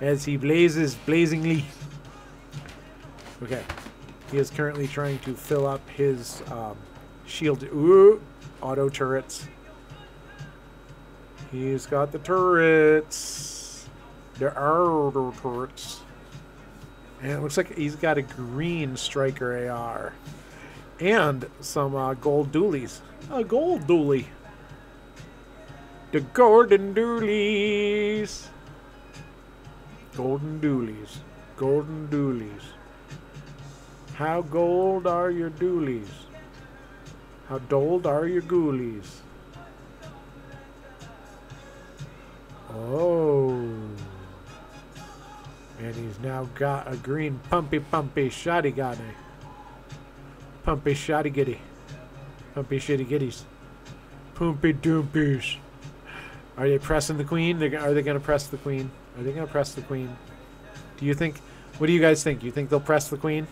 as he blazes blazingly. Okay, he is currently trying to fill up his um, shield. Ooh, auto turrets. He's got the turrets. The are turrets. And it looks like he's got a green striker AR. And some uh, gold dualies. A gold dually. The golden dualies. Golden dualies. Golden dualies. How gold are your dualies? How doled are your ghoulies? Oh. And he's now got a green pumpy pumpy shoddy guy. Pumpy shoddy giddy. Pumpy shitty giddies. Poopy doopies. Are they pressing the queen? Are they going to press the queen? Are they going to press the queen? Do you think? What do you guys think? You think they'll press the queen?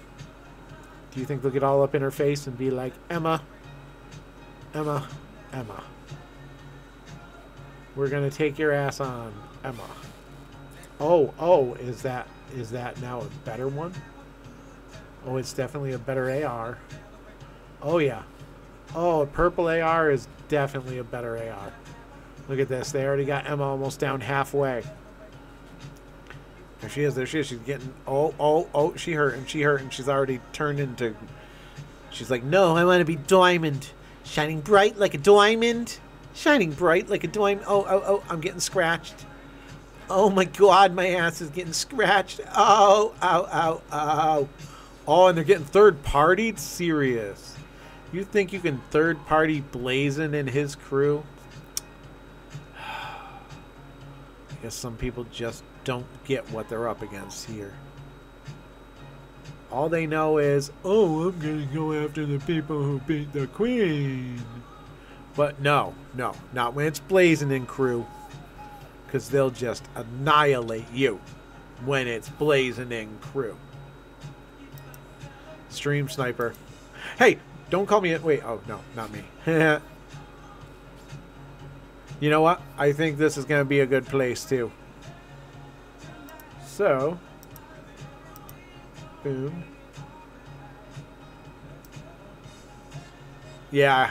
Do you think they'll get all up in her face and be like, Emma, Emma, Emma? We're gonna take your ass on, Emma. Oh, oh, is that is that now a better one? Oh, it's definitely a better AR. Oh yeah. Oh, a purple AR is definitely a better AR. Look at this. They already got Emma almost down halfway. There she is. There she is. She's getting. Oh, oh, oh. She hurt and she hurt and she's already turned into. She's like, no, I want to be diamond, shining bright like a diamond, shining bright like a diamond. Oh, oh, oh. I'm getting scratched. Oh my God, my ass is getting scratched. Oh, ow, ow, ow. Oh, and they're getting third partied. Serious. You think you can third party Blazin and his crew? I guess some people just don't get what they're up against here. All they know is, oh, I'm to go after the people who beat the queen. But no, no, not when it's Blazin and crew. Because they'll just annihilate you when it's Blazin and crew. Stream Sniper. Hey, don't call me. Wait, oh, no, not me. you know what? I think this is going to be a good place, too. So, boom. Yeah.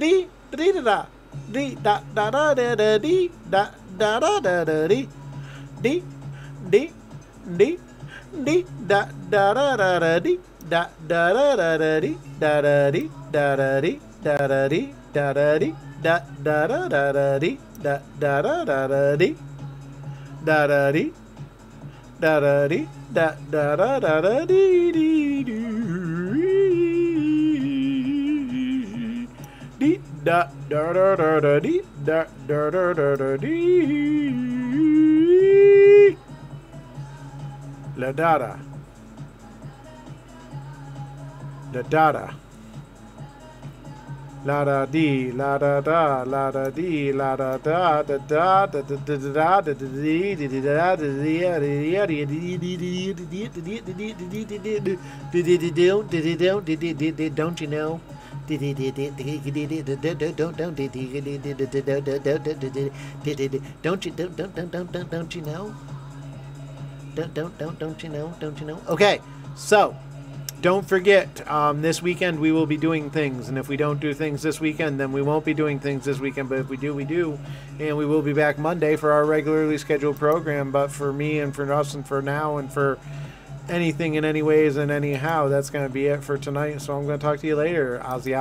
dee da dee da da dee da da da da da dee da da da da da dee dee dee dee dee da da da da da dee da da da da da dee da da dee da da dee da da dee da da dee da da da da da dee da da da da da dee da da dee da da dee da da da da da dee dee dee da da da da da dee da da da da da dee la da da la da da La da dee, la da da, la da dee, la da da, da da, da da da da da, da da dee, da da da, da da da, don't you know? Don't you don't don't don't don't don't don't you know? Don't don't don't don't you know? Don't you know? Okay, so don't forget, um, this weekend we will be doing things, and if we don't do things this weekend, then we won't be doing things this weekend. But if we do, we do, and we will be back Monday for our regularly scheduled program. But for me and for us and for now and for anything in any ways and anyhow, that's going to be it for tonight. So I'm going to talk to you later. Ozzy.